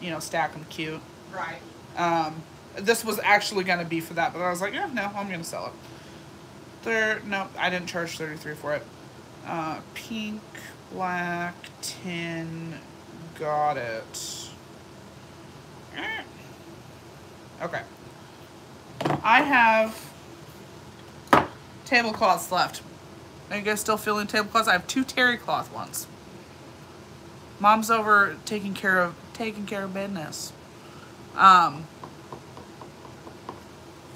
You know, stack them cute. Right. Um, this was actually going to be for that, but I was like, yeah, no, I'm going to sell it. There, no, I didn't charge 33 for it. Uh, pink, black, tin, got it. Eh. Okay. I have tablecloths left. Are you guys still feeling tablecloths? I have two terry cloth ones. Mom's over taking care of taking care of business. Um,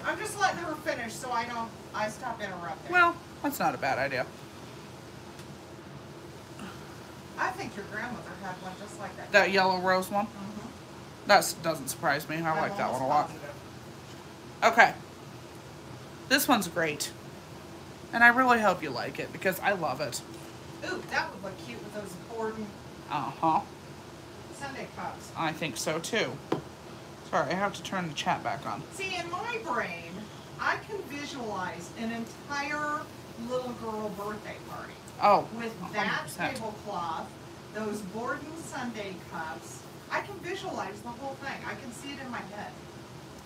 I'm just letting her finish so I don't I stop interrupting. well, that's not a bad idea. I think your grandmother had one just like that. That yellow rose one. Mhm. That doesn't surprise me. I like that one a lot. Okay. This one's great. And I really hope you like it because I love it. Ooh, that would look cute with those Borden Uh huh. Sunday cups. I think so too. Sorry, I have to turn the chat back on. See, in my brain, I can visualize an entire little girl birthday party Oh, with 100%. that tablecloth, those Borden Sunday cups, I can visualize the whole thing. I can see it in my head.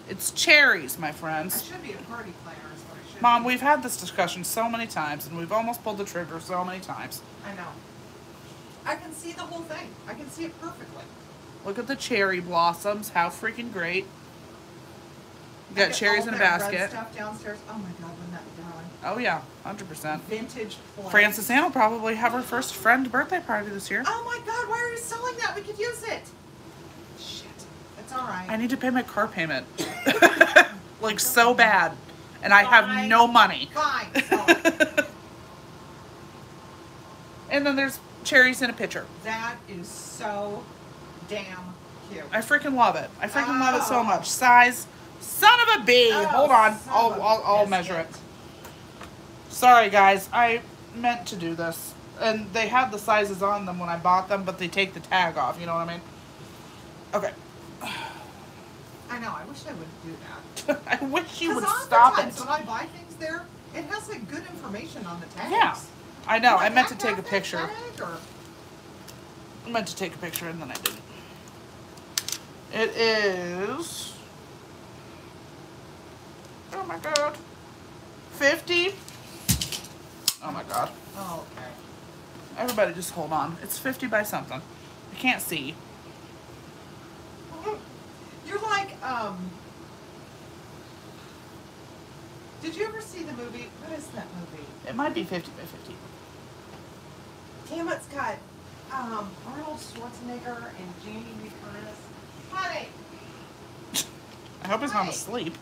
It's cherries, my I friends. should be a party planner is what I should Mom, be. we've had this discussion so many times, and we've almost pulled the trigger so many times. I know. I can see the whole thing. I can see it perfectly. Look at the cherry blossoms. How freaking great. You got cherries in a basket. stuff downstairs. Oh my god, wouldn't that be darling? Oh, yeah, 100%. Vintage. Frances Ann will probably have her first friend birthday party this year. Oh my god, why are you selling that? We could use it. It's alright. I need to pay my car payment. like, so bad. And I have no money. Fine. and then there's cherries in a pitcher. that is so damn cute. I freaking love it. I freaking love it so Oh. much. Size, son of a bee. Oh, Hold on, I'll I'll, I'll measure it. Sorry guys, I meant to do this, and they had the sizes on them when I bought them, but they take the tag off. You know what I mean? Okay. I know, I wish I wouldn't do that. I wish you would stop it. when I buy things there, it has like good information on the tags. Yeah, I know. I meant to take a picture. or- I meant to take a picture and then I didn't. It is. Oh my god. 50. Oh my god. Oh, okay. Everybody just hold on. It's 50 by something. I can't see. You're like, um. Did you ever see the movie? What is that movie? It might be 50 by 50. Damn, it's got um, Arnold Schwarzenegger and Jamie Lee Curtis. Honey, I hope he's not asleep.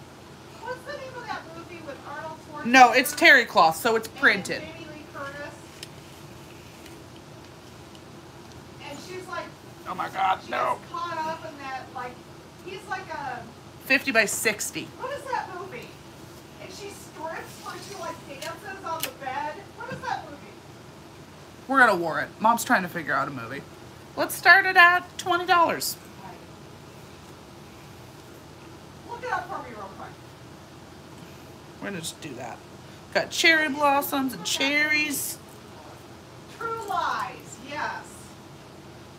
what's the name of that movie with Arnold Schwarzenegger? No, it's terry cloth, so it's printed. Jamie Lee Curtis. And she's like, Oh my god, she's no. caught up in that, like, he's like a, 50 by 60. what is that movie? And she strips where she like dances on the bed. What is that movie? We're gonna war it. Mom's trying to figure out a movie. Let's start it at $20. Like, look it up for me real quick. We're gonna just do that. Got cherry blossoms and cherries. True Lies, yes.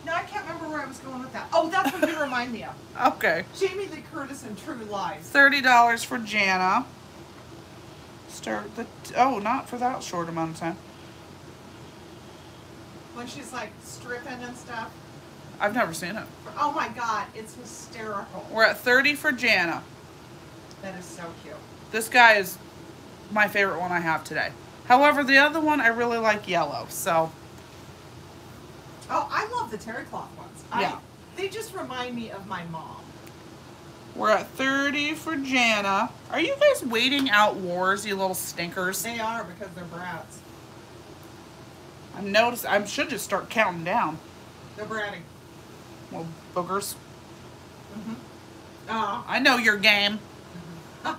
No, I can't remember where I was going with that. Oh, that's what you remind me of. Okay. Jamie Lee Curtis in True Lies. Thirty dollars for Jana. Start the oh, not for that short amount of time. When she's like stripping and stuff. I've never seen it. Oh my god, it's hysterical. We're at thirty for Jana. That is so cute. This guy is my favorite one I have today. However, the other one I really like yellow. So Oh, I love the terry cloth ones. Yeah. I, they just remind me of my mom. we're at thirty for Jana. Are you guys waiting out wars, you little stinkers? They are because they're brats. I'm noticing. I should just start counting down. They're bratting. Well, boogers. Mhm. Oh, I know your game. My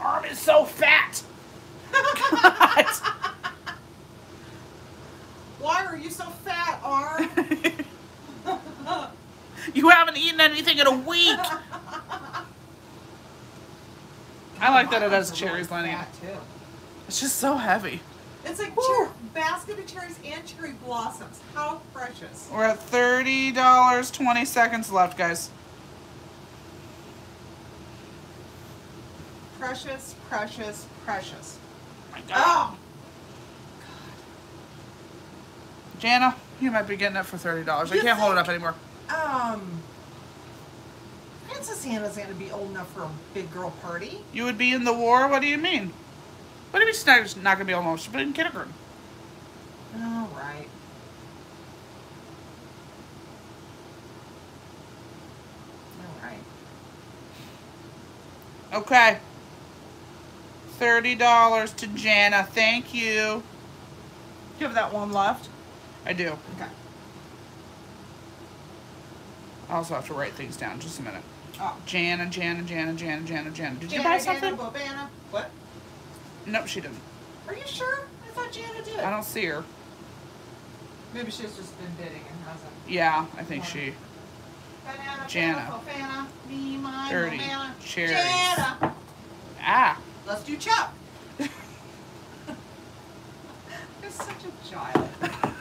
arm is so fat. God. why are you so fat, arm? you haven't eaten anything in a week. I like that it has cherries really lining it. too. It's just so heavy. It's like Woo. basket of cherries and cherry blossoms. How precious. We're at thirty dollars, twenty seconds left, guys. Precious, precious, precious. My God. Oh, Jana, you might be getting it for thirty dollars. I can't hold it up anymore. um, Princess Anna's gonna be old enough for a big girl party. You would be in the war. What do you mean? What do you mean she's not, not gonna be old enough to She's in kindergarten. All right. All right. Okay. Thirty dollars to Jana. Thank you. You have that one left? I do. Okay. I also have to write things down. Just a minute. Oh. Jana, Jana, Jana, Jana, Jana, Jana. Did you Jana, buy Jana, something? Bobana. What? Nope, she didn't. Are you sure? I thought Jana did. I don't see her. Maybe she's just been bidding and hasn't. Yeah, I think she. Banana, Jana. Bobana, me, mine, Dirty Bobana. cherries. Jana. Ah. Let's do Chuck. You're such a child.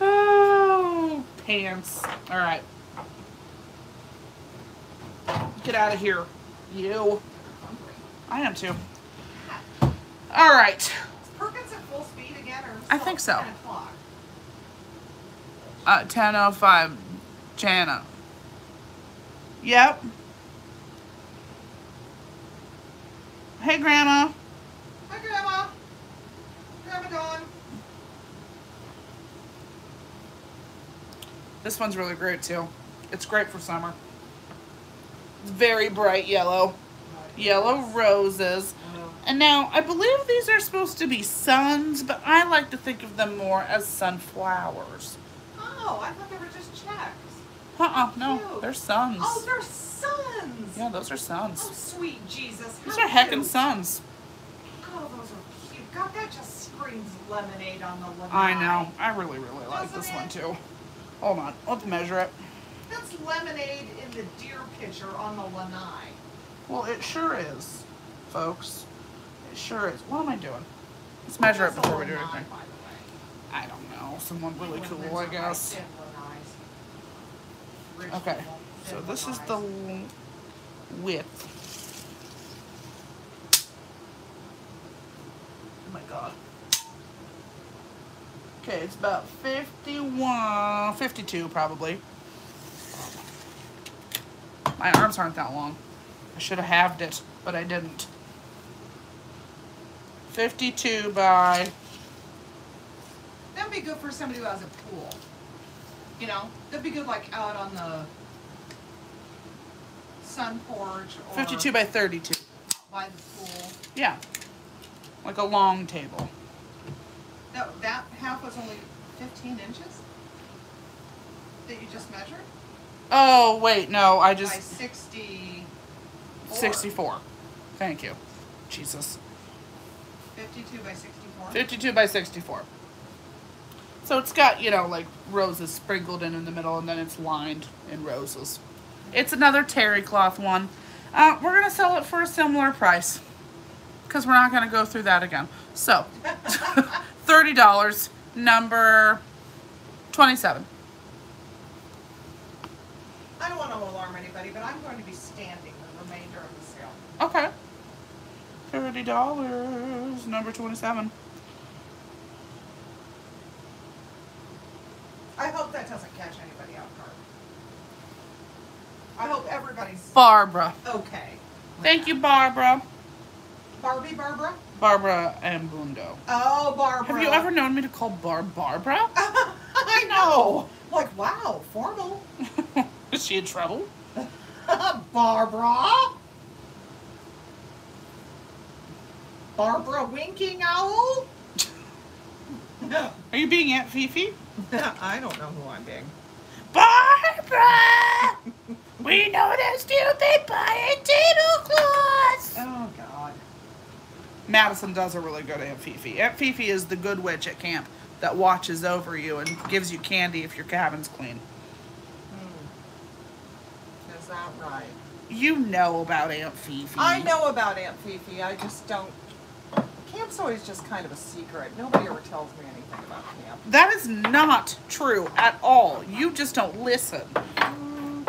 Ah, pants. All right. Get out of here. You. I am too. All right. Is Perkins at full speed again, or I think so. 10 o'clock? Uh, 10.05. Jana. Yep. Hey, Grandma. Hi, Grandma. Grandma Dawn. This one's really great too. It's great for summer. It's very bright yellow. Yellow roses. Uh-huh. And now, I believe these are supposed to be suns, but I like to think of them more as sunflowers. Oh, I thought they were just checks. Uh-uh, no, Cute. they're suns. Oh, they're suns. Yeah, those are suns. Oh, sweet Jesus. These are heckin' cute. suns. Oh, those are cute. God, that just screams lemonade on the lemonade. I know. I really, really like this one too. Hold on. Let's measure it. That's lemonade in the deer pitcher on the lanai. Well, it sure is, folks. It sure is. What am I doing? Let's measure it before we do anything. by the way? I don't know. Someone really cool, I guess. right thin lanais. Rich Okay. So this is the width. Oh my god. Okay, it's about 51, 52 probably. My arms aren't that long. I should have halved it, but I didn't. 52 by, That'd be good for somebody who has a pool. You know, that'd be good like out on the sun porch or 52 by 32. by the pool. Yeah. Like a long table. That, that half was only 15 inches that you just measured Oh, wait, no, I just... by just 60. 64. Thank you. Jesus. 52 by 64. 52 by 64. So it's got, you know, like roses sprinkled in in the middle and then it's lined in roses. It's another terry cloth one. Uh, we're going to sell it for a similar price because we're not going to go through that again. So, $30, number 27. I don't want to alarm anybody, but I'm going to be standing the remainder of the sale. Okay. $30, number 27. I hope that doesn't catch anybody off guard. I hope everybody's Barbara. okay. Thank you, Barbara. Barbie Barbara? Barbara and Bundo. Oh, Barbara. Have you ever known me to call Barb Barbara? I know. Like, wow, formal. Is she in trouble? Barbara? Barbara Winking Owl? Are you being Aunt Fifi? I don't know who I'm being. Barbara! we know that stupid buying tablecloths! Oh, God. Madison does a really good Aunt Fifi. Aunt Fifi is the good witch at camp that watches over you and gives you candy if your cabin's clean. Hmm. Is that right? You know about Aunt Fifi. I know about Aunt Fifi. I just don't. Camp's always just kind of a secret. Nobody ever tells me anything about camp. That is not true at all. You just don't listen. Hmm.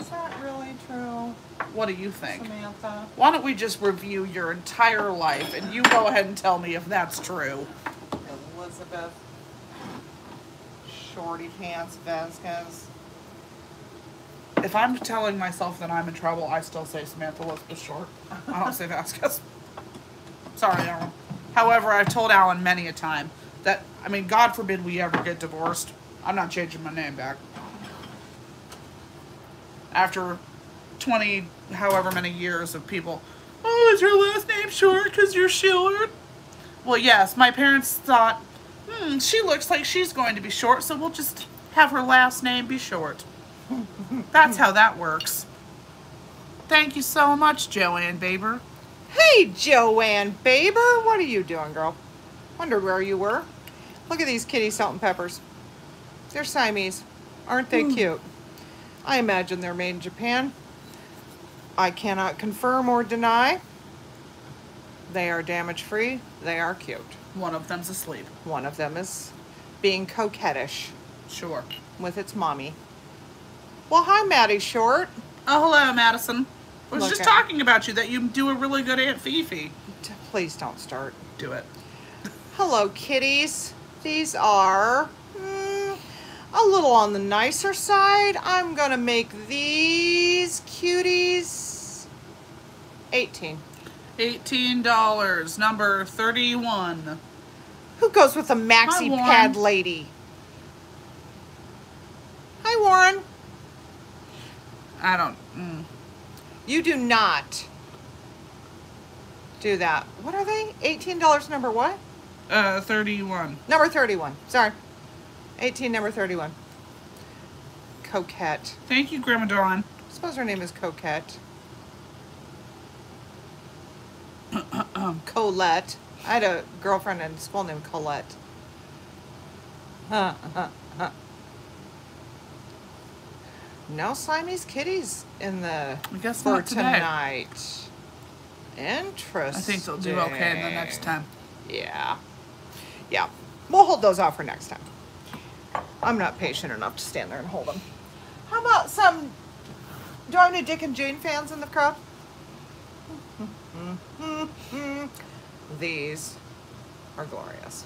Is that really true, What do you think? Samantha? Why don't we just review your entire life and you go ahead and tell me if that's true? Elizabeth. Shorty Pants Vasquez. If I'm telling myself that I'm in trouble, I still say Samantha Elizabeth Short. I don't say Vasquez. Sorry, Alan. However, I've told Alan many a time that, I mean, God forbid we ever get divorced. I'm not changing my name back. After 20, however many years of people, oh, is your last name short because you're short? Well, yes, my parents thought, hmm, she looks like she's going to be short, so we'll just have her last name be short. That's how that works. Thank you so much, Joanne Baber. Hey, Joanne Baber. What are you doing, girl? Wondered where you were. Look at these kitty salt and peppers. They're Siamese. Aren't they cute? I imagine they're made in Japan. I cannot confirm or deny. They are damage free. They are cute. One of them's asleep. One of them is being coquettish. Sure. with its mommy. Well, hi, Maddie Short. Oh, hello, Madison. I was Look just talking about you that you do a really good Aunt Fifi. Please don't start. Do it. Hello, kitties. These are mm, a little on the nicer side. I'm gonna make these cuties 18. $18, number 31. Who goes with a maxi Warren. pad lady? Hi, Warren. I don't. Mm. You do not do that. What are they? $18 number what? Uh, 31. Number 31. Sorry. 18 number 31. Coquette. Thank you, Grandma Dawn. I suppose her name is Coquette. Um, Colette. I had a girlfriend in school named Colette. Huh, huh, huh. No Siamese kitties in the I guess for tonight. Interesting. I think they'll do okay the next time. Yeah. Yeah. We'll hold those off for next time. I'm not patient enough to stand there and hold them. How about some. Do I have any Dick and Jane fans in the crowd? Mm-hmm. These are glorious.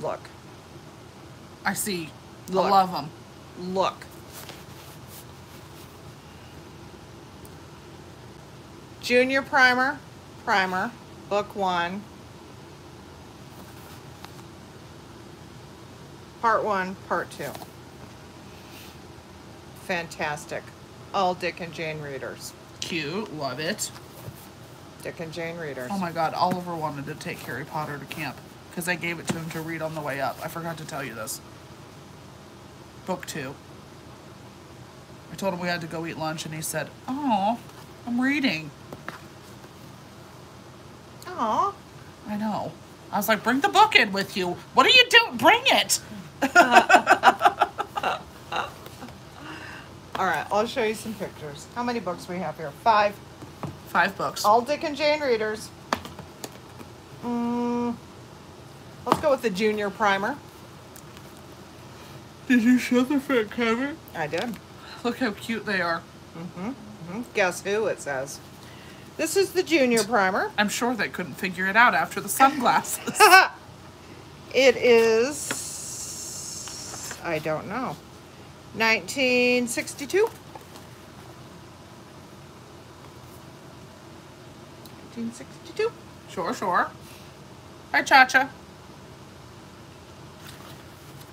Look. I see. Look. I love them. Look. Junior primer, primer, book one. Part one, part two. Fantastic. All Dick and Jane readers. Cute. Love it. Dick and Jane readers. Oh my god, Oliver wanted to take Harry Potter to camp because I gave it to him to read on the way up. I forgot to tell you this. Book two. I told him we had to go eat lunch and he said, Oh, I'm reading. Aw. I know. I was like, Bring the book in with you. What are you doing? Bring it. All right, I'll show you some pictures. How many books we have here? Five. Five books. All Dick and Jane readers. Mm, let's go with the junior primer. Did you show the front cover? I did. Look how cute they are. Mm-hmm. Guess who it says. This is the junior primer. I'm sure they couldn't figure it out after the sunglasses. it is, I don't know, 1962. 1962. sure, sure. Hi, Cha Cha.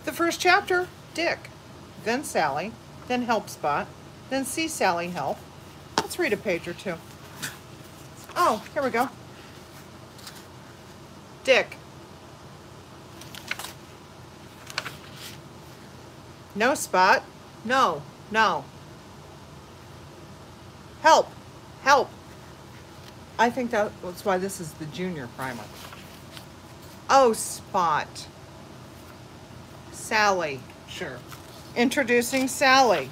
The first chapter, Dick, then Sally, then Help Spot, then See Sally Help. Let's read a page or two. Oh, here we go. Dick. No Spot. No, no. Help. Help. I think that- that's why this is the junior primer. Oh, Spot. Sally. Sure. Introducing Sally.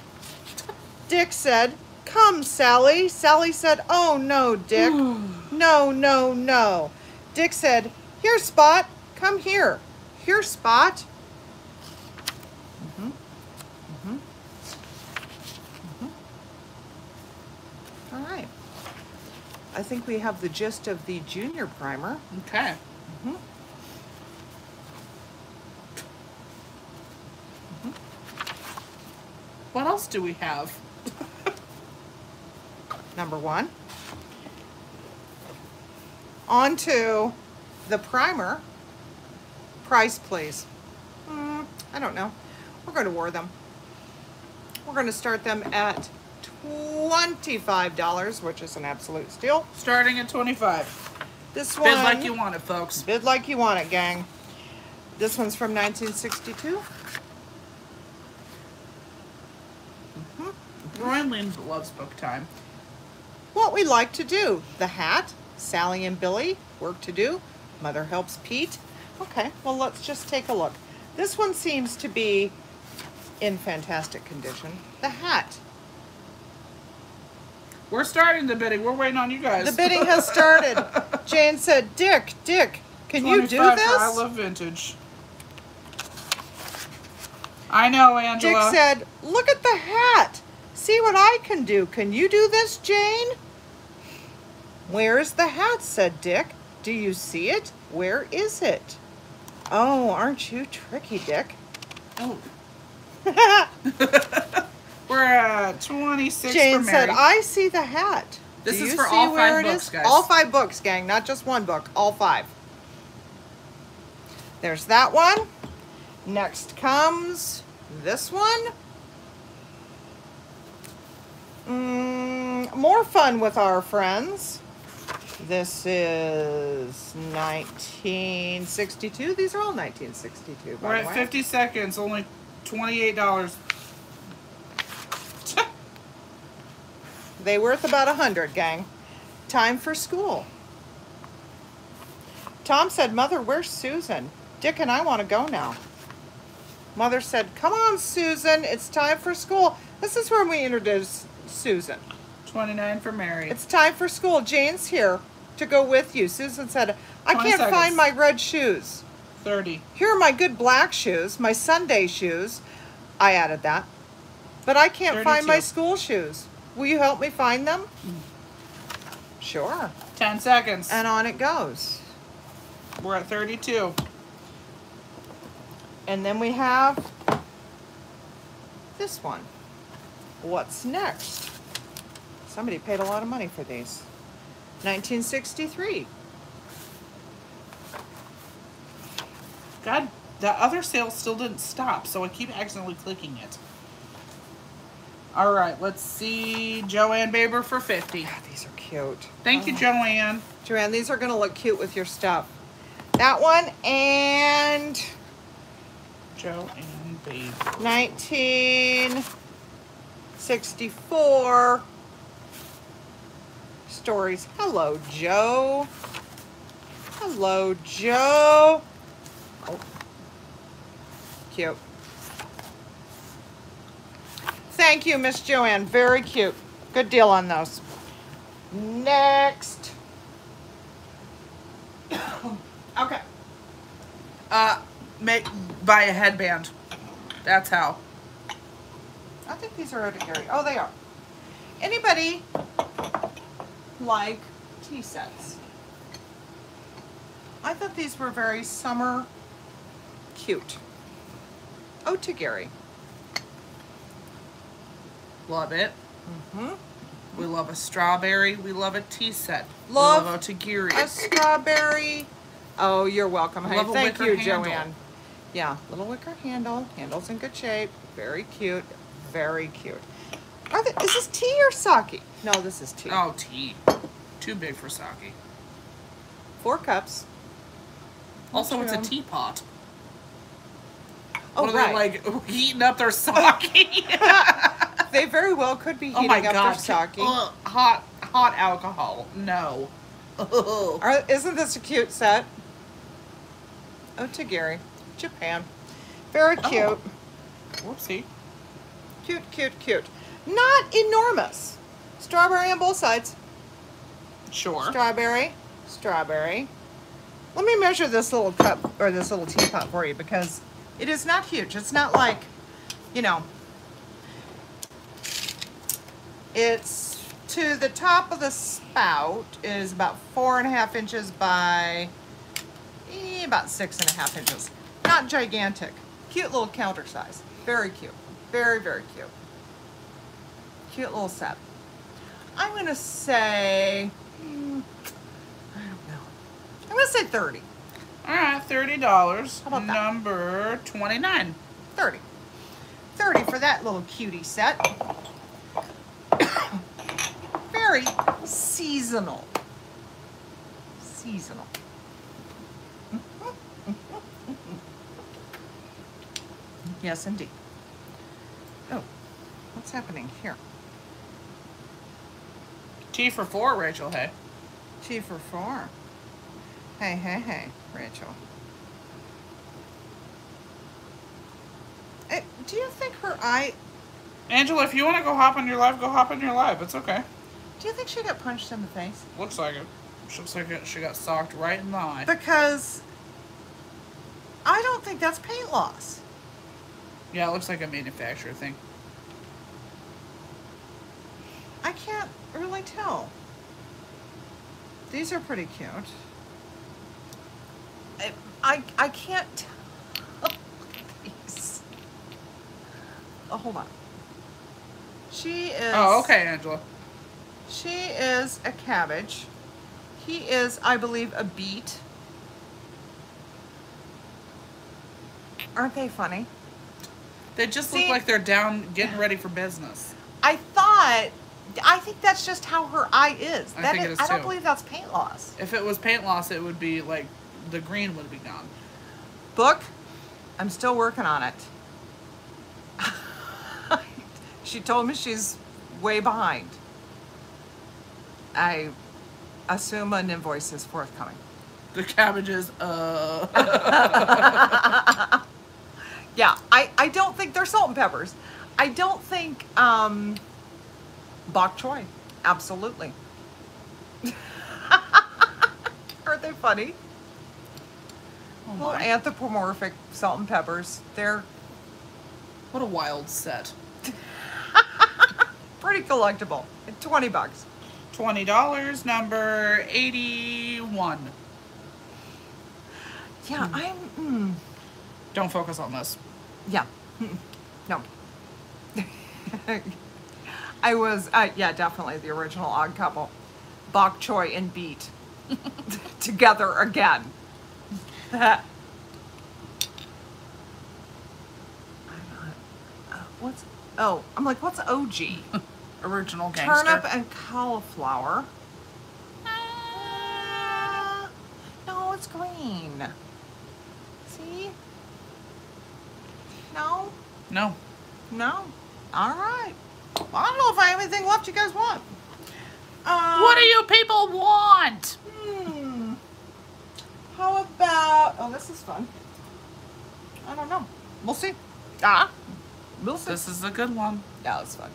Dick said, Come, Sally. Sally said, Oh, no, Dick. no, no, no. Dick said, Here, Spot. Come here. Here, Spot. Mhm. Mhm. Mhm. All right. I think we have the gist of the junior primer. Okay. Mhm. What else do we have? number one. On to the primer. Price, please. Hmm, I don't know. We're going to war them. We're going to start them at $25, which is an absolute steal. Starting at 25. This one. Bid like you want it, folks. Bid like you want it, gang. This one's from 1962. Mm-hmm. Ryan Lynn loves book time. What we like to do. The hat, Sally and Billy, work to do. Mother helps Pete. Okay, well, let's just take a look. This one seems to be in fantastic condition. The hat. We're starting the bidding. We're waiting on you guys. The bidding has started. Jane said, Dick, Dick, can you do 25 for this? I love vintage. I know, Andrew. Dick said, Look at the hat. See what I can do. Can you do this, Jane? Where is the hat? said Dick. Do you see it? Where is it? Oh, aren't you tricky, Dick? oh. We're at 26 Jane said, I see the hat. This Do is for all where five it books, is? guys. All five books, gang, not just one book, all five. There's that one. Next comes this one. Mm, more fun with our friends. This is 1962. These are all 1962, by We're at 50 seconds, only $28. They worth about a hundred, gang. Time for school. Tom said, Mother, where's Susan? Dick and I want to go now. Mother said, Come on, Susan, it's time for school. This is where we introduce Susan. 29 for Mary. It's time for school. Jane's here to go with you. Susan said, I can't seconds. find my red shoes. 30. Here are my good black shoes, my Sunday shoes. I added that. But I can't find my school shoes. Will you help me find them? Sure. 10 seconds. And on it goes. We're at 32. And then we have this one. What's next? Somebody paid a lot of money for these. 1963. God, the other sale still didn't stop, so I keep accidentally clicking it. All right, let's see Joanne Baber for 50. God, these are cute. Thank you, Oh. Joanne. Joanne, these are going to look cute with your stuff. That one and Joanne Baber. 1964 stories. Hello, Joe. Hello, Joe. Oh, cute. Thank you, Miss Joanne. Very cute. Good deal on those. Next. okay. Uh, make buy a headband. That's how. I think these are Gary. Oh, they are. Anybody like tea sets? I thought these were very summer cute. Oh, Gary. Love it. hmm We love a strawberry. We love a tea set. Love love Otagiri. A strawberry. Oh, you're welcome. Hey, thank you, handle. Joanne. Yeah, little wicker handle. Handle's in good shape. Very cute. Very cute. Are they, is this tea or sake? No, this is tea. Oh, tea. Too big for sake. Four cups. Also, it's a teapot. Oh, what are right. they like heating up their sake? They very well could be oh heating my up god. their sake. Ugh, hot hot alcohol. No. Are, isn't this a cute set? Oh, Gary, Japan. Very Oh. cute. Whoopsie. Cute, cute, cute. Not enormous. Strawberry on both sides. Sure. Strawberry, strawberry. Let me measure this little cup or this little teapot for you because it is not huge. It's not like, you know, it's to the top of the spout is about four and a half inches by eh, about six and a half inches. Not gigantic. Cute little counter size. Very cute. Very, very cute. Cute little set. I'm gonna say, hmm, I don't know. I'm gonna say 30. All right, thirty dollars. How about that? Number twenty-nine. 30. 30 for that little cutie set. Very seasonal. Seasonal. yes, indeed. Oh, what's happening here? Tea for four, Rachel. Hey. Two for four. Hey, hey, hey, Rachel. Eh, do you think her eye? Angela, if you want to go hop on your live, go hop on your live. It's okay. Do you think she got punched in the face? Looks like it. She looks like it. She got socked right in the eye. Because I don't think that's paint loss. Yeah, it looks like a manufacturer thing. I can't really tell. These are pretty cute. I I, I can't tell these. Oh, hold on. She oh, is. Oh, okay, Angela. She is a cabbage. He is, I believe, a beet. Aren't they funny? They just See- look like they're down getting ready for business. I thought. I think that's just how her eye is. I That think it is- is I don't too. believe that's paint loss. If it was paint loss, it would be like the green would be gone. Book, I'm still working on it. She told me she's way behind. I assume an invoice is forthcoming. The cabbages, uh, Yeah, I, I don't think they're salt and peppers. I don't think um, bok choy. Absolutely. Aren't they funny? oh Little anthropomorphic salt and peppers. They're What a wild set. pretty collectible. Twenty bucks. Twenty dollars, number eighty-one. Yeah, I'm. Mm, Don't focus on this. yeah, Mm, no. I was. Uh, yeah, definitely the original odd couple, bok choy and beet, together again. Uh, what's? Oh, I'm like, what's OG? Original gangster. Turnip and cauliflower. Uh, no, it's green. See? No? No. No? All right. Well, I don't know if I have anything left you guys want. Um, What do you people want? Hmm. How about. Oh, this is fun. I don't know. We'll see. Ah. We'll see. This is a good one. yeah, it's fun.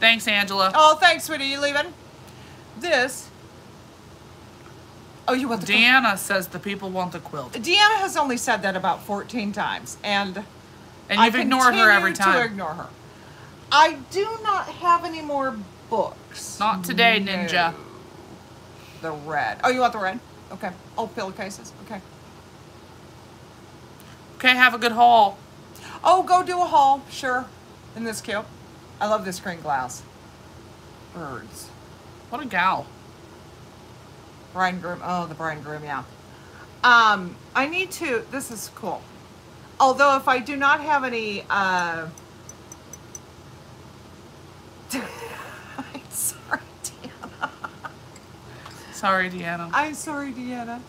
Thanks, Angela. Oh, thanks, sweetie. You leaving? This. Oh, you want the quilt? Deanna says the people want the quilt. Deanna has only said that about 14 times, and And I you've ignored her every continue to time. ignore her. I do not have any more books. Not today, Ninja. The red. Oh, you want the red? Okay. Oh, pillowcases. Okay. Okay, have a good haul. Oh, go do a haul. Sure. Isn't this cute? I love this green glass. Birds. What a gal. Bride and groom. Oh, the bride and groom, yeah. Um, I need to. This is cool. Although, if I do not have any, uh, I'm sorry, Deanna. Sorry, Deanna. I'm sorry, Deanna.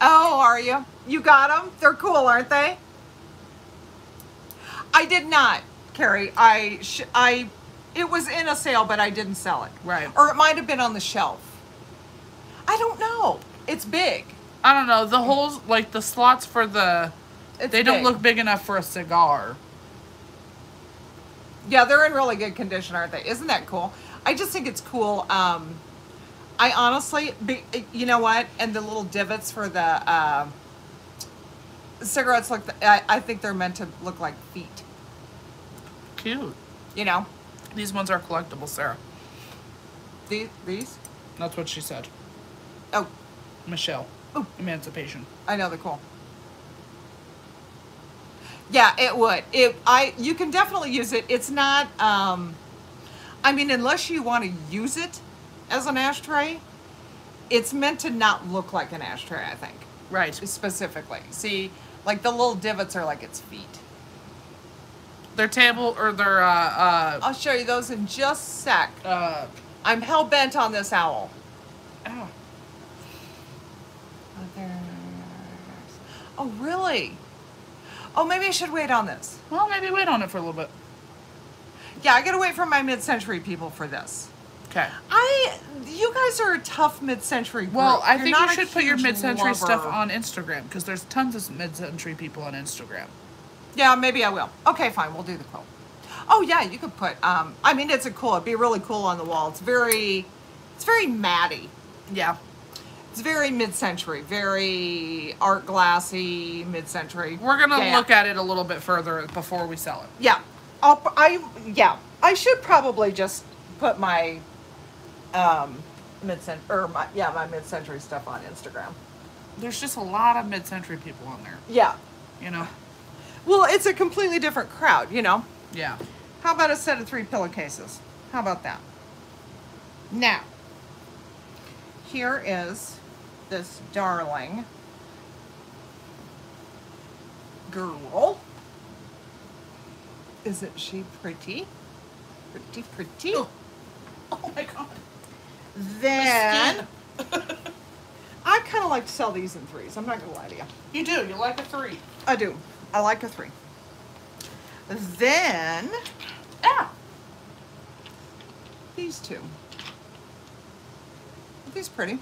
Oh, are you? You got them? They're cool, aren't they? I did not, Carrie. I, sh- I, it was in a sale, but I didn't sell it. Right. Or it might have been on the shelf. I don't know. It's big. I don't know. The holes, like the slots for the, It's they don't look big enough for a cigar. Yeah, they're in really good condition, aren't they? Isn't that cool? I just think it's cool. Um, I honestly, be, you know what? And the little divots for the uh, cigarettes look. I, I think they're meant to look like feet. Cute. You know, These ones are collectible, Sarah. these. These. That's what she said. Oh, Michelle. Oh. Emancipation. I know they're cool. Yeah, it would. It I you can definitely use it. It's not um I mean unless you want to use it as an ashtray, it's meant to not look like an ashtray, I think. Right. Specifically. See, like the little divots are like its feet. Their table or their uh uh I'll show you those in just a sec. uh. I'm hell bent on this owl. Ow. Oh, really? Oh, maybe I should wait on this. Well, maybe wait on it for a little bit. Yeah, I gotta wait for my mid-century people for this. Okay. I, you guys are a tough mid-century group. Well, I You're think you should put your mid-century stuff on Instagram because there's tons of mid-century people on Instagram. Yeah, maybe I will. Okay, fine. We'll do the quilt. Oh yeah, you could put. Um, I mean, it's a cool. It'd be really cool on the wall. It's very, it's very matty. Yeah. It's very mid-century, very art glassy, mid-century. We're gonna Yeah. look at it a little bit further before we sell it. Yeah, I'll, I yeah. I should probably just put my um, mid-century or my yeah my mid-century stuff on Instagram. There's just a lot of mid-century people on there. Yeah. You know. Well, it's a completely different crowd, you know. Yeah. How about a set of three pillowcases? How about that? Now, here is this darling girl. Isn't she pretty? Pretty, pretty. Oh. Oh my god. Then, I kind of like to sell these in threes. I'm not going to lie to you. You do. You like a three. I do. I like a three. Then, Yeah. these two. Are these pretty?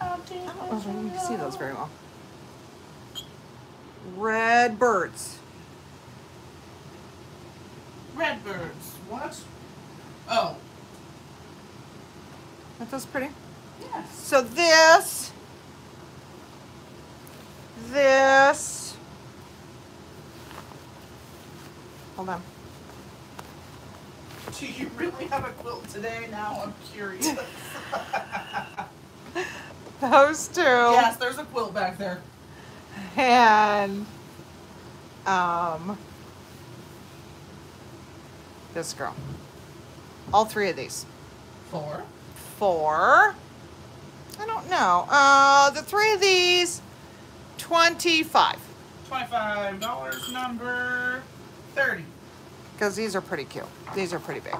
Oh, I don't know if you can see those very well. Red birds. Red birds. What? Oh. Aren't those pretty? Yes. So this, this, hold on. Do you really have a quilt today? Now I'm curious. Those two. yes, there's a quilt back there. And um, this girl. All three of these. Four. Four. I don't know. Uh, the three of these, 25. Twenty-five dollars. Number thirty. Because these are pretty cute. These are pretty big.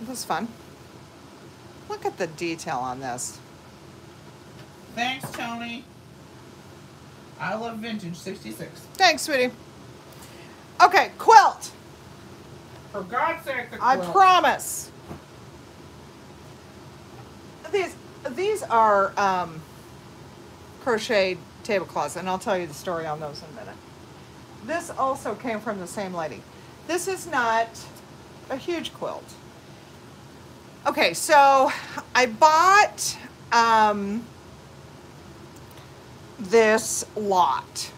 This is fun. Look at the detail on this. Thanks, Tony. I love vintage '66. Thanks, sweetie. Okay, quilt. For God's sake, the quilt. I promise. These these are um, crocheted tablecloths, and I'll tell you the story on those in a minute. This also came from the same lady. This is not a huge quilt. Okay, so I bought um, this lot.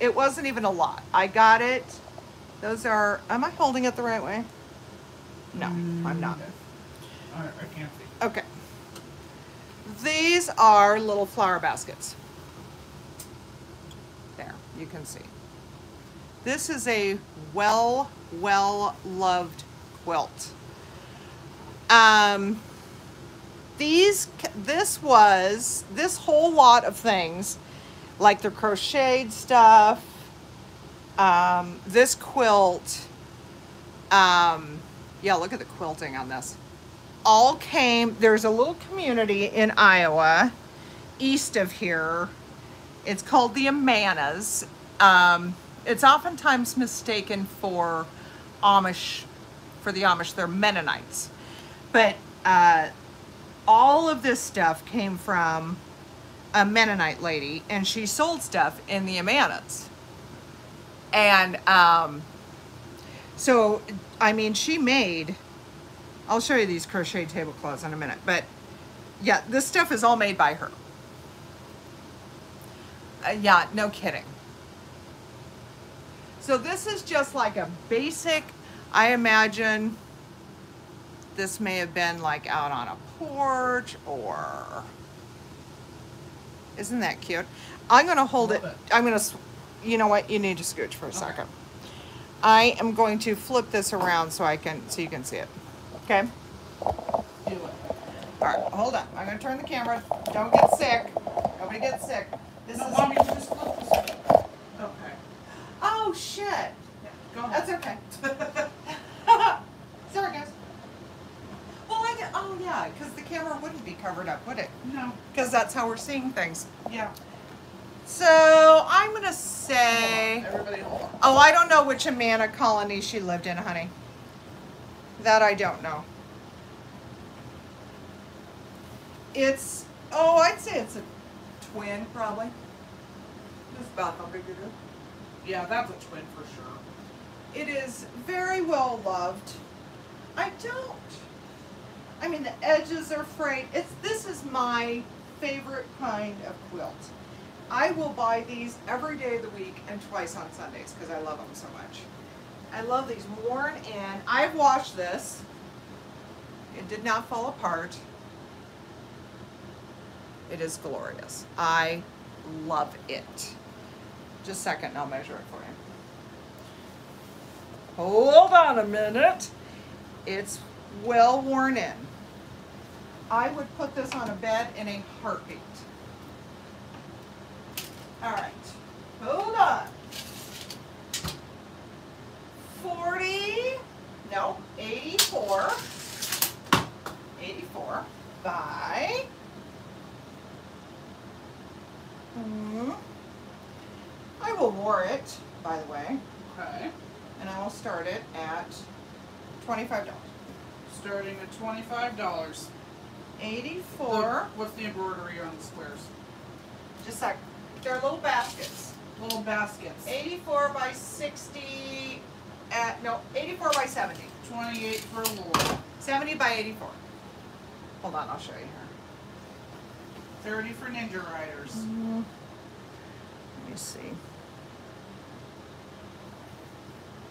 It wasn't even a lot. I got it. Those are. Am I holding it the right way? No, I'm not. I, I can't see. Okay. These are little flower baskets. There, you can see. This is a well, well loved quilt. Um, these, this was, this whole lot of things, like the crocheted stuff, um, this quilt, um, yeah, look at the quilting on this. All came there's a little community in iowa east of here. It's called the amanas. Um, it's oftentimes mistaken for amish for the amish they're mennonites but uh, all of this stuff came from a mennonite lady and she sold stuff in the amanas and um, so i mean she made I'll show you these crochet tablecloths in a minute, but yeah, this stuff is all made by her. Uh, yeah, no kidding. So this is just like a basic, I imagine this may have been like out on a porch or, isn't that cute? I'm gonna hold it, it. I'm gonna, you know what, you need to scooch for a second. I am going to flip this around so I can, so you can see it. Okay? Do it. All right, hold on. I'm gonna turn the camera. Don't get sick. Nobody gets sick. This No, is. mommy, just flip this. Oh shit. Go ahead. That's okay. Sorry, guys. Well, I did, oh yeah, because the camera wouldn't be covered up, would it? No. Because that's how we're seeing things. Yeah. So I'm gonna say. Everybody hold on. Oh, I don't know which Amana colony she lived in, honey. That I don't know. It's, oh, I'd say it's a twin, probably. That's about how big it is. Yeah, that's a twin for sure. It is very well loved. I don't. I mean, the edges are frayed. It's this is my favorite kind of quilt. I will buy these every day of the week and twice on Sundays because I love them so much. I love these worn in. I've washed this. It did not fall apart. It is glorious. I love it. Just a second, and I'll measure it for you. Hold on a minute. It's well worn in. I would put this on a bed in a heartbeat. All right, hold on. 40, no, 84, 84 by, hmm, I will war it, by the way, Okay. and I will start it at $25. Starting at twenty-five dollars. 84, What's the embroidery on the squares? just a sec, they're little baskets. Little baskets. 84 by 60, at, no, 84 by 70. Twenty-eight for a Laura. 70 by 84. Hold on, I'll show you here. Thirty for Ninja Riders. Mm-hmm. Let me see.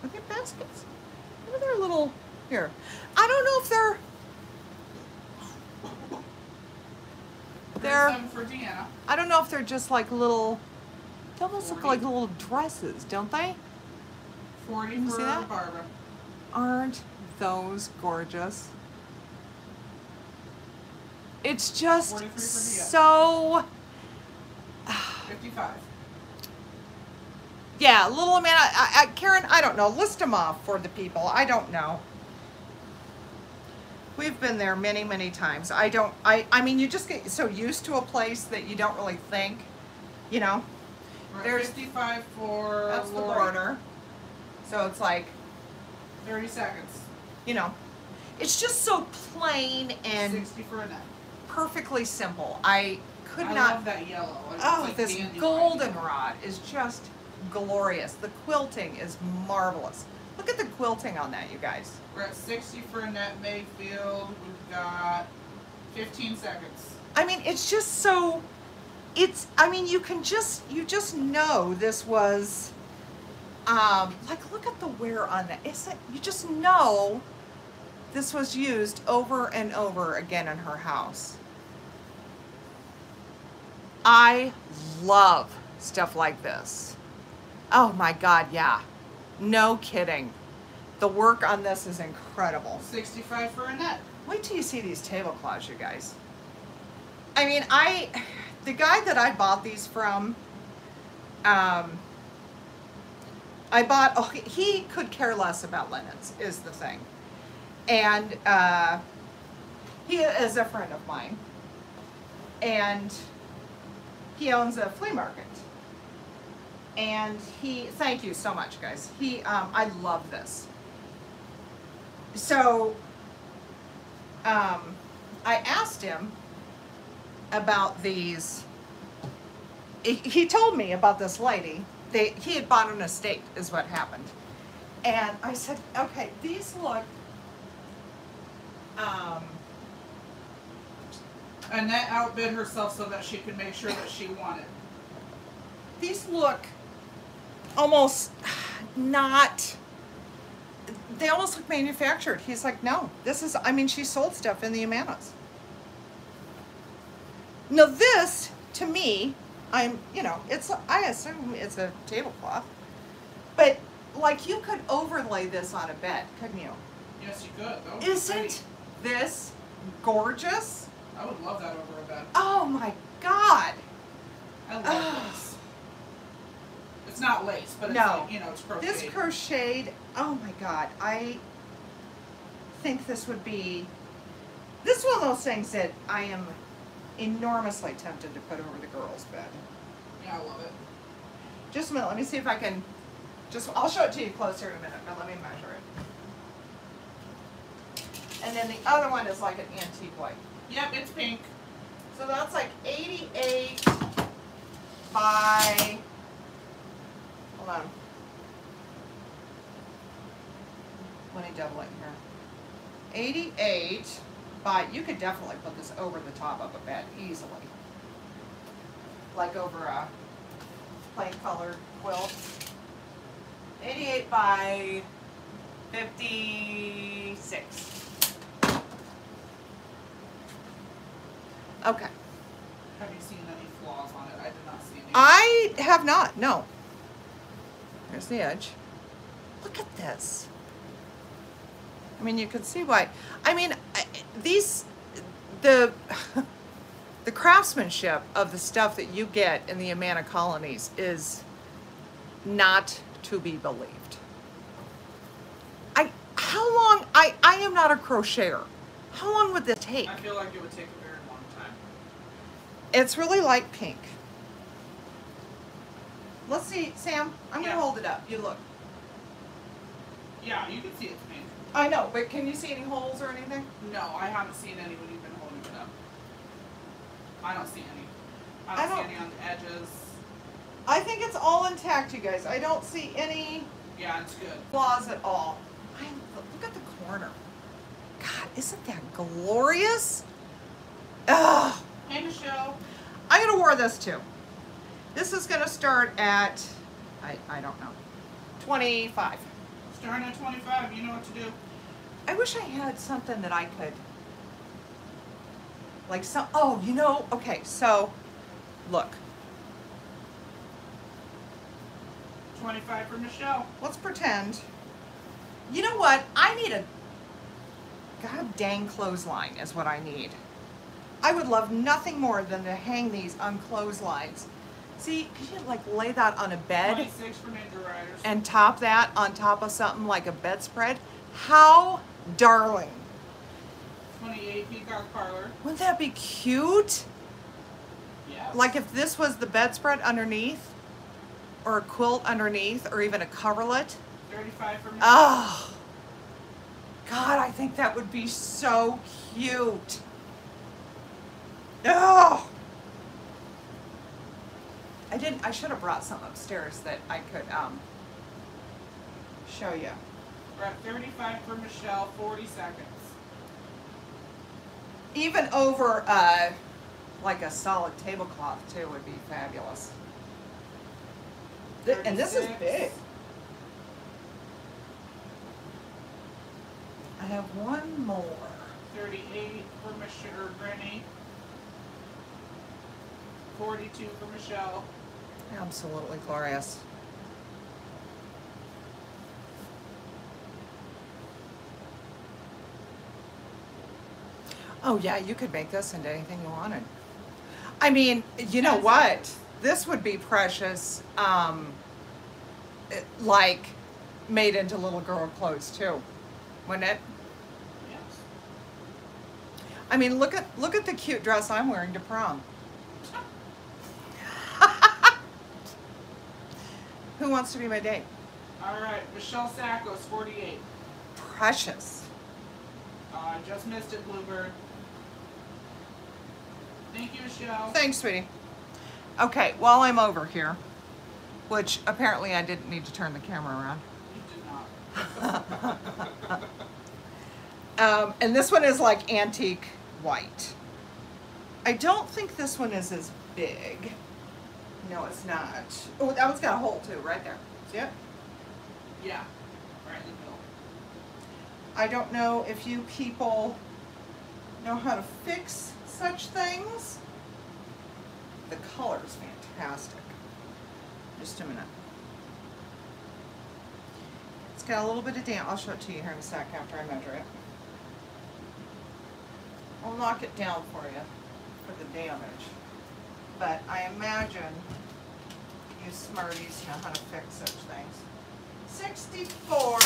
Look at baskets. Look at their little, here. I don't know if they're, they're, for Deanna. I don't know if they're just like little, they almost look like little dresses, don't they? Forty You for see that? Barbara. Aren't those gorgeous? It's just 43 for Dia. so, Fifty-five. Yeah, little Amanda, I, I, Karen, I don't know. List them off for the people. I don't know. We've been there many, many times. I don't, I, I mean, you just get so used to a place that you don't really think, you know, at There's- fifty-five for that's the border. So it's like, Thirty seconds. you know, it's just so plain and Sixty for Annette. perfectly simple. I could I not love that yellow. It's Oh, like this goldenrod is just glorious. The quilting is marvelous. Look at the quilting on that, you guys. We're at sixty for Annette Mayfield. We've got fifteen seconds. I mean, it's just so. It's. I mean, you can just. You just know this was. Um, like, look at the wear on that. It's like, you just know this was used over and over again in her house. I love stuff like this. Oh my God, yeah. No kidding. The work on this is incredible. Sixty-five for Annette. Wait till you see these tablecloths, you guys. I mean, I, the guy that I bought these from, um, I bought, oh, he- he could care less about linens, is the thing. And, uh, he is a friend of mine. And he owns a flea market. And he, thank you so much, guys. He, um, I love this. So, um, I asked him about these. He, told me about this lady. They, he had bought an estate, is what happened. And I said, okay, these look, um, Annette outbid herself so that she could make sure that she won it. these look almost not they almost look manufactured he's like no this is i mean she sold stuff in the amanas now this to me i'm you know it's i assume it's a tablecloth but like you could overlay this on a bed couldn't you Yes, you could. That would pretty. isn't this gorgeous I would love that over a bed. oh my god I love Ah. It's not lace, but it's No. like, you know, it's crocheted. This crocheted, oh my god, I think this would be, this is one of those things that I am enormously tempted to put over the girls' bed. Yeah, I love it. Just a minute, let me see if I can, just, I'll show it to you closer in a minute, but let me measure it. And then the other one is like an antique white. Yep, it's pink. So that's like eighty-eight by, hold on. Let me double it here. Eighty-eight by, you could definitely put this over the top of a bed easily. like over a plain colored quilt. 88 by 56. Okay. Have you seen any flaws on it? I did not see any. I have not, no. There's the edge. Look at this. I mean, you can see why. I mean, I- these, the, the craftsmanship of the stuff that you get in the Amana colonies is not to be believed. I, how long, I, I am not a crocheter. How long would this take? I feel like it would take a very long time. It's really light pink. Let's see, Sam, I'm gonna hold it up. You look. Yeah, you can see it's pink. I know, but can you see any holes or anything? No, I haven't seen any when you've been holding it up. I don't see any. I I don't, don't- see any on the edges. I think it's all intact, you guys. I don't see any Yeah, it's good. flaws at all. I, look at the corner. God, isn't that glorious? Ugh. Hey, Michelle. I'm gonna wear this too. This is gonna start at, I, I don't know, 25. Starting at 25, you know what to do. I wish I had something that I could, like some, oh, you know, okay, so, look, 25 for Michelle. let's pretend, you know what, I need a god dang clothesline is what I need. I would love nothing more than to hang these on clotheslines. See, could you like lay that on a bed 26 for Ninja Riders. and top that on top of something like a bedspread? How darling. 28 Peacock Parlor. Wouldn't that be cute? Yeah. Like if this was the bedspread underneath, or a quilt underneath, or even a coverlet. 35 for Michelle. Oh, God, I think that would be so cute. Oh, I didn't. I should have brought some upstairs that I could um show you. We're at 35 for Michelle, 40 seconds. Even over uh, like a solid tablecloth too would be fabulous. Th- And this is big. I have one more. 38 for Michelle Granny. 42 for Michelle. Absolutely glorious. Oh yeah, you could make this into anything you wanted. I mean, you know what? This would be precious, um, like made into little girl clothes too, wouldn't it? Yes. I mean, look at look at the cute dress I'm wearing to prom. Who wants to be my date? All right, Michelle Sackos, 48. Precious. Uh, I just missed it, Bluebird. Thank you, Michelle. Thanks, sweetie. Okay, while I'm over here, which apparently I didn't need to turn the camera around. You did not. Um, and this one is like antique white. I don't think this one is as big. No, it's not. Oh, that one's got a hole too, right there. See it? Yeah. Right in the middle. I don't know if you people know how to fix such things. The color's fantastic. Just a minute. It's got a little bit of damp. I'll show it to you here in a sec after I measure it. I'll knock it down for you for the damage. But I imagine you smarties know how to fix such things. 64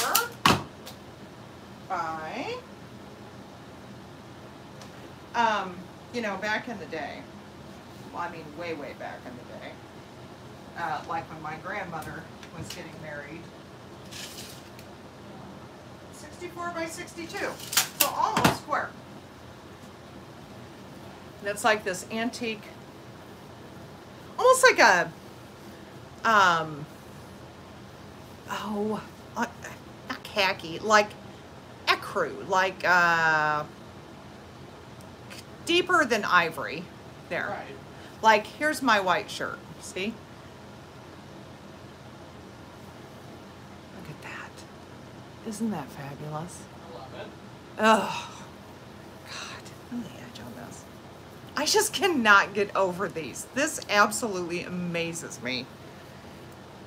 by, um, you know, back in the day, well, I mean, way, way back in the day, uh, like when my grandmother was getting married, 64 by 62, so almost square. It's like this antique, almost like a, um, oh, uh, not khaki, like ecru, like uh, deeper than ivory, there. Right. Like, here's my white shirt. See? Look at that. Isn't that fabulous? I love it. Oh, God, feel the edge on this. I just cannot get over these. This absolutely amazes me.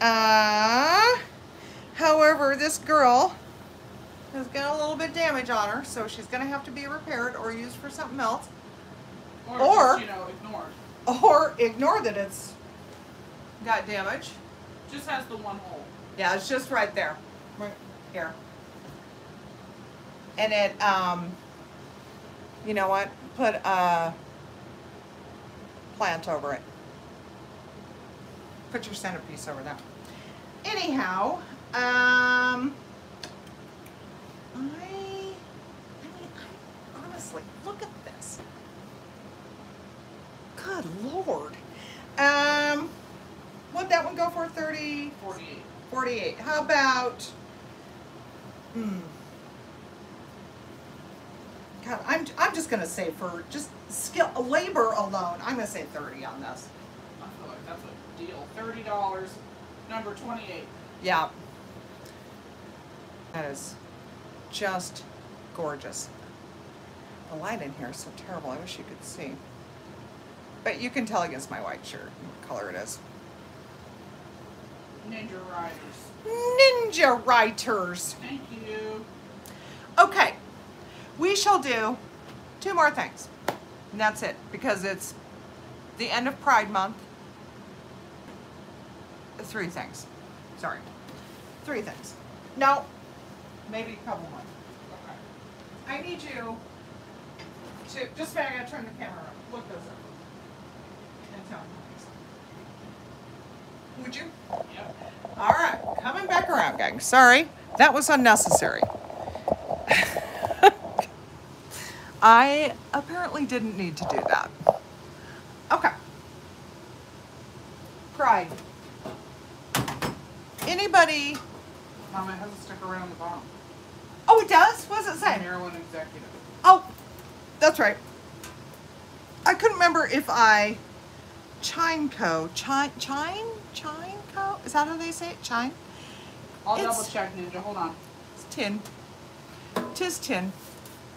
Uh, however, this girl has got a little bit damage on her, so she's gonna have to be repaired or used for something else, Or, Or- just, you know, ignored. or ignore that it's got damage. Just has the one hole. Yeah, it's just right there, right here. And it, um, you know what? Put a plant over it. Put your centerpiece over that. Anyhow, um, I, I mean, I honestly look at this. Good lord. Um, what'd that one go for? Thirty. 48. 48. How about, hmm. God, I'm, I'm just gonna say for just skill, labor alone, I'm gonna say 30 on this. I feel like that's a deal. Thirty dollars. Number twenty-eight. Yeah. That is just gorgeous. The light in here is so terrible, I wish you could see. But you can tell against my white shirt what color it is. Ninja Riders. Ninja Writers. Thank you. Okay, we shall do two more things. And that's it, because it's the end of Pride Month. Three things. Sorry. Three things. No, maybe a couple more. Okay. I need you to, just a I gotta turn the camera around. Look those up. And tell me. Would you? Yep. All right, coming back around, gang. Sorry, that was unnecessary. I apparently didn't need to do that. Okay. Pride. Anybody? Mom, it has a sticker right on the bottom. Oh, it does? What does it say? Maryland executive. Oh, that's right. I couldn't remember if I Chineco, Chine, Chine, Chineco. Is that how they say it? Chine. I'll It's- double check, Ninja. Hold on. It's tin. Tis tin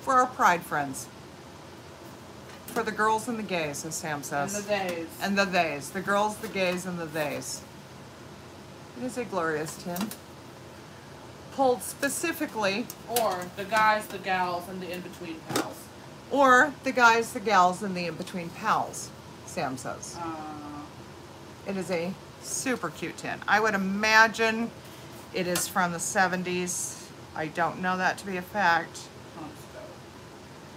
for our pride friends. For the girls and the gays, as Sam says. the days. And the theys. The girls, the gays, and the theys. It is a glorious tin. Pulled specifically, or the guys, the gals, and the in-between pals. or the guys, the gals, and the in-between pals, Sam says. Uh, It is a super cute tin. I would imagine it is from the 70s. I don't know that to be a fact.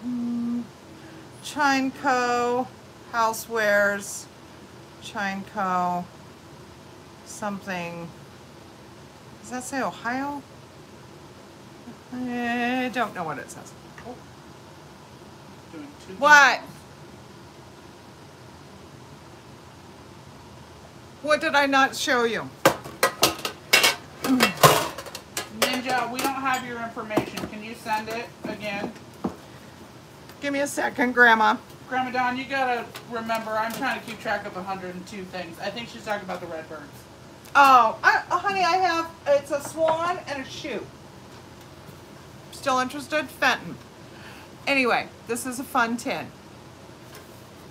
Mm, Huntsville. Chineco, housewares, Chineco, something. Does that say Ohio? Eh, I don't know what it says. Oh. Doing What? What did I not show you? Ninja, we don't have your information. Can you send it again? Give me a second, Grandma. Grandma Don, you gotta remember, I'm trying to keep track of 102 things. I think she's talking about the Redbirds. Oh, I, oh, honey, I have, it's a swan and a shoe. Still interested? Fenton. Anyway, this is a fun tin.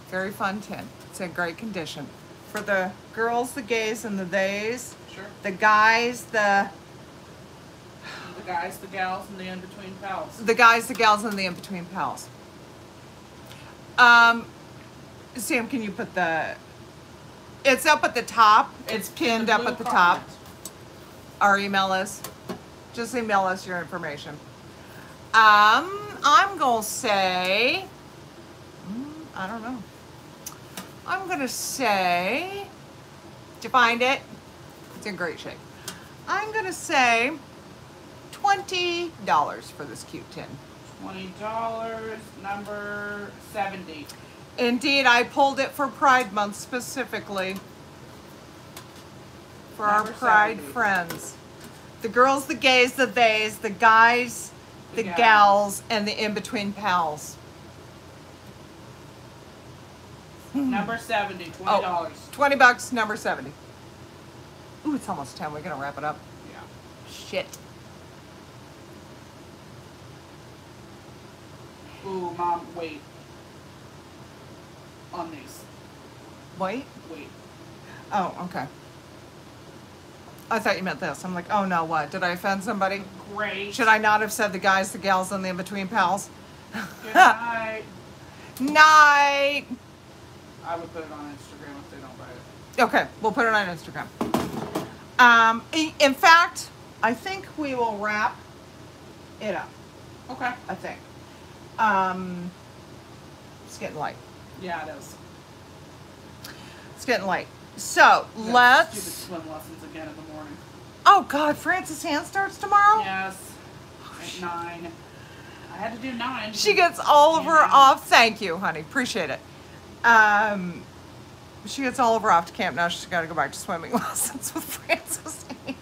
Very fun tin. It's in great condition. For the girls, the gays, and the theys. Sure. The guys, the The guys, the gals, and the in-between pals. the guys, the gals, and the in-between pals. Um, Sam, can you put the? It's up at the top. It's, in pinned up at the top. Our email is. Just email us your information. Um, I'm gonna say. mm, I don't know. I'm gonna say. Did you find it? It's in great shape. I'm gonna say twenty dollars for this cute tin. $20, number 70. Indeed, I pulled it for Pride Month specifically. For our Pride 70. friends. The girls, the gays, the theys, the guys, the, The gals. gals. and the in between pals. Number 70, $20. 20 bucks, number 70. Ooh, it's almost 10. We're going to wrap it up. Yeah. Shit. Ooh, mom, wait. On these. Wait. Wait. Oh, okay. I thought you meant this. I'm like, oh no, what? Did I offend somebody? Great. Should I not have said the guys, the gals, and the in between pals? Good night. Night. I would put it on Instagram if they don't buy it. Okay, we'll put it on Instagram. Um, in fact, I think we will wrap it up. Okay. I think. Um, it's getting late. Yeah, it is. It's getting late. So let's. swim lessons again in the morning. Oh God, Francis Hand starts tomorrow. Yes. At nine. I had to do nine. She gets all of her Yeah. off. Thank you, honey. Appreciate it. Um, she gets all of her off to camp now. She's got to go back to swimming lessons with Francis. Hand.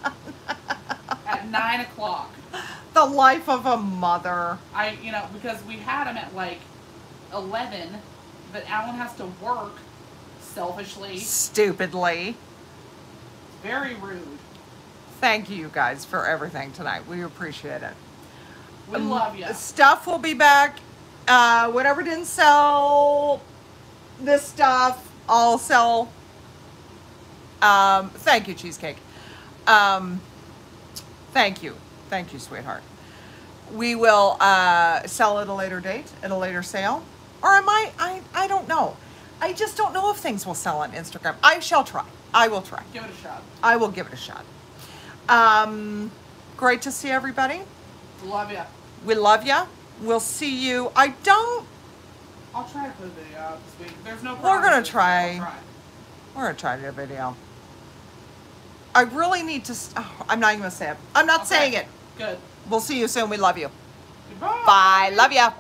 At nine o'clock. the life of a mother. I, you know, because we had him at like 11, but Alan has to work selfishly. Stupidly. Very rude. Thank you, guys, for everything tonight. We appreciate it. We love you. Stuff will be back. Uh, whatever didn't sell, this stuff, I'll sell. Um, thank you, Cheesecake. Um, thank you. Thank you, sweetheart. We will uh, sell at a later date, at a later sale. Or I might, I, I don't know. I just don't know if things will sell on Instagram. I shall try. I will try. Give it a shot. I will give it a shot. Um, great to see everybody. Love you. We love ya. We'll see you. I don't. I'll try to put a video out this week. There's no We're gonna try. Try. We're gonna try to do a video. I really need to. Oh, I'm not even gonna say it. I'm not Okay. saying it. Good. We'll see you soon. We love you. Goodbye. Bye. Love ya.